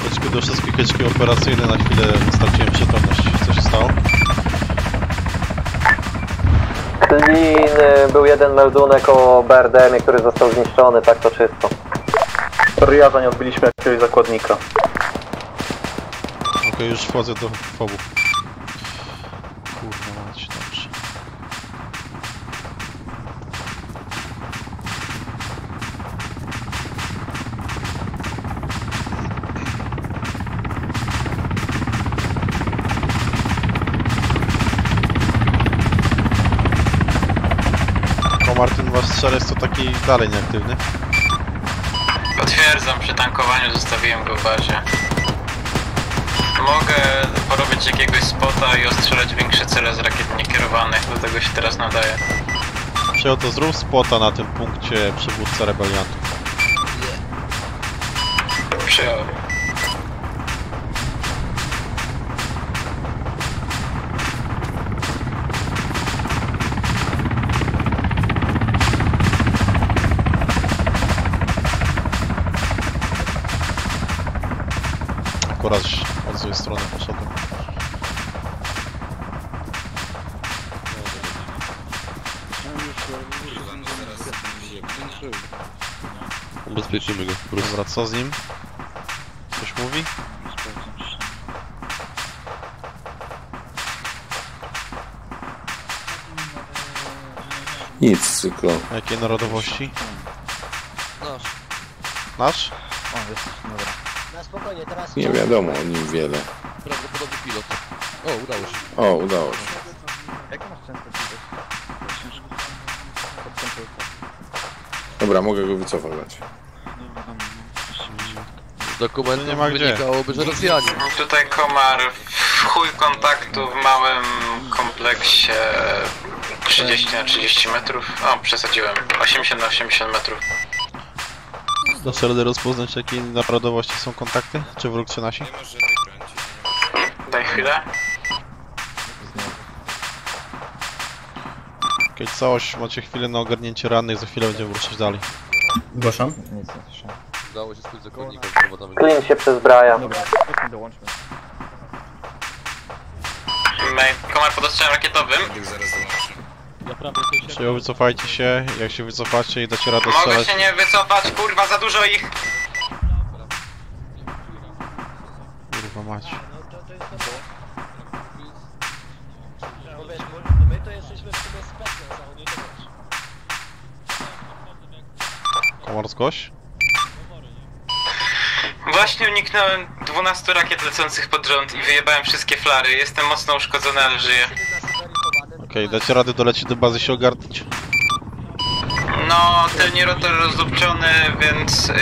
Troszkę do wszystkich heczki operacyjne na chwilę straciłem przytomność. Co się stało? Klin, y, był jeden meldunek o BRDM, który został zniszczony, tak to czysto. Riaza nie odbiliśmy jakiegoś zakładnika. Okej, już wchodzę do fobu. Taki dalej nieaktywny. Potwierdzam, przy tankowaniu zostawiłem go w bazie. Mogę porobić jakiegoś spota i ostrzelać większe cele z rakiet niekierowanych, do tego się teraz nadaje. Przyjął to zrób spota na tym punkcie przywódca rebeliantów. Przyjąłem. Co z nim? Coś mówi? Nic, tylko... Jakiej narodowości? Nasz. Nasz? O, jest, dobra. Na spokojnie, teraz... Nie wiadomo o nim wiele. Prawdopodobnie pilot. O, udało się. O, udało się. Jak masz częstotliwość? Dobra, mogę go wycofać. Dokumentów Nie ma gdzie. wynikałoby, że Rosjanie. Tutaj komar w chuj kontaktu w małym kompleksie 30 na 30 metrów. O, przesadziłem. 80 na 80 metrów. Dasz radę rozpoznać jakie narodowości są kontakty? Czy wróg czy nasi? Daj chwilę. Okej, całość, macie chwilę na ogarnięcie rannych, za chwilę będziemy ruszać dalej. Zgłaszam. Nic nie. Udało się spójrz zakonnika z dowodami. Klin się przezbraja. Dobra, chodźmy, dołączmy. Komar pod ostrzałem rakietowym. Zaraz. Przyjął, wycofajcie się, jak się wycofacie i dacie radę Mogę strzelać. się nie wycofać, kurwa, za dużo ich. Kurwa mać. Bo wiesz, bo my to jesteśmy w sumie specjalni, a oni to wiesz. Komar zgłoś? Właśnie uniknąłem 12 rakiet lecących pod rząd i wyjebałem wszystkie flary. Jestem mocno uszkodzony, ale żyję. Okej, dacie radę dolecieć do bazy się ogarnąć. No, tylnie rotor rozdupczony, więc yy,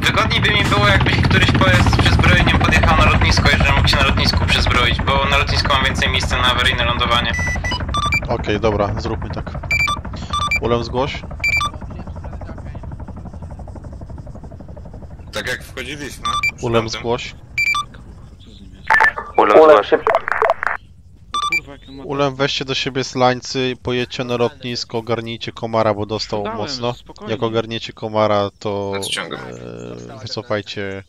wygodniej by mi było, jakbyś któryś pojazd z przezbrojeniem podjechał na lotnisko, jeżeli mógł się na lotnisku przezbroić, bo na lotnisku mam więcej miejsca na awaryjne lądowanie. Okej, dobra, zróbmy tak. Ulem zgłoś. Tak jak wchodziliśmy. Ulem zgłoś. Ulem się... Ulem weźcie do siebie slańcy, pojedźcie na lotnisko, ogarnijcie komara, bo dostał Dałem, mocno. spokojnie. Jak ogarniecie komara, to Nadciągam. e, wycofajcie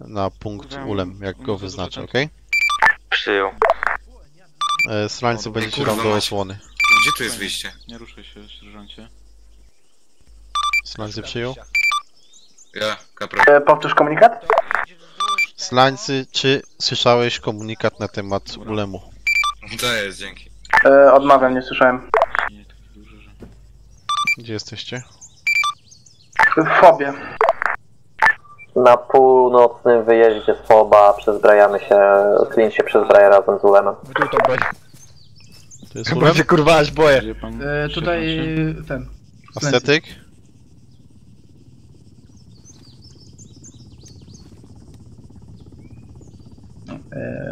na punkt ulem, jak go wyznaczę, ok? Przyjął. E, slańcy będziecie tam do osłony. Gdzie tu jest wyjście? Nie ruszaj się, sierżancie. Slańcy przyjął? Ja, kapral. E, powtórz komunikat? Slańcy, czy słyszałeś komunikat na temat ulemu? To jest, dzięki. E, odmawiam, nie słyszałem. Gdzie jesteście? W fobie. Na północnym wyjeździe z Foba przezbrajamy się, Klin się przezbraja razem z Ulemem. Wytul tą broń. To jest ulem? kurwa aż boję. E, tutaj ten. Aesthetyk?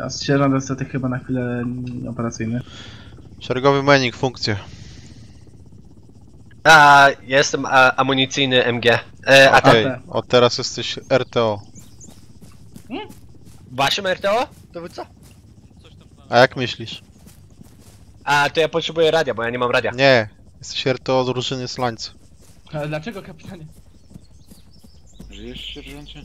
A sierżant niestety chyba na chwilę operacyjny. Szeregowy menik, funkcje. A, jestem a, amunicyjny MG. E, a Okej, ten. od teraz jesteś RTO. Waszym RTO? To wy co? A jak myślisz? A, to ja potrzebuję radia, bo ja nie mam radia. Nie, jesteś RTO drużyny Slańcy. Ale dlaczego kapitanie? Żyjesz, sierżancie?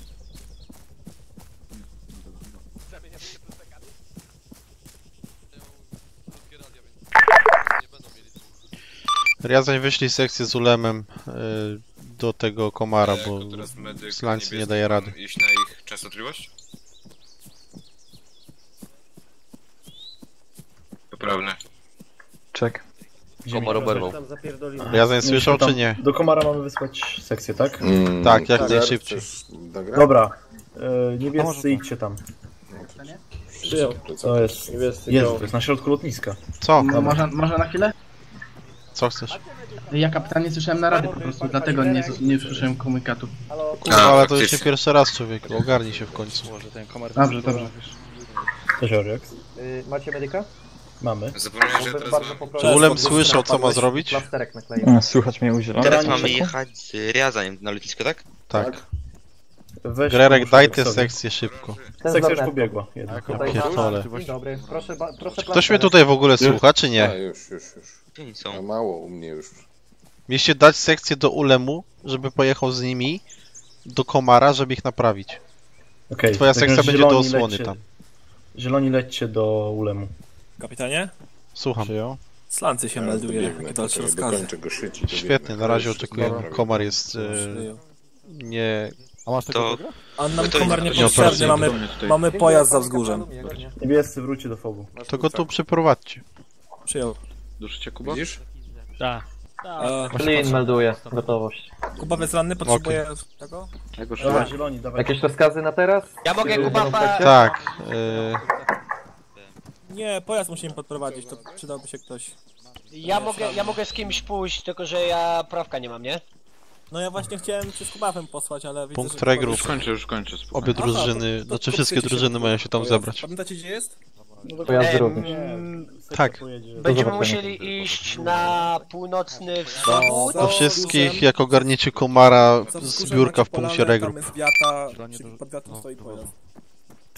Riazań wyszli sekcję z ulemem y, do tego komara, A bo Slańcy nie daje rady. Iść na ich częstotliwość? Poprawne. Czek. Komar oberwał. Riazań słyszał czy nie? Do Komara mamy wysłać sekcję, tak? Mm, Tak, jak Kader, najszybciej. Dobra. E, niebiescy idźcie tam. Przyjął. To jest... Jezu, to jest na środku lotniska. Co? No, może, może na chwilę? Co chcesz? Ja kapitanie słyszałem na rady po prostu, dlatego nie, nie słyszałem komunikatu. Kurwa, ale to już nie pierwszy raz, człowieku. Ogarnij się w końcu. Dobrze, dobrze. Cześć, Oriok. Y, macie medyka? Mamy. Zapomniałem, że teraz mam... Czy Ulem słyszał, co ma zrobić? Plasterek nakleił. Słuchać mnie udzielam. Teraz mamy jechać z Riazaniem na lotnisko, tak? Tak. Weź Grerek, daj tę sekcję szybko. Ten Sekcja już pobiegła. Jedna. Ja Tutaj pierdolę. Dzień dobry, proszę, ba- proszę Ktoś mnie tutaj w ogóle słucha, czy A, nie? już, już, już. Gdzie oni są? A mało u mnie już. Mieliście dać sekcję do Ulemu, żeby pojechał z nimi do Komara, żeby ich naprawić. Okej, Twoja w takim sekcja będzie do zieloni osłony lećcie- tam. Zieloni lećcie do Ulemu. Kapitanie? Słucham. Slancy się Zaraz melduje, dobiegnę, jakie dalsze poczekaj, rozkazy. dokończę go szyć i dobiegnę. Świetnie, na razie Już oczekuję. Komar jest e, nie... A masz To... A nam to komar nie- potrzebny, mamy, mamy pojazd za wzgórzem. Niebiescy, wróćcie do fogu. To go tu przyprowadźcie. Przyjął. Duszycie Kuba? Widzisz? Tak. Clean melduje gotowość. Kuba jest ranny, potrzebuje tego? Dobra, zieloni, dawaj. Jakieś rozkazy na teraz? Ja mogę Kiedy Kuba pa-? Tak. E, Nie, pojazd musimy podprowadzić, to przydałby się ktoś. Ja mogę, ja mogę z kimś pójść, tylko że ja prawka nie mam, nie? No ja właśnie chciałem cię z Kubawem posłać, ale widzę, Punkt że... regroup. Już kończę, już kończę, spokojnie. Obie drużyny, to- znaczy to wszystkie drużyny mają się tam zebrać. Pamiętacie gdzie jest? Pojazd Em, również. Tak. Będziemy musieli iść na północny wschód. Do wszystkich, jak ogarniecie Komara, wzgórzem zbiórka w punkcie regroup. Tam jest wiata, czyli pod wiatą stoi pojazd.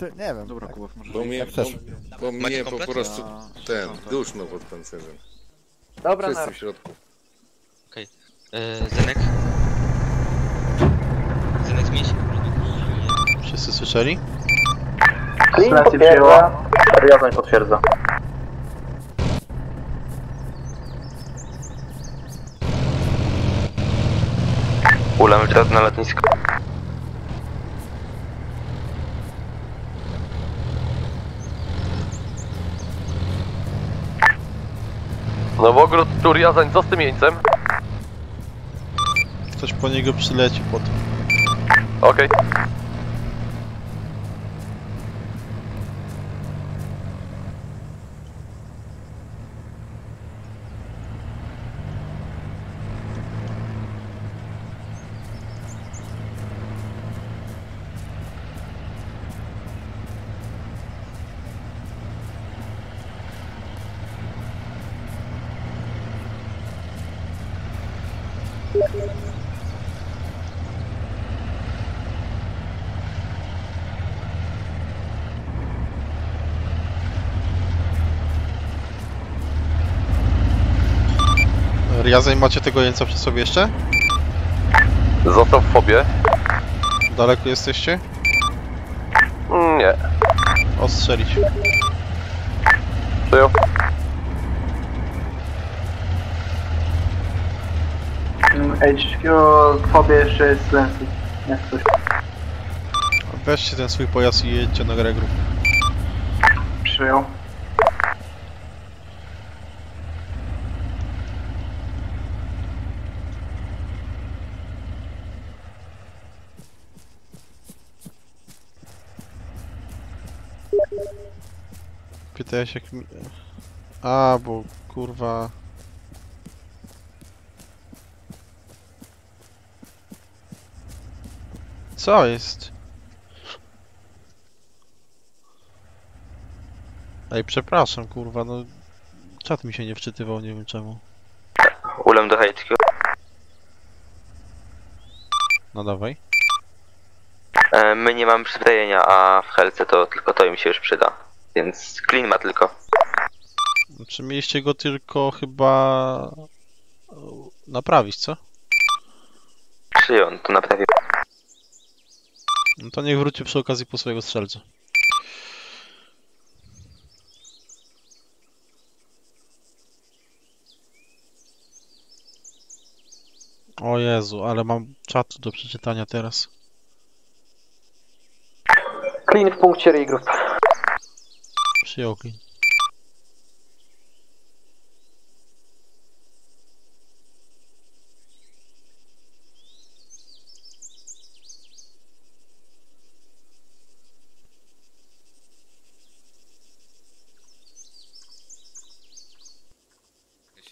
Nie wiem. Dobra, Kuba, może... Bo mnie, chcesz. bo, bo Macie mnie po komplet? prostu ten, duszno pod pancerzem. Dobra, Wszyscy w środku. E? Zenek zmień się. Wszyscy słyszeli? Clean potwierdza. Riazań potwierdza. Ulem teraz na lotnisko. Nowogród, tu Riazań, co z tym jeńcem? Ktoś po niego przyleci potem. Okej. Riazeń, macie tego jeńca przy sobie jeszcze? Został w fobie? Daleko jesteście? Nie. Ostrzelić. Przyjął. HQ w fobie jeszcze jest Lensi. Jak coś. Weźcie ten swój pojazd i jedźcie na grę grup. Przyjął. Pytałeś jak mi... A, bo kurwa... Co jest? Ej, przepraszam, kurwa, no... Czat mi się nie wczytywał, nie wiem czemu. Ulem do HQ. No dawaj. E, my nie mamy przyzwyczajenia, a w helce to tylko to im się już przyda. Więc clean ma tylko. Czy mieliście go tylko chyba... naprawić, co? Przyjął, to naprawię. No to niech wróci przy okazji po swojego strzelca. O Jezu, ale mam czatu do przeczytania teraz. Clean w punkcie regroup. Clean.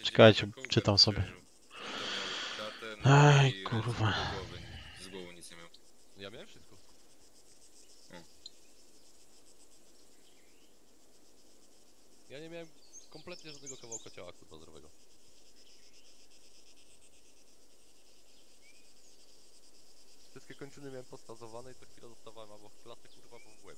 Czekajcie, czytam sobie. Aj, kurwa. Ja nie miałem kompletnie żadnego kawałka ciała, kurwa, zdrowego. Wszystkie kończyny miałem postazowane i co chwilę dostawałem albo w klatę, kurwa, albo w łeb.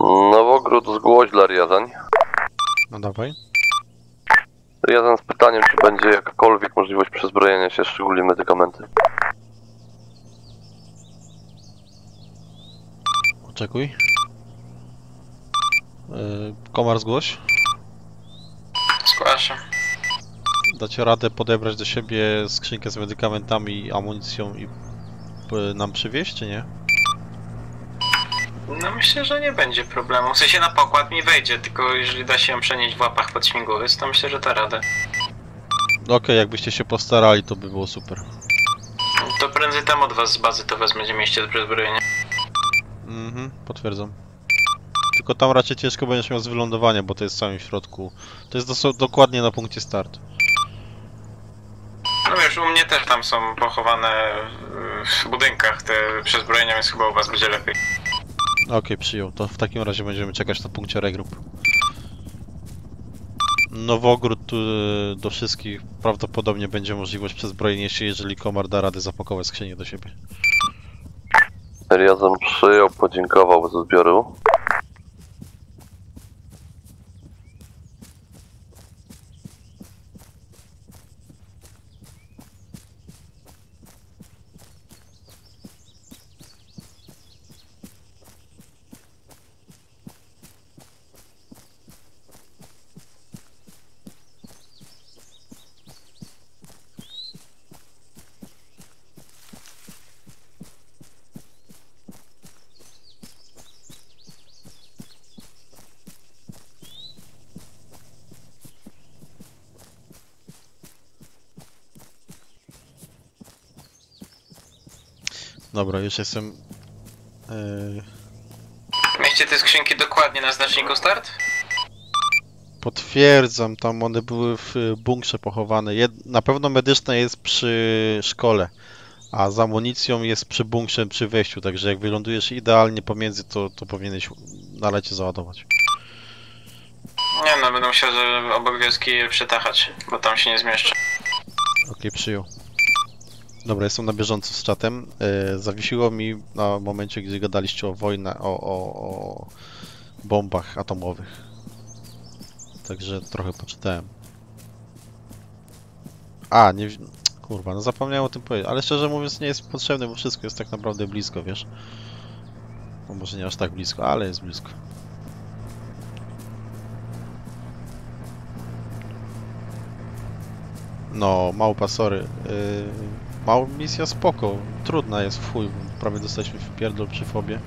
Nowogród zgłoś dla Riazań. No dawaj. Riazań z pytaniem, czy będzie jakakolwiek możliwość przezbrojenia się, szczególnie medykamenty. Oczekuj. Yy, komar zgłoś. Zgłaszam. Dacie radę podebrać do siebie skrzynkę z medykamentami, amunicją i y, nam przywieźć, czy nie? No myślę, że nie będzie problemu. W sensie na pokład mi wejdzie, tylko jeżeli da się ją przenieść w łapach pod śmigłowiec, to myślę, że da radę. Okej, jakbyście się postarali, to by było super. To prędzej tam od was z bazy to wezmę mieście do przezbrojenia. Mhm, potwierdzam. Tylko tam raczej ciężko będziesz miał z wylądowania, bo to jest w samym środku. To jest dokładnie na punkcie start. No wiesz, u mnie też tam są pochowane w budynkach te przezbrojenia, więc chyba u was będzie lepiej. Okej, przyjął. To w takim razie będziemy czekać na punkcie regroup. Nowogród y, do wszystkich prawdopodobnie będzie możliwość przezbrojenia się, jeżeli komar da radę zapakować skrzynię do siebie. Riazan przyjął, podziękował za zbioru. Dobra, już jestem... Yy, Mieście te skrzynki dokładnie na znaczniku start? potwierdzam, tam one były w y, bunkrze pochowane. Jed na pewno medyczna jest przy szkole, a z amunicją jest przy bunkrze przy wejściu, także jak wylądujesz idealnie pomiędzy, to, to powinieneś na lecie załadować. Nie no, będę musiał obok wioski przetachać, bo tam się nie zmieszczę. Okej, przyjął. Dobra, jestem na bieżąco z czatem. E, zawiesiło mi na momencie, gdzie gadaliście o wojnie, o, o, o bombach atomowych. Także trochę poczytałem. A, nie... Kurwa, no zapomniałem o tym powiedzieć, ale szczerze mówiąc nie jest potrzebne, bo wszystko jest tak naprawdę blisko, wiesz? No może nie aż tak blisko, ale jest blisko. No, małpa, sorry. Yy, mała misja spoko. Trudna jest w chuj. bo Prawie dostaliśmy w pierdol przy fobie.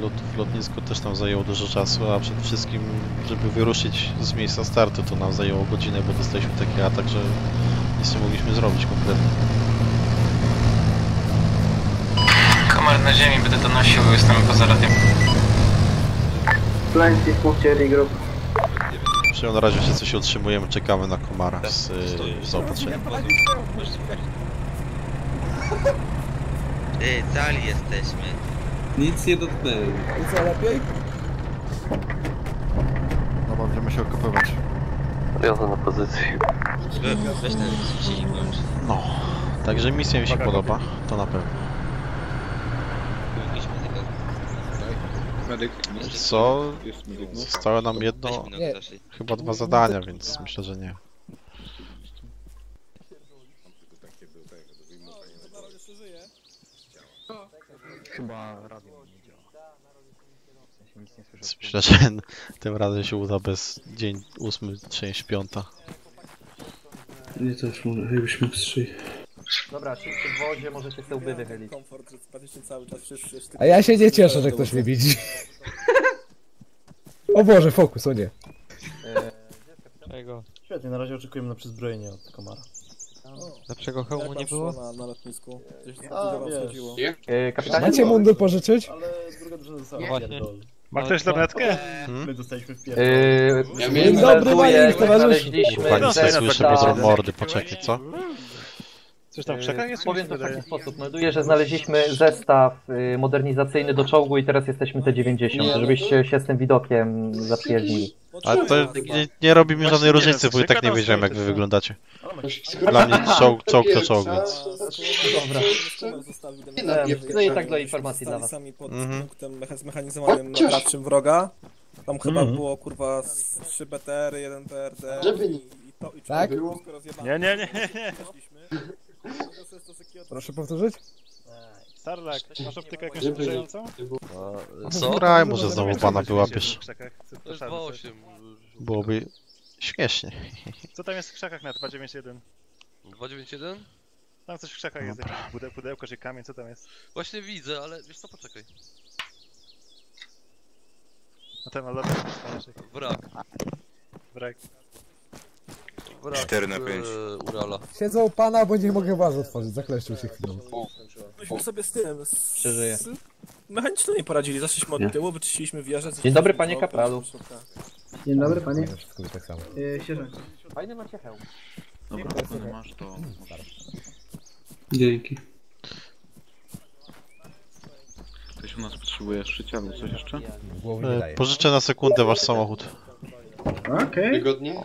Lot, w lotnisku też nam zajęło dużo czasu, a przede wszystkim, żeby wyruszyć z miejsca startu, to nam zajęło godzinę, bo dostaliśmy taki atak, że nic nie mogliśmy zrobić kompletnie. Komar na ziemi, będę donosił, jestem poza radiem. Plenty w punkcie regroup. Przyjął na razie wszyscy się utrzymujemy, czekamy na komara z yy, zaopatrzeniem. Ty, cali jesteśmy. Nic nie dotknęli. I co, lepiej? No będziemy się okopywać. Riazan na pozycji. We, weź ten silnik włącz. No, także misja mi się podoba, to na pewno. Jakiś medyka. Medyk. Co? Jest medyk, no. Zostało nam jedno, zaszej. chyba dwa zadania, więc myślę, że nie. Chyba radio nie działa. W sensie nic nie słyszę. Myślę, że tym razem się uda bez dzień ósmy, część piąta. Nie też może, jakbyśmy pstrzyj. Dobra, wszyscy w wozie możecie sobie łby wychylić. Komfort, że praktycznie cały czas wszyscy... A ja się nie cieszę, że ktoś mnie widzi. O Boże, fokus, o nie. Czego? Świetnie, na razie oczekujemy na przyzbrojenie od komara. Dlaczego hełmu nie tam było? Na, na lotnisku. A, wiesz. schodziło. E, kapitanie? Macie mundur pożyczyć? Ale druga drużyna dostała No właśnie. pierdol. Ma ktoś lornetkę? My dostaliśmy w pierdol. Dzień dobry, melduję, panie towarzyszu. znaleźliśmy Pani sobie zestaw- słyszy, bo zrobią mordy, poczekaj, co? Coś tam krzakach jest? Powiem to w taki sposób. Melduję, że znaleźliśmy zestaw y, modernizacyjny do czołgu i teraz jesteśmy T90, żebyście się z tym widokiem zaprzyjaźnili. Ale to nie, nie robi mi żadnej różnicy, bo i tak nie wiedziałem jak wy wyglądacie. Dla mnie czołg, czołg to czołg, więc... Dobra. No i tak dla informacji dla was. Sami pod Mhm. punktem zmechanizowanym naprawczym wroga. Tam chyba Mhm. było kurwa z 3 BTR, 1 TRD Żeby i, i to i Tak? Nie, nie, nie, nie. Proszę powtórzyć? Starlak, masz optykę jakąś sprzyjającą? Co? Graj, może znowu pana wyłapiesz. To jest 2.8. Byłoby śmiesznie. Co tam jest w krzakach na 291? 291? Tam coś w krzakach jest, jakieś pudeł, pudełko czy kamień, co tam jest? Właśnie widzę, ale wiesz co, poczekaj. Na ten lewy. Wrak. Wrak. Wrak 4 na e, 5. Urala. Siedzą u pana, bo nie mogę was otworzyć, zakleszczył się chwilą. Myśmy sobie z tym, z, Przeżyję. z mechanicznymi poradzili. Zeszliśmy Nie. od tyłu, wyczyściliśmy wieżę. Dzień dobry, panie kapralu. Dzień dobry, panie. Wszystko tak samo. Yy, sierżant. Fajny macie hełm. Dobra, to masz to. Dzięki. Ktoś u nas potrzebuje szycia albo coś jeszcze? Głowy nie E, daje. Pożyczę na sekundę wasz samochód. Okej. Wygodnie?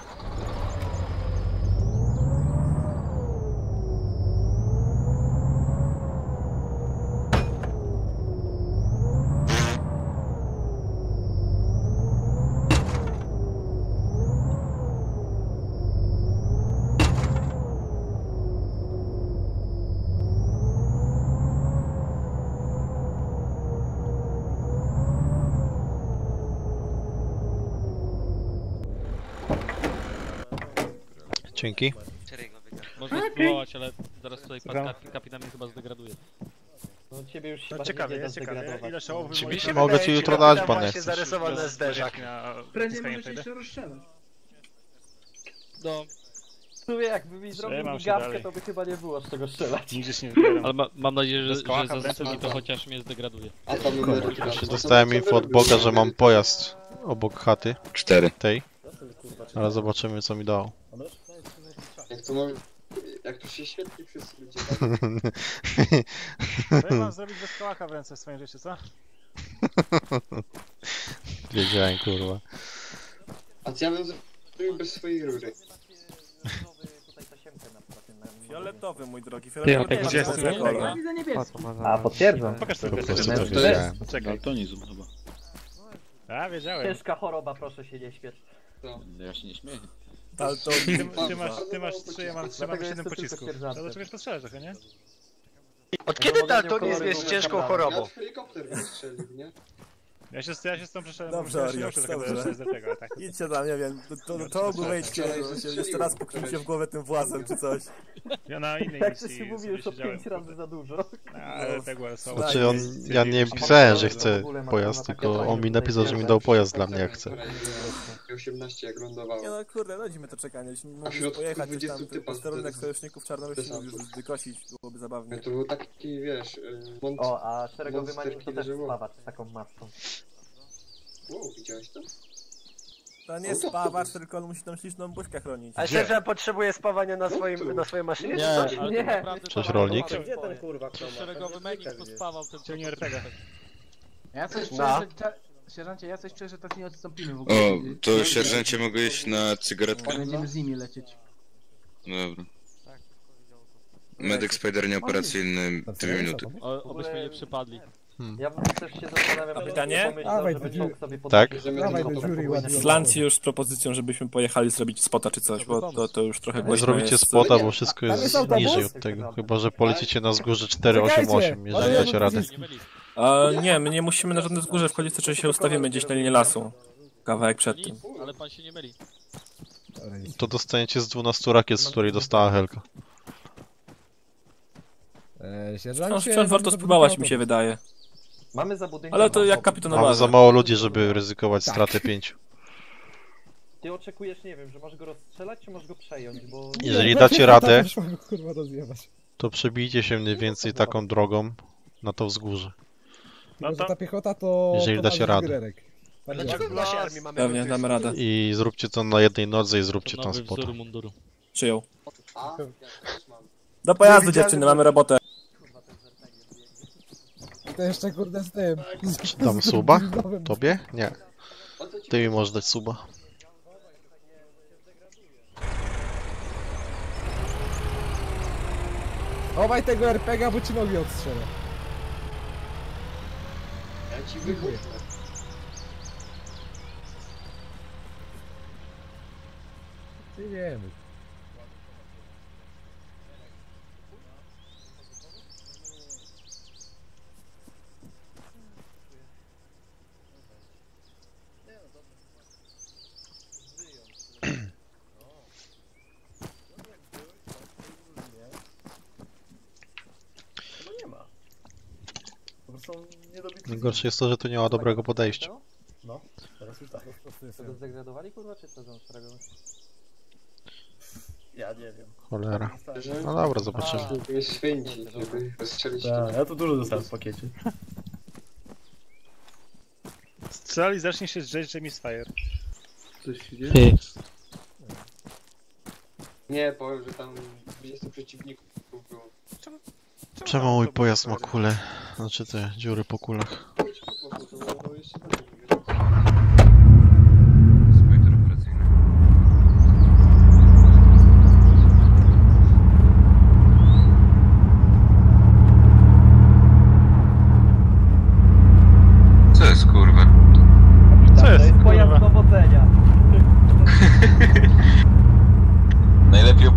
Dzięki. Można spróbować, ale zaraz tutaj pan kap- kapitan mnie chyba zdegraduje. No ciebie już się No ciekawe, nie da zdegradować. Ile się Mogę ci jutro dać, pan jak się zderzak. na Prędzej możesz jeszcze rozstrzelać. No. W sumie jakby mi zrobił się dalej. to by chyba nie było z czego strzelać. Nigdzie się nie wybieram. Ale ma, mam nadzieję, że, że za zasługi to- chociaż mnie zdegraduje. A tam Jeszcze dostałem info od Boga, że mam pojazd obok chaty. 4. Tej. Ale zobaczymy co mi dało. Jak to mam... Jak to się świetnie wszyscy ludzie Co ja mam zrobić bez kołaka w ręce w swoim życiu, co? Wiedziałem, kurwa. A co ja bym zrobił bez swojej rury? Fioletowy, mój drogi. Fioletowy tak to gdzie jest jest ten kolor. widzę niebieski. A, potwierdzam. Pokaż Po sobie ten to ten- wiedziałem. Czekaj. Daltonizm chyba. A, wiedziałem. Ciężka choroba, proszę się nie śpieć. Ja się nie śmieję. Ty, ty, masz, ty masz trzy, ja mam trzy, mamy Dlatego siedem jestem pocisków. tylko sierżantem. Trzeba do czegoś trochę, nie? Od kiedy daltonizm jest ciężką Ja chorobą? w helikopter wystrzelił, nie? Ja się, ja się z tą przeszedłem. Dobrze, trochę dobrze. do- tego, tak. Idźcie tam, nie wiem, to, to, to się jeszcze raz pokrył się w głowę tym włazem czy coś. Ja na innej Jak to się mówi już o pięć razy za dużo. Ale tego są. Znaczy on, ja nie pisałem, że chcę pojazd, tylko on mi napisał, że mi dał pojazd dla mnie jak chce. 18 jak lądowało. Nie no kurde, nudzimy to czekanie. Jeśli środku pojechać gdzieś 20 tam posterunek sojuszników czarnowysi desantu. już wykosić, byłoby zabawnie. To był taki, wiesz... y, Mont... O, a szeregowy manik to też spawacz z taką maską. Wow, widziałeś to? To nie spawacz, tylko on musi tą śliczną buźkę chronić. A sierżant potrzebuje spawania na, swoim, na swojej maszynie? Nie, czy coś? ale Nie. tak naprawdę Cześć, to- rolnik. to- Gdzie ten kurwa kto ma? Szeregowy menik pospawał ten Ciągnie RPG. Ja coś No. czuję, że... Sierżancie, ja coś czuję, że tak nie odstąpimy w ogóle. O, to sierżancie mogę iść na cygaretkę? Będziemy z nimi lecieć. Dobra. Medyk Spider nieoperacyjny, dwie minuty. O, obyśmy nie przypadli. Ja też się zastanawiam, czy pomyślał, Dawaj, żeby do czołg sobie Tak? podnosić, Dawaj żeby do to jury, było ładnie. Już z propozycją, żebyśmy pojechali zrobić spota czy coś, bo to, to już trochę głośno Zrobicie jest. spota, bo wszystko Tam jest jest autobus? niżej od tego. Chyba, że polecicie na wzgórze 488, jeżeli dacie radę. A, nie, my nie musimy na żadne wzgórze wchodzić, tylko się ustawimy gdzieś na linię lasu. Kawałek przed tym. Ale pan się nie myli. To dostaniecie z 12 rakiet, z której dostała Helka. Eee, No, sierżancie, wciąż warto zapytam spróbować, mi się wydaje. Mamy za budynkiem... Ale to jak kapitan Mamy za mało ludzi, żeby ryzykować Tak. stratę pięciu. Ty oczekujesz, nie wiem, że masz go rozstrzelać, czy masz go przejąć, bo... Jeżeli dacie radę, Wyszło go, kurwa rozjebać. to przebijcie się mniej więcej taką drogą na to wzgórze. No to... ta piechota to... Jeżeli to dacie radę. Tak Dlaczego jest. w naszej armii mamy Pewnie, damy radę. I zróbcie to na jednej nodze i zróbcie To tam munduru. Przyjął. Do pojazdu dziewczyny, mamy robotę. To jeszcze kurde z tym. Z, Dam suba? Tobie? Nie. Ty mi możesz dać suba. Chowaj tego RPG, bo ci nogi odstrzelę. Ja ci wybuchnę. Ty wiemy. Są niedobitki. Najgorsze jest to, że tu nie ma dobrego podejścia. No, teraz już tak. To zdegradowali, kurwa, czy co za szeregą? Ja nie wiem. Cholera. No dobra, zobaczymy. Żeby święcić, żeby rozstrzelić Tak, ja tu dużo dostałem w pakiecie. Strzeli zacznie się drzeć James Fire. Coś się dzieje? Ty. Nie, bo że tam 20 przeciwników było. Czemu mój pojazd ma kule? Znaczy te dziury po kulach. To było jeszcze bardziej. Spojter operacyjny. Co jest kurwa? Co jest, Pojazd kurwa? dowodzenia. Najlepiej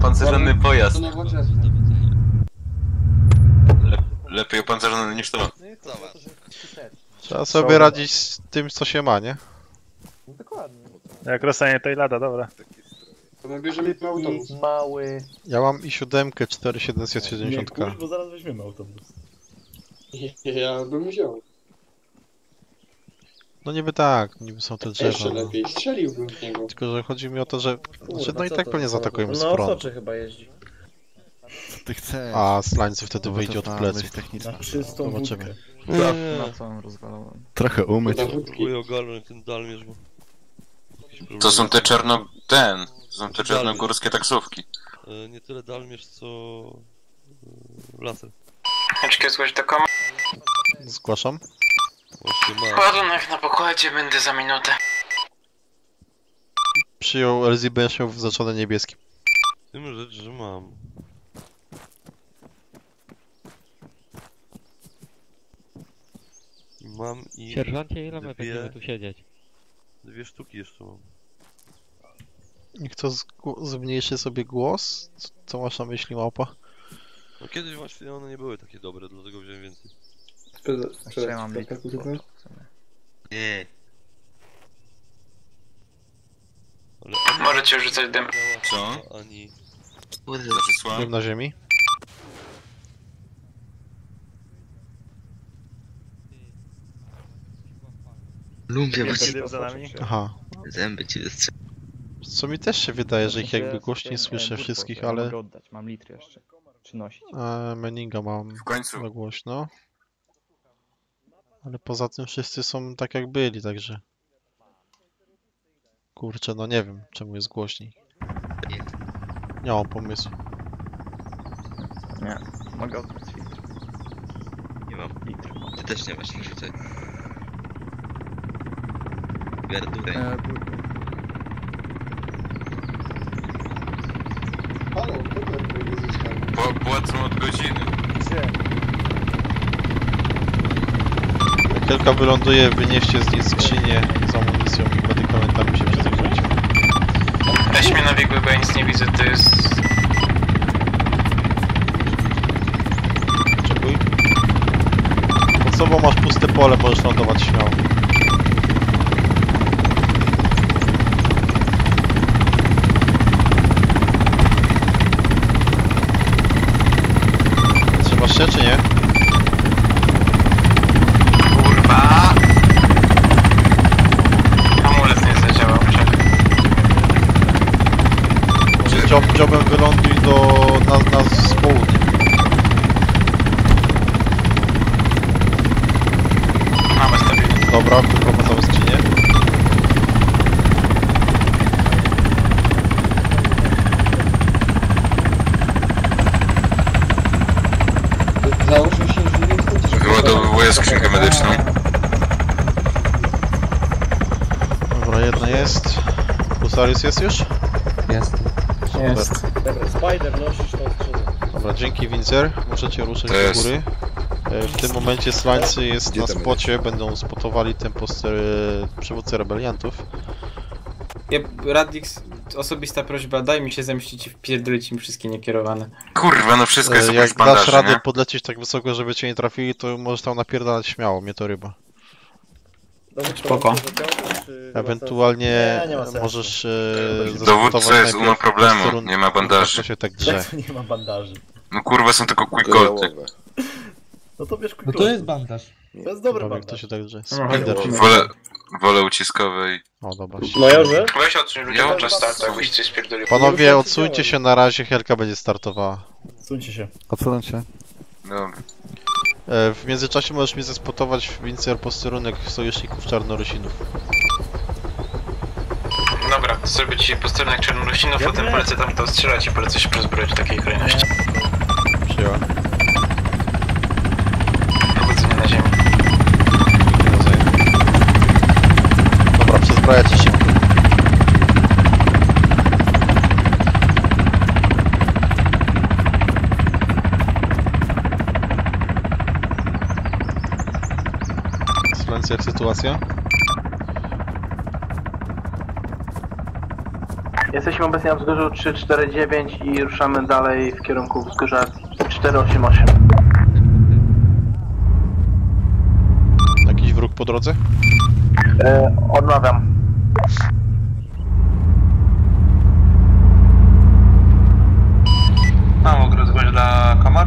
opancerzony pojazd. To niż to. Trzeba sobie radzić z tym, co się ma, nie? No dokładnie. Jak rozstanie to i lada, dobra. To my bierzemy autobus. mały... Ja mam i siódemkę Nie 4770. kurz, bo zaraz weźmiemy autobus. Ja bym wziął. No niby tak, niby są te drzewa. Jeszcze No. lepiej. Strzeliłbym w niego. Tylko, że chodzi mi o to, że... Znaczy, no i tak pewnie za- zaatakujemy z No frontu. Osoczy chyba jeździ. Ty chcesz. A slańcy wtedy Bo wyjdzie od ta pleców. myśl techniczna. Na czystą Zobaczymy. wódkę. Na co on rozwalał? Trochę umyć. Próbuję ogarnąć ten dalmierz, bo... To są te czarno... ten. To są te czarnogórskie taksówki. E, Nie tyle dalmierz, co... e, Laser.Eczkę zgłoś do koma. Zgłaszam. Właśnie. Ładunek na pokładzie, będę za minutę. Przyjął LZ będziesz miał zaznaczone niebieskim. W tym rzecz, że mam. Mam i... Sierżancie, ile my dwie- będziemy tu siedzieć? Dwie sztuki jeszcze mam. Niech to zgło- zmniejszy sobie głos. Co- Co masz na myśli, małpa? No kiedyś właśnie one nie były takie dobre, dlatego wziąłem więcej. Jeszcze ja mam litr. Nie. Możecie rzucać dym. Co? ani... Kurde, Dym na ziemi. Lubię, bo ci za nami. Aha. zęby ci wystrzeli. Co mi też się wydaje, że ich jakby głośniej słyszę wszystkich, ale... Mogę oddać, mam litr jeszcze. Czy nosić? E, Meninga mam W końcu. za głośno. Ale poza tym wszyscy są tak jak byli, także... Kurczę, no nie wiem, czemu jest głośniej. Nie mam pomysłu. Nie, mogę oddać litr. Nie mam. Litr. Ty też nie masz, nie rzucaj. Gardurę. E, Halo, kogo twojego zyskałem? Po, płacą od godziny. Jak Helka wyląduje, wynieście z niej skrzynię z amunicją i medykamentami się przeznaczyć. Weź mnie na biegły, bo ja nic nie widzę, to jest... Czekuj. Pod sobą masz puste pole, możesz lądować śmiało. Trzymasz się czy nie? Kurwa! Hamulec nie zadziałał, czekaj. Może dziob, dziobem wyląduj do nas, nas z południa. Mamy stabilnie. Dobra, tylko Husarius jest już? Jest. Jest. Dobra, Spider, nosisz tą skrzynię. Dobra, dzięki Wincer. Możecie ruszać To do jest. góry. E, W tym momencie slańcy jest Gdzie na tam spocie, będą spotowali ten poster przywódcę rebeliantów. Ja, Radix, osobista prośba, daj mi się zemścić i wpierdolić im wszystkie niekierowane. Kurwa, no wszystko jest E, oprócz Jak dasz bandaży, radę nie? podlecieć tak wysoko, żeby cię nie trafili, to możesz tam napierdalać śmiało, mnie to ryba. Spoko. Ewentualnie Nie, nie ma sensu. możesz e, Dowódca jest uno problemu, nie ma bandaży. To się tak to nie ma bandaży? No kurwa, są tylko quick No to bierz No to jest bandaż. To jest dobry bandaż. to się tak drze. Aha, Spider. dobra. Wolę, wolę uciskowe i... O, dobra. Weź odsuń ludzie Ja podczas startu, jakbyś coś spierdolił. Panowie, odsuńcie się na razie, Helka będzie startowała. Suńcie się. Odsunąć się. Dobra. E, W międzyczasie możesz mi zespotować Wincer posterunek sojuszników czarnorusinów. Dobra, zrobię ci posterunek czarnorusinów, potem polecę tam to strzelać i polecę się przezbroić w takiej kolejności. Przyjąłem. Powodzenia na ziemi. Dobra, przezbrajać się Słuchajcie, jak sytuacja? Jesteśmy obecnie na wzgórzu 349 i ruszamy dalej w kierunku wzgórza 488. Jakiś wróg po drodze? E, odmawiam. Mam ogród zgłoś dla komar.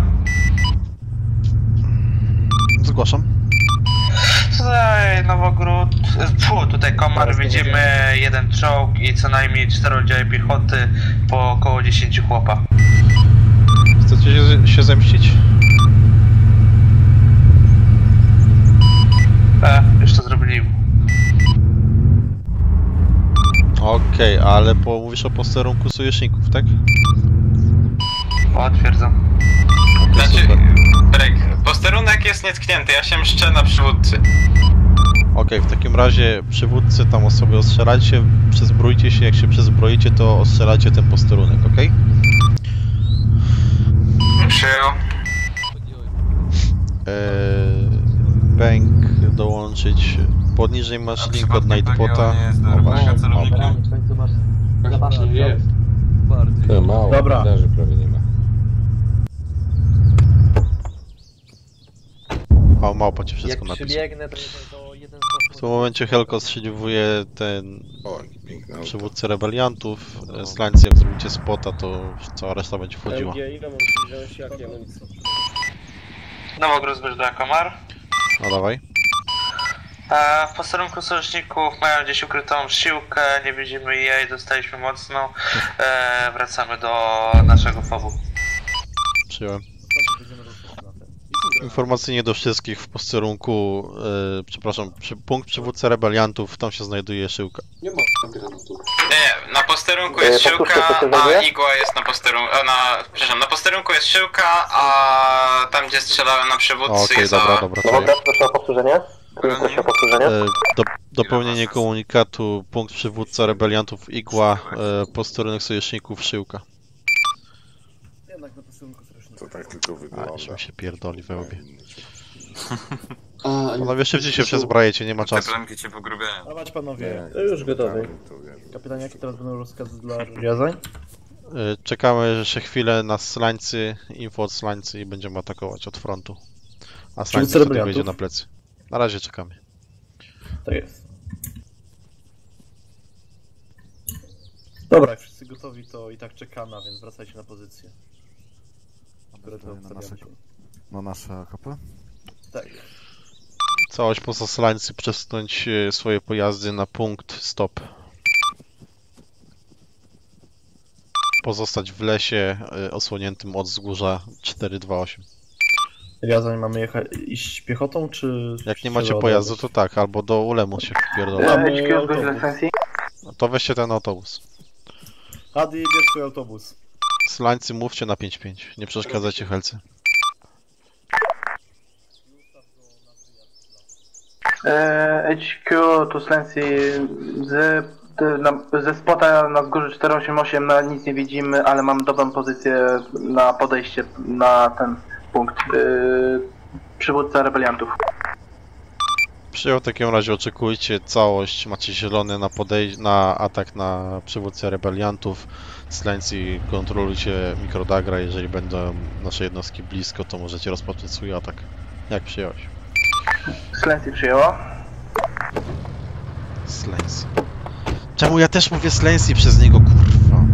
Zgłaszam. Tutaj Nowogród, tutaj komar, widzimy jeden czołg i co najmniej cztery oddziały piechoty po około 10 chłopa. Chcecie się, się zemścić? E, już to zrobili. Okej, ale po, mówisz o posterunku sojuszników, tak? Potwierdzam. Znaczy, Brek, posterunek jest nietknięty, ja się mszczę na przywódcy. Okej, w takim razie przywódcy tam osoby ostrzelajcie, przezbrójcie się, jak się przezbroicie, to ostrzelajcie ten posterunek, okej? Przyjął. Eee, Bank dołączyć. Poniżej masz link od Nightbota. O właśnie, dobra. Zobaczcie, jest. mało, Dobra. prawie nie ma. O, małpa ci wszystko Jak napisał. przybiegnę, to, to jeden z was... W tym momencie Helko strzeliwuje ten przywódcę rebeliantów. E, Slańcy, jak zrobicie spota, to cała reszta będzie wchodziła. MG, ile mam wziąć jakie amunicje? Komar. No dawaj. E, w posterunku sojuszników mają gdzieś ukrytą siłkę, nie widzimy jej, dostaliśmy mocną. E, wracamy do naszego fobu. Przyjąłem. Informacyjnie do wszystkich w posterunku, e, przepraszam, przy, punkt przywódca rebeliantów, tam się znajduje szyłka. Nie ma granatów. Nie, na posterunku E, jest powtórzcie, szyłka, się a znajduje? igła jest na posterunku, a na, przepraszam, na posterunku jest szyłka, a tam gdzie strzelałem na przywódcy Okej, jest dobra, a... dobra, to dobra, proszę o powtórzenie. Proszę o powtórzenie. E, do, dopełnienie komunikatu, punkt przywódca rebeliantów Igła, e, posterunek sojuszników Szyłka. Jednak na posterunku strasznie. To tak tylko A, wygląda. mi się pierdoli we łbie. A, Panowie, szybciej się przezbrajecie, nie ma Te czasu. plemki cię pogrubiają. Dawać panowie. Nie, To już gotowy. to wiem. Kapitanie, jakie teraz będą rozkazy dla rozwiązań? E, Czekamy jeszcze chwilę na slańcy, info od slańcy i będziemy atakować od frontu. A slańcy wtedy wejdzie na plecy. Na razie czekamy. Tak jest. Dobra, jak wszyscy gotowi, to i tak czekamy, a więc wracajcie na pozycję. Które na nasze, na nasze AKP? Tak. Całość poza slańcy przesunąć e, swoje pojazdy na punkt stop. pozostać w lesie y, osłoniętym od wzgórza 428. Riazań mamy jechać, iść piechotą, czy... Jak nie macie pojazdu, to tak, albo do ulemu się wpierdolę. Mamy autobus. No to weźcie ten autobus. Adi, bierz swój autobus. Slańcy mówcie na 5-5, nie przeszkadzajcie Helce. HQ tu Slency z, na, ze spota na wzgórzu 488 na nic nie widzimy, ale mam dobrą pozycję na podejście na ten punkt. E, przywódca rebeliantów. Przyjął w takim razie oczekujcie całość, macie zielony na podej na atak na przywódcę rebeliantów. Slańcy kontrolujcie mikrodagra, jeżeli będą nasze jednostki blisko, to możecie rozpocząć swój atak. Jak przyjąłeś? Slency przyjęło. Slańcy. Czemu ja też mówię Slańcy przez niego, kurwa?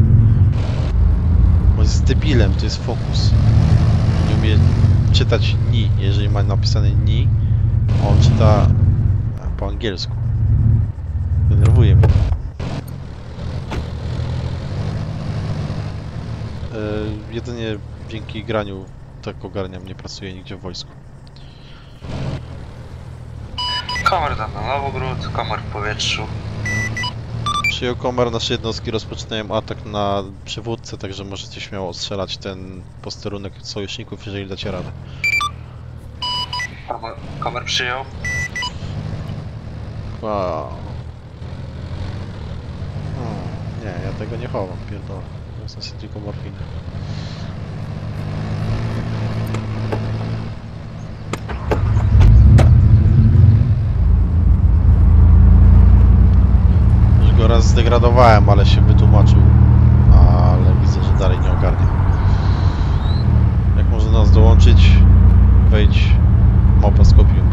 Bo jest debilem, to jest fokus. Nie umie czytać ni, jeżeli ma napisane ni, on czyta po angielsku. Denerwuje mnie. Jedynie dzięki graniu tak ogarniam, nie pracuję nigdzie w wojsku. Tam na Nowogród, komar w powietrzu. Przyjął komar, nasze jednostki rozpoczynają atak na przywódcę, także możecie śmiało ostrzelać ten posterunek sojuszników, jeżeli dacie radę. Komar, komar przyjął. Wow. Hmm, nie, ja tego nie chowam, pierdolę. Na tylko. Już go raz zdegradowałem, ale się wytłumaczył. Ale widzę, że dalej nie ogarnia. Jak może nas dołączyć? Wejdź małpa skopiuj, bo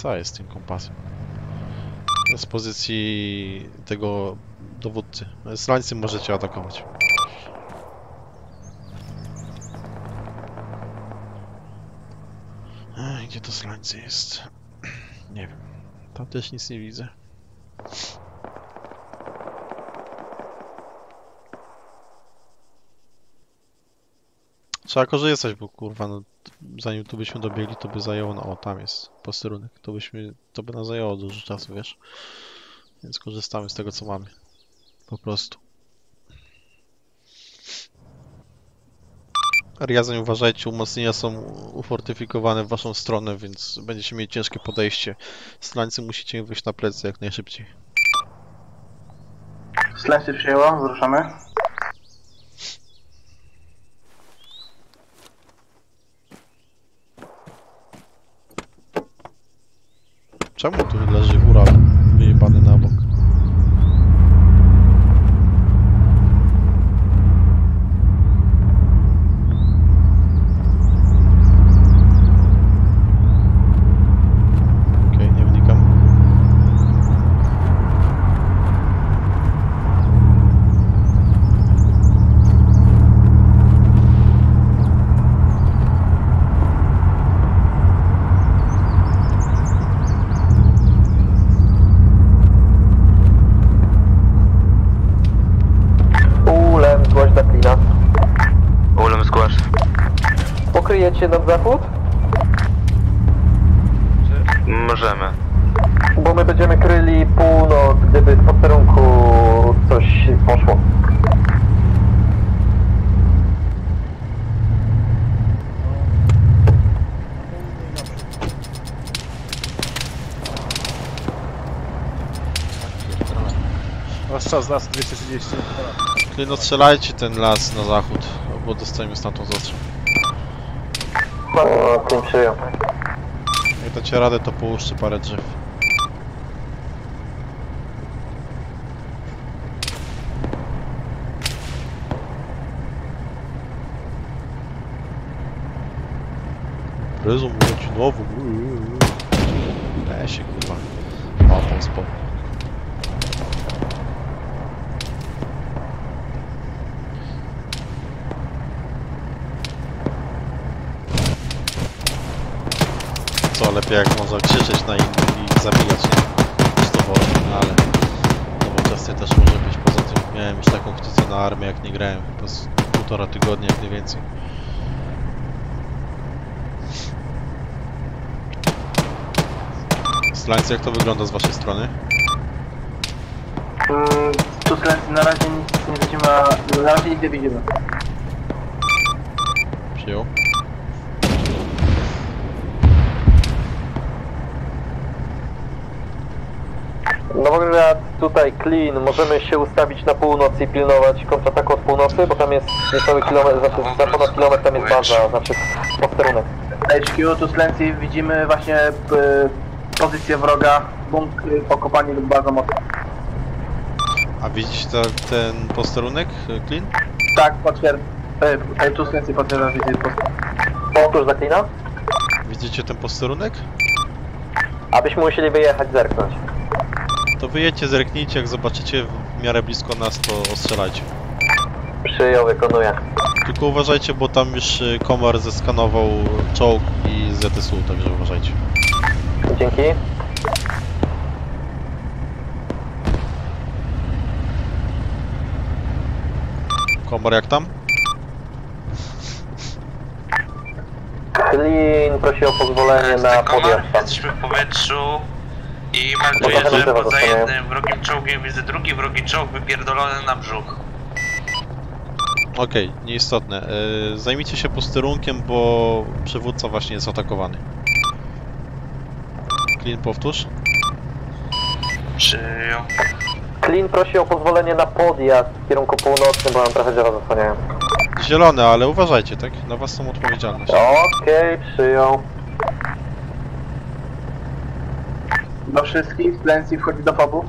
Co jest z tym kompasem? Z pozycji tego dowódcy. Slańcy możecie atakować. Gdzie to slańcy jest? Nie wiem. Tam też nic nie widzę. Trzeba korzystać, bo kurwa, no, zanim tu byśmy dobiegli, to by zajęło, no o, tam jest posterunek, to byśmy, to by nas zajęło dużo czasu, wiesz? Więc korzystamy z tego, co mamy. Po prostu. Riazań, uważajcie, umocnienia są ufortyfikowane w waszą stronę, więc będziecie mieli ciężkie podejście. Slańcy musicie wyjść na plecy jak najszybciej. Slency przyjęło, wyruszamy. Czemu tu leży Ural wyjebany na bok? dla Klina. Ulem zgłasz. Pokryjecie nad zachód? Możemy. Bo my będziemy kryli północ, gdyby w posterunku coś poszło. Masz czas, las 230. Klino, strzelajcie ten las na zachód, bo dostajemy stamtąd zastrzał. Klin przyjął. Jak dacie radę, to połóżcie parę drzew. Prezum rodzinową. Lesie, kurwa. Łapą spoko. Co, lepiej jak można krzyczeć na innych i zabijać, nie? Niż dowolnie, ale nowoczesnie też może być. Poza tym miałem już taką chcę na armię, jak nie grałem. Chyba z półtora tygodnia, jak nie więcej. Slańcy, jak to wygląda z waszej strony? Mm, tu na razie nic nie widzimy, na razie nic nie widzimy. Przyjął. Nowograd, tutaj Clean, możemy się ustawić na północ i pilnować kontrataku od północy, bo tam jest niecały kilometr, znaczy za ponad kilometr tam jest baza, znaczy posterunek. HQ, tu Slency widzimy właśnie y, pozycję wroga, punkt y, pokopani lub baza mocy. A widzicie ta, ten posterunek, y, Clean? Tak, potwierd... Y, y, tu Slency potwierdza widzę posterunek. Powtórz za Cleana? Widzicie ten posterunek? Abyśmy musieli wyjechać, zerknąć. To wyjedźcie, zerknijcie, jak zobaczycie w miarę blisko nas, to ostrzelajcie. Przyjął, wykonuję. Tylko uważajcie, bo tam już y, komar zeskanował czołg i ZSU, także uważajcie. Dzięki. Komar jak tam? Clean prosi o pozwolenie na podjazd. Jesteśmy w powietrzu i melduję, trochę że poza jednym wrogim czołgiem widzę drugi wrogi czołg wypierdolony na brzuch. Okej, nieistotne. Y, zajmijcie się posterunkiem, bo przywódca właśnie jest atakowany. Clean, powtórz. Przyjął. Clean prosi o pozwolenie na podjazd w kierunku północnym, bo nam trochę drzewa zasłaniają. Zielone, ale uważajcie, tak? Na was są odpowiedzialność. Okej, przyjął. Do wszystkich, Slency wchodzi do fobu.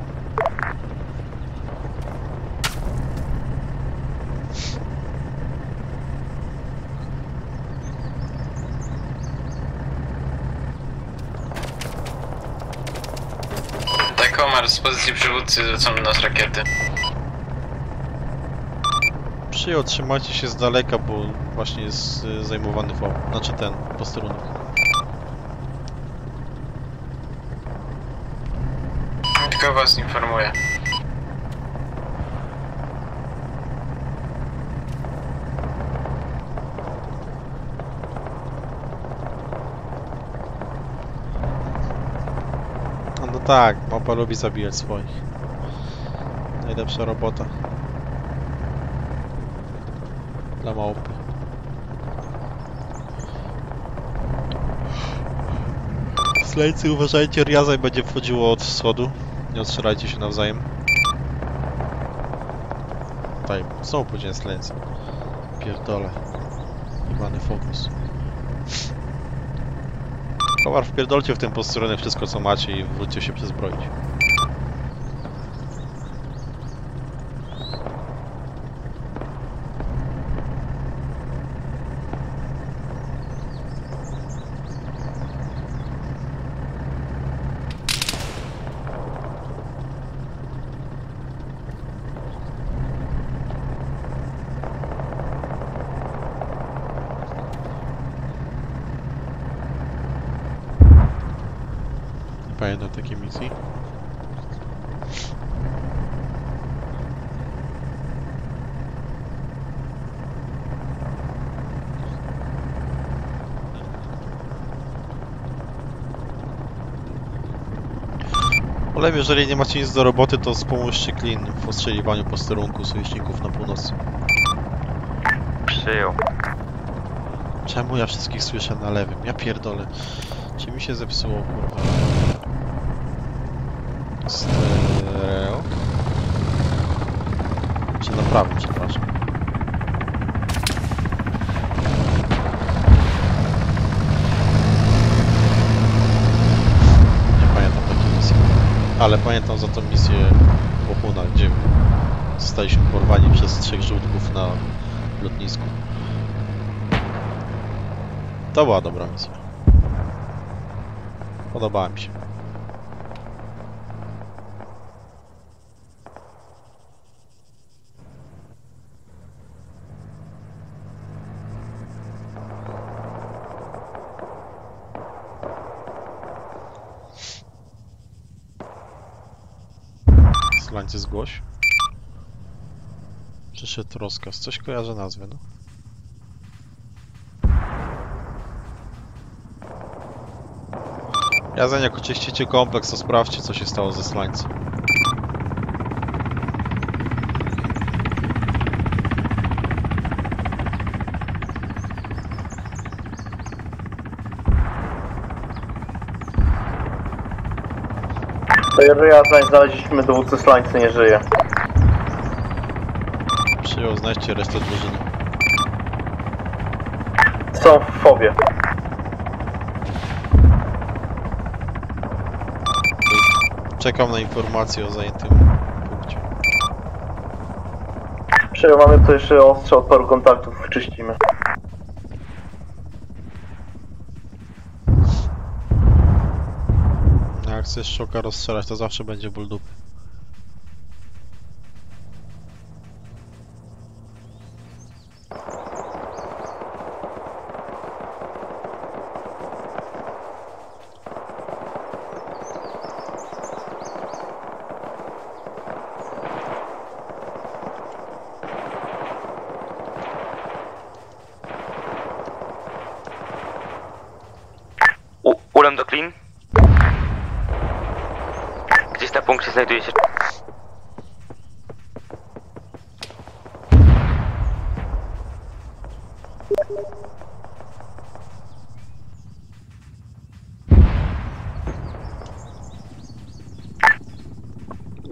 Tak, komar, z pozycji przywódcy lecą do nas rakiety. Przyjął, trzymajcie się z daleka, bo właśnie jest y, zajmowany fob. Znaczy ten, posterunek. Tylko was informuję. No, no tak, mapa lubi zabijać swoich. Najlepsza robota. Dla małpy. Slajcy, uważajcie, Riazaj będzie wchodziło od wschodu. Nie odstrzelajcie się nawzajem. Tutaj, znowu powiedziałem Slajcy. Pierdolę. Jebany fokus. Kowar, wpierdolcie w ten posterunek wszystko co macie i wróćcie się przezbroić. Nie pamiętam takiej misji. Ale jeżeli nie macie nic do roboty, to wspomóżcie Clean w ostrzeliwaniu posterunku sojuszników na północy. Przyjął. Czemu ja wszystkich słyszę na lewym? Ja pierdolę. Czy mi się zepsuło, kurwa? Stereo? Czy na prawym, przepraszam. Nie pamiętam takiej misji. Ale pamiętam za tą misję Bohuna, gdzie zostaliśmy porwani przez trzech żółtków na lotnisku. To była dobra misja. Podobała mi się. Slańcy zgłoś. Przyszedł rozkaz. Coś kojarzę nazwę, no. Jazen, jak oczyścicie kompleks, to sprawdźcie, co się stało ze slańcem. Ja zanim znaleźliśmy dowódcę Slańcy nie żyje. Przyjął, znajdźcie resztę drużyny. Są w fobie. Czekam na informację o zajętym punkcie. Przyjął, mamy tu jeszcze ostrze od paru kontaktów, czyścimy. Chcesz szoka rozstrzelać, to zawsze będzie ból. U ulem do clean. Gdzieś na punkcie znajduje się...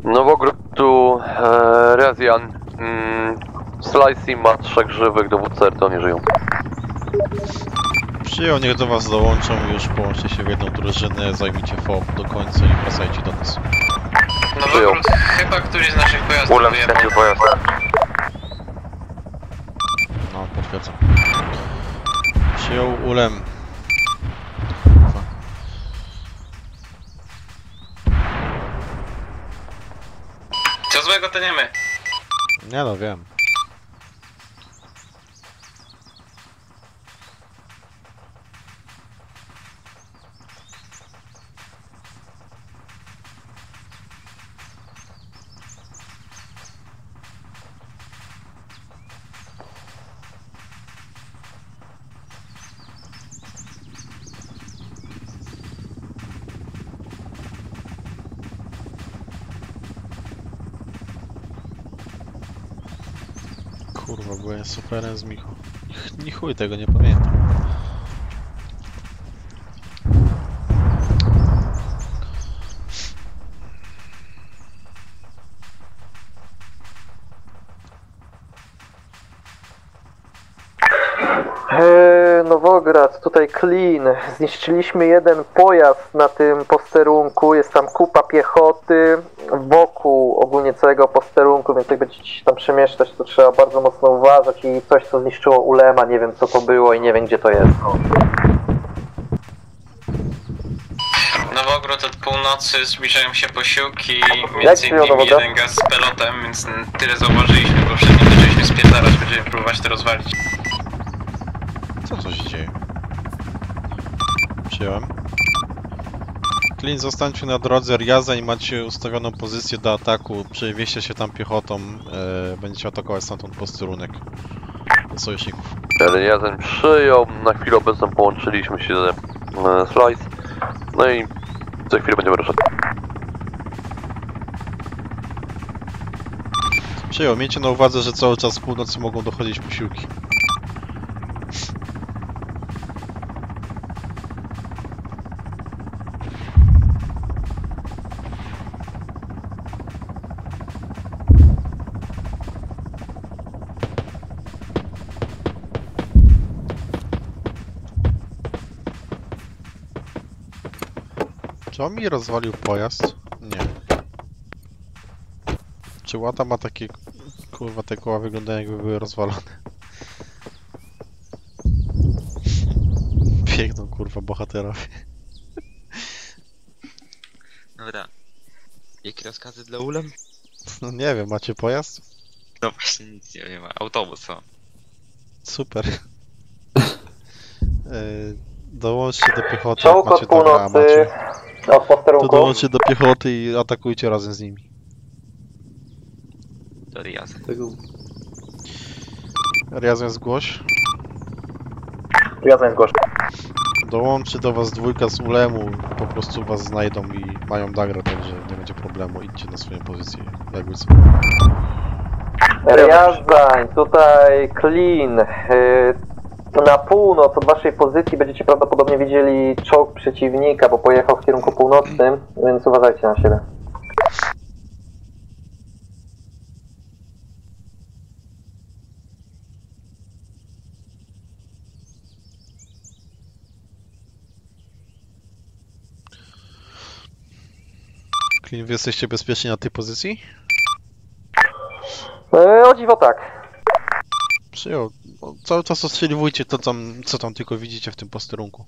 Nowogród tu e, Rezian. Mm, Slicey ma trzech żywych, dowódcy to nie żyją. Przyjął, niech do was dołączą i już połączcie się w jedną drużynę, zajmijcie FOB do końca i wracajcie do nas. Nowogród, chyba któryś z naszych pojazdów Ulem stracił pojazd. No, potwierdzam. Przyjął ulem. Kurwa. Co złego to nie my. Nie no, wiem. Kurwa, byłem superem z Michu. Ch- Ni chuj tego nie pamiętam. Nowograd, tutaj Clean. Zniszczyliśmy jeden pojazd na tym posterunku. Jest tam kupa piechoty wokół ogólnie całego posterunku, więc jak będziecie się tam przemieszczać, to trzeba bardzo mocno uważać i coś, co zniszczyło ulema. Nie wiem, co to było i nie wiem, gdzie to jest. Nowogród od północy zbliżają się posiłki, między innymi jeden gaz z pelotem, więc tyle zauważyliśmy, bo przedtem zaczęliśmy spierdalać, będziemy próbować to rozwalić. Co to się dzieje? Przyjąłem. Flynn, zostańcie na drodze Riaza i macie ustawioną pozycję do ataku. Przewieźcie się tam piechotą. E, będziecie atakować stamtąd posterunek sojuszników. Riazen przyjął. Na chwilę obecną połączyliśmy się e, z e, Slice. No i za chwilę będziemy ruszać. Przyjął. Miejcie na uwadze, że cały czas z północy mogą dochodzić posiłki. Czy on mi rozwalił pojazd? Nie. Czy łata ma takie... Kurwa, te koła wyglądają jakby były rozwalone. Biegną kurwa bohaterowie. Dobra. Jakie rozkazy dla ulem? No nie wiem, macie pojazd? No właśnie nic nie, ma. Autobus mam. Super. Yy, dołączcie do piechoty, Czołg macie od dobra, północy, macie. Od posterunku. To dołączcie do piechoty i atakujcie razem z nimi. To Riaz. Razem zgłoś. Razem zgłoś. Dołączy do was dwójka z ulemu, po prostu was znajdą i mają dagrę, także nie będzie problemu, idźcie na swoją pozycję, jakby co. Riazań, tutaj Clean. Na północ od waszej pozycji będziecie prawdopodobnie widzieli czołg przeciwnika, bo pojechał w kierunku północnym, więc uważajcie na siebie. Klin, wy jesteście bezpieczni na tej pozycji? Y, O dziwo tak. Przyjął. No, Cały czas ostrzeliwujcie to, tam, co tam tylko widzicie w tym posterunku.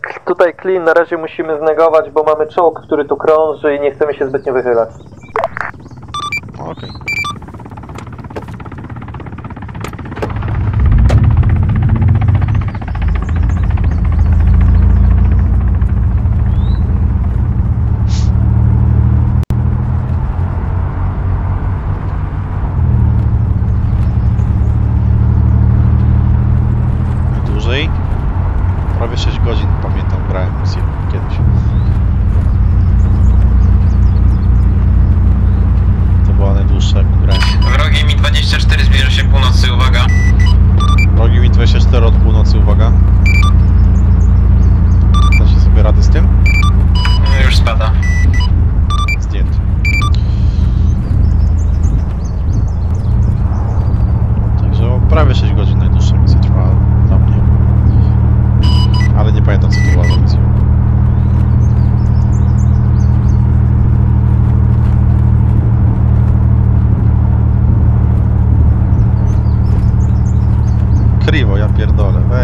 K- Tutaj Clean na razie musimy znegować, bo mamy czołg, który tu krąży i nie chcemy się zbytnio wychylać. Okej. Najdłużej?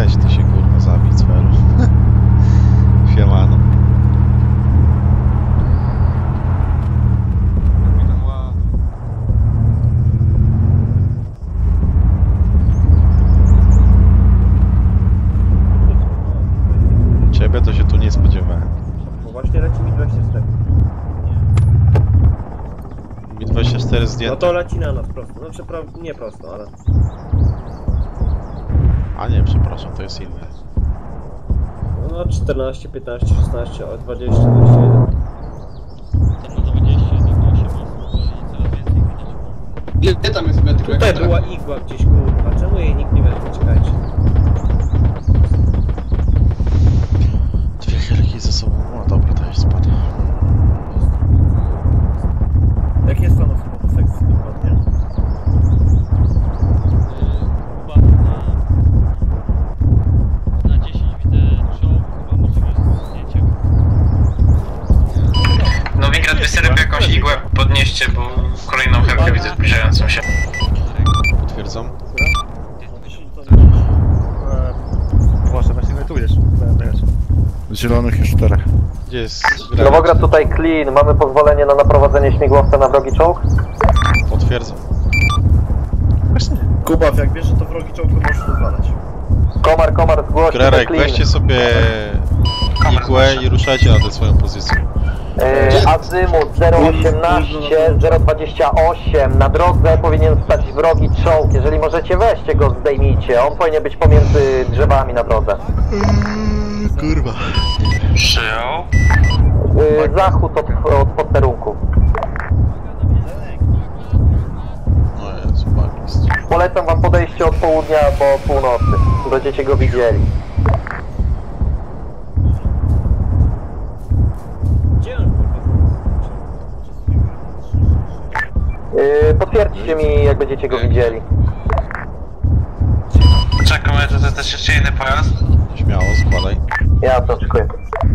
Weź ty się kurwa zabij cwelu. Siemano. Ciebie to się tu nie spodziewałem. No właśnie leci mi 24. Mi 24 No zdjęte. to leci na nas prosto. Znaczy pra... nie prosto, ale... A nie, przepraszam, to jest inne. No 14, 15, 16, o, 20, 21. Tam na 20, tak na 8 osób i coraz więcej widzieć. Gdzie, gdzie tam jest metro? Tutaj była igła gdzieś, kurwa. Czemu jej nikt nie weźmie? Nowograd tutaj Clean, mamy pozwolenie na naprowadzenie śmigłowca na wrogi czołg? Potwierdzam. Kubaw, jak wiesz, że to wrogi czołg, to możesz rozwalać. Komar, komar, zgłoś Grerek, Clean. weźcie sobie igłę i ruszajcie na tę swoją pozycję. E, Azymut 018 028 na drodze powinien stać wrogi czołg. Jeżeli możecie weźcie go, zdejmijcie. On powinien być pomiędzy drzewami na drodze. Kurwa. Przyjął. E, Zachód od, od posterunku. Polecam wam podejście od południa po północy. Będziecie go widzieli. Yy, potwierdźcie mi, jak będziecie go widzieli. Czekamy, to jest też jeszcze inny pojazd. Śmiało, składaj. Ja to oczekuję.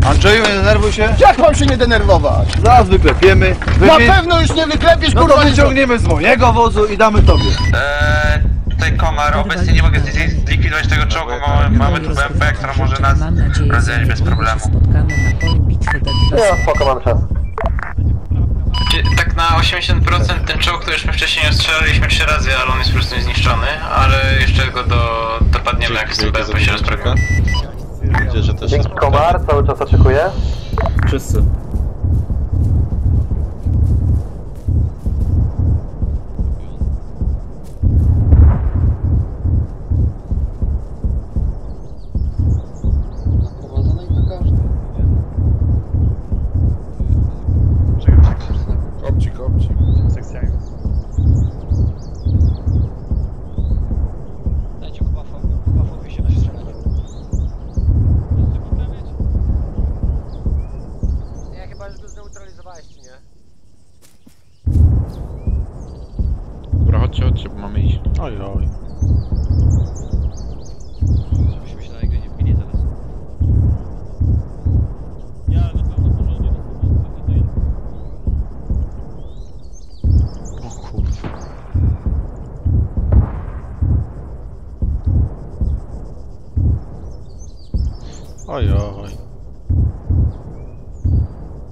Andrzeju, nie denerwuj się. Jak mam się nie denerwować? Zaraz wyklepiemy. Na pewno już nie wyklepiesz, no kurwa, wyciągniemy z mojego wozu i damy tobie. Eee, tutaj komar, obecnie nie mogę zli- zlikwidować tego czołgu, mamy, mamy tu BMP, która może nas rozdzielić bez problemu. Nie, spoko, mam czas. Czy- Tak na 80% ten czołg to już my wcześniej ostrzelaliśmy trzy razy, ale on jest po prostu zniszczony, ale jeszcze go do, dopadniemy jak z tym BMP się Widzę, że też Dzięki Komar, cały czas oczekuję. Wszyscy. Kopci, kopci. Sekcjami. Dajcie kubafowi, kubafowi się nastrzelać. Nie, chyba już go zneutralizowałeś, czy nie? Dobra, chodźcie, chodźcie, bo mamy iść. Oj, oj. Żebyśmy się na niego nie wbili zaraz. Nie, ale na pewno porządnie na to to jeden. O kurwa. Oj, oj.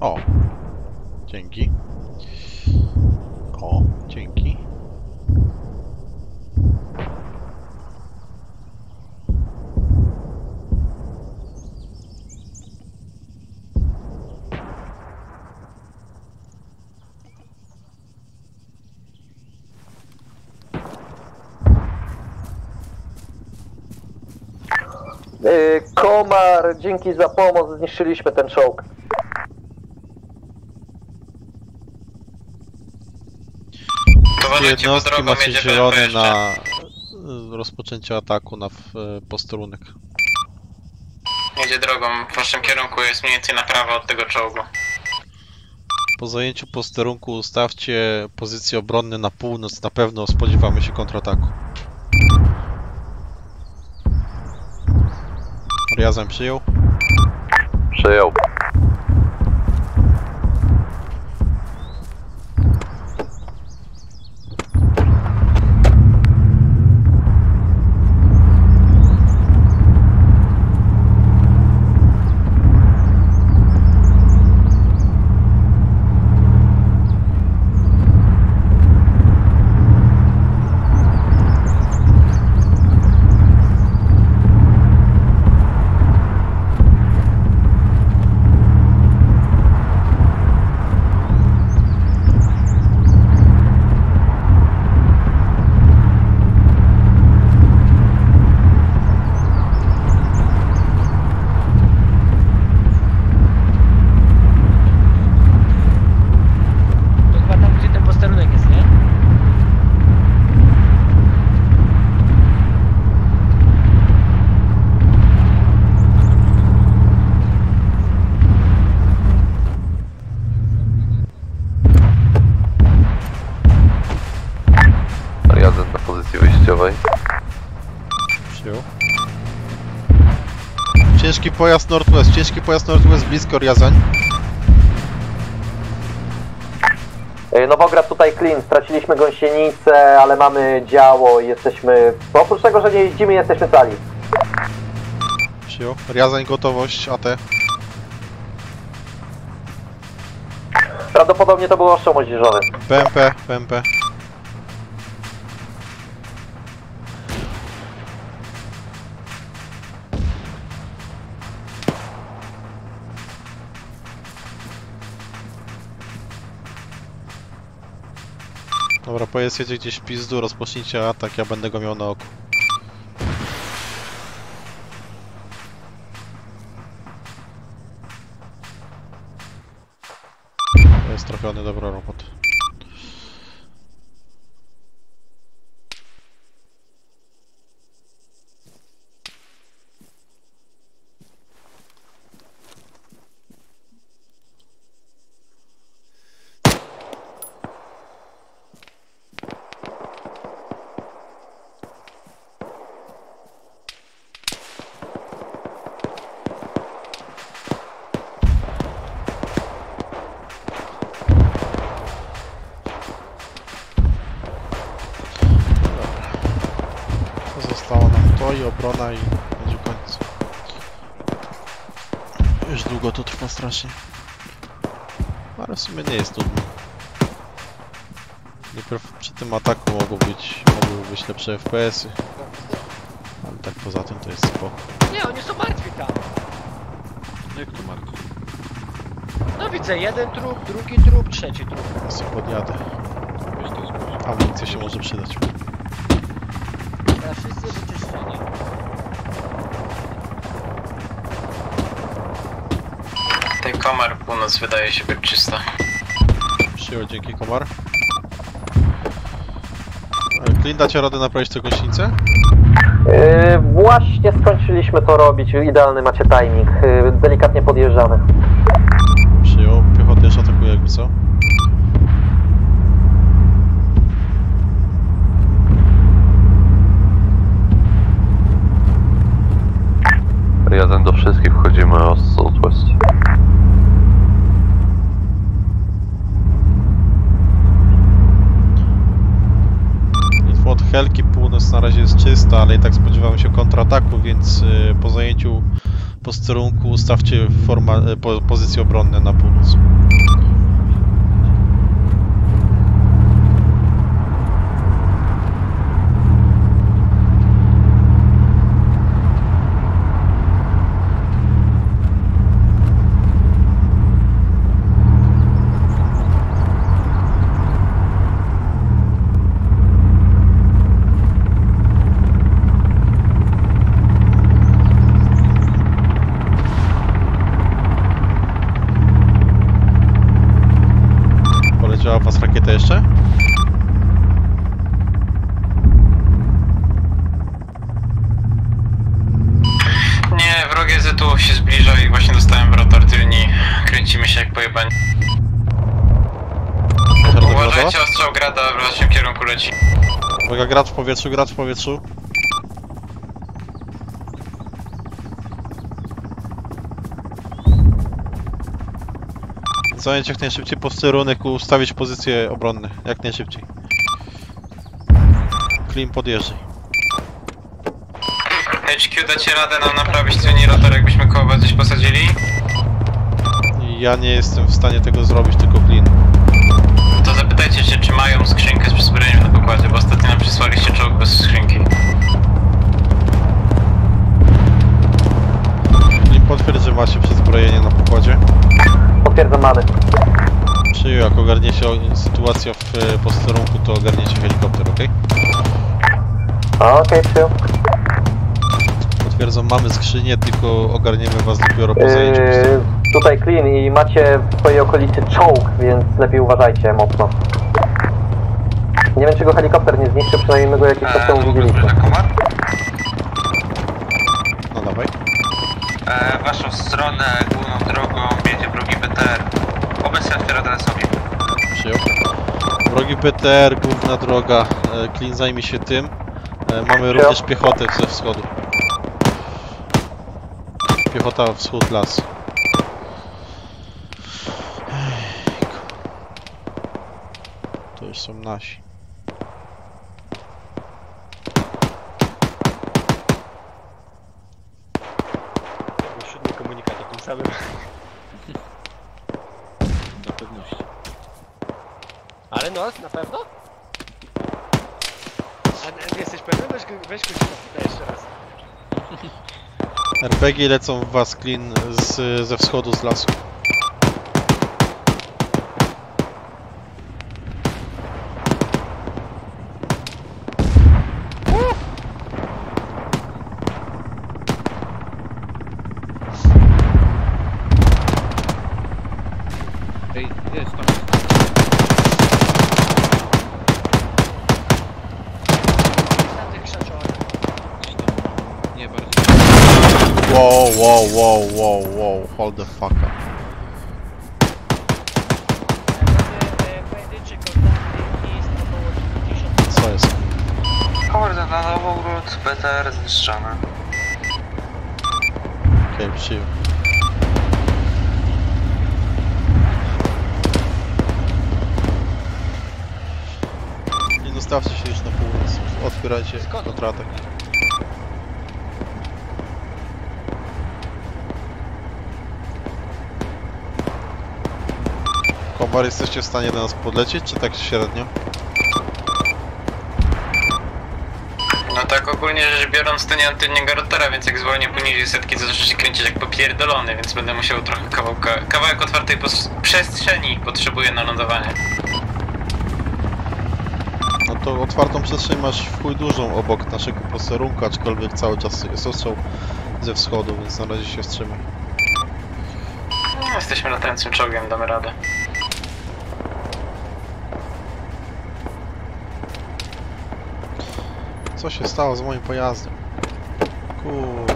O. Dzięki. O, dzięki. Yy, Komar, dzięki za pomoc, zniszczyliśmy ten czołg. Wszystkie jednostki macie zielone na y, rozpoczęcie ataku na y, posterunek. Jedzie drogą, w waszym kierunku jest mniej więcej na prawo od tego czołgu. Po zajęciu posterunku ustawcie pozycje obronne na północ, na pewno spodziewamy się kontrataku. Riazem przyjął. Przyjął. To chyba tam, gdzie ten posterunek jest, nie? Jadę na pozycji wyjściowej. Przyjął. Ciężki pojazd Northwest, ciężki pojazd Northwest blisko Riazań. Yy, Nowograd tutaj clean, straciliśmy gąsienicę, ale mamy działo i jesteśmy... Oprócz tego, że nie jeździmy, jesteśmy cali. Przyjął. Riazań gotowość, AT. Prawdopodobnie to był ostrzał moździerzowy. PMP, PMP. Dobra, pojazd jedzie gdzieś w pizdu, rozpocznijcie atak, ja będę go miał na oku. Jest trafiony, dobra robota. stoi, obrona i będzie koniec. Już długo trwa strasznie. Ale w sumie nie jest trudno. Najpierw przy tym ataku mogą być, mogły być lepsze FPS-y. Ale tak poza tym to jest spoko. Nie, oni są martwi tam. Jak to martwi? No widzę, jeden trup, drugi trup, trzeci trup. Ja sobie podjadę. Amunicja się może przydać. Teraz wszyscy komar północ wydaje się być czysta. Przyjął, dzięki komar. E, Clint, dacie radę naprawić tę gąsienicę? Yy, właśnie skończyliśmy to robić, idealny macie timing, yy, delikatnie podjeżdżamy. Przyjął, piechota też atakuje jakby co. Jeden do wszystkich wchodzimy o Southwest. Info od Helki północ na ale i tak spodziewam się kontrataku, więc y, po zajęciu posterunku ustawcie y, po, pozycje obronne na północ. Powietrzu, gracz w powietrzu. Zająć jak najszybciej posterunek, ustawić pozycje obronne. Jak najszybciej. Klim podjeżdżaj. HQ, dacie radę nam naprawić tylni rotor, jakbyśmy koło gdzieś posadzili? Ja nie jestem w stanie tego zrobić, tylko Clean. Pokładzie, bo ostatnio nam przysłaliście czołg bez skrzynki. Clean potwierdź, że macie przyzbrojenie na pokładzie. Potwierdzam, mamy. Przyjął, jak ogarnie się sytuacja w e, posterunku, to ogarniecie helikopter, ok? Okej, przyjął. Potwierdzam, mamy skrzynię, tylko ogarniemy was dopiero po zajęciu Yy, tutaj clean i macie w swojej okolicy czołg, więc lepiej uważajcie mocno. Nie wiem, czy go helikopter nie zniszczył, przynajmniej my go jakiś czas temu widzieliśmy. No dawaj. E, waszą stronę główną drogą jedzie wrogi BTR. Obecnie otwiera teraz ogień. Przyjął. Wrogi PTR, główna droga. E, Clean zajmie się tym. E, Mamy również piechotę ze wschodu. Piechota wschód las. Ejku. To już są nasi. Był siódmy komunikat o tym samym. Do pewności. Ale no, na pewno? A nie jesteś pewny? Weź, go- weź go zapytaj jeszcze raz. RPG lecą w was Clean z, ze wschodu z lasu. Ej, jest tam. Na tych krzaczorach. Nie bardzo. Wow, wow, wow, wow, wow, hold the fuck up. Pojedynczy kontakty i jest około 90 Co jest? Kurde, na Nowogród BTR zniszczony. Okej, okay, przyjął. Nie dostawcie się już na północ. Otwierajcie kontratak. Komar, jesteście w stanie do nas podlecieć, czy tak średnio? No tak ogólnie rzecz biorąc to nie rotora, więc jak zwolnię poniżej setki to zacznie się kręcić jak popierdolony, więc będę musiał trochę kawałka, kawałek otwartej przestrzeni potrzebuję na lądowanie. No to otwartą przestrzeń masz w chuj dużą obok naszego posterunku, aczkolwiek cały czas jest ostrzał ze wschodu, więc na razie się wstrzymaj. No, jesteśmy latającym czołgiem, damy radę. Co się stało z moim pojazdem? Kurwa.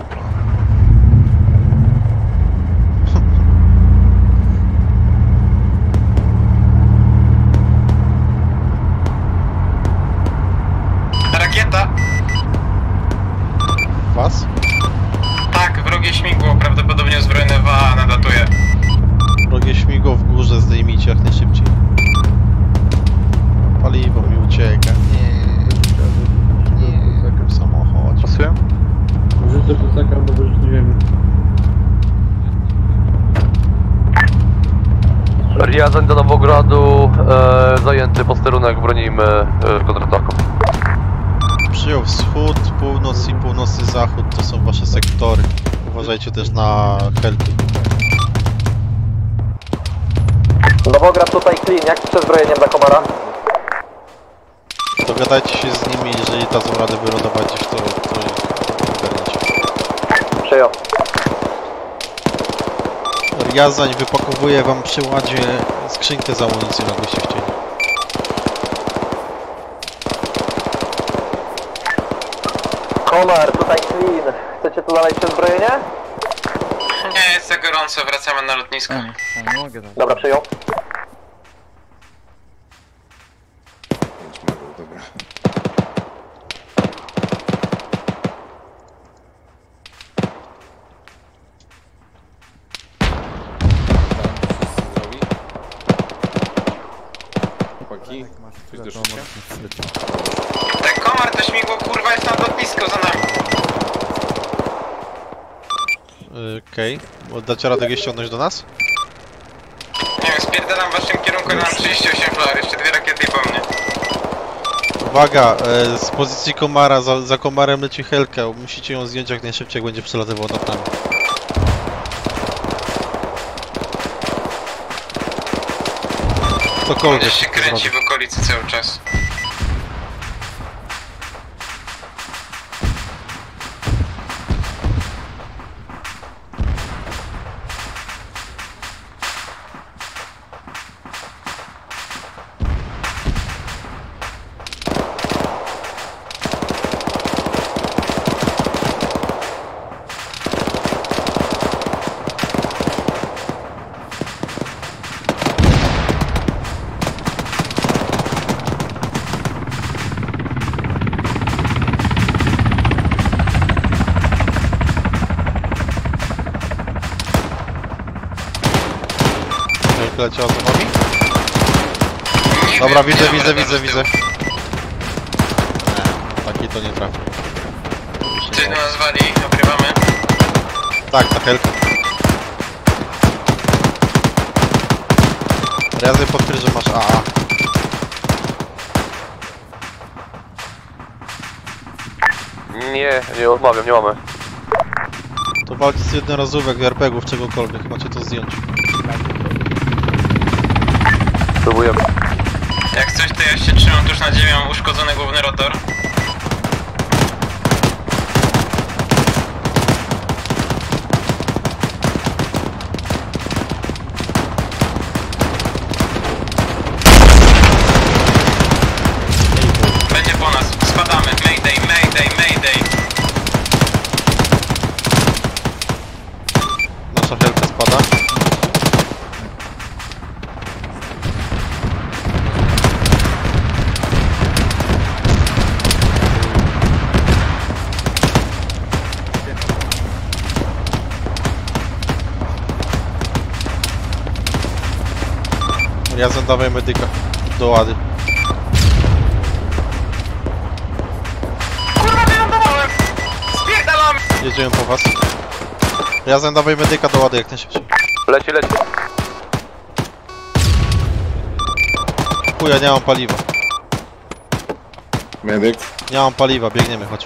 Riazań wypakowuje wam przy ładzie skrzynkę z amunicją, jakbyście chcieli. Komar, tutaj clean. Chcecie tu dalej przezbrojenie? Nie, jest za gorąco, wracamy na lotnisko. nie mogę tak. Dobra, przyjął. Dobra. Chłopaki, coś do szycia? Tak, komar to śmigło, kurwa, jest na lotnisko za nami. Yy, Okej. Okay. Dacie radę je ściągnąć do nas? Nie wiem, spierdalam w waszym kierunku, mam 38 flar, jeszcze dwie rakiety i po mnie. Uwaga, e, z pozycji komara, za, za komarem leci helka. Musicie ją zdjąć jak najszybciej, jak będzie przelatywał nad nami. Cokolwiek Będziesz się kręci w okolicy cały czas. Dobra, widzę, widzę, widzę, widzę. Nie, taki to nie trafi. Do nas wali, obrywamy. Tak, ta helka. Razy podkryj, że masz AA. Nie, nie odmawiam, nie mamy. To walczy z jednorazówek, RPG-ów, czegokolwiek. Macie to zdjąć. Próbujemy. Coś, to ja się trzymam tuż nad ziemią, uszkodzony główny rotor. Razem dawaj medyka do łady. Kurwa, wylądowałem! Spierdalam! Jedziemy po was. Razem dawaj medyka do łady jak najszybciej. Leci, leci. Chuja, nie mam paliwa. Medyk. Nie mam paliwa, biegniemy, chodź.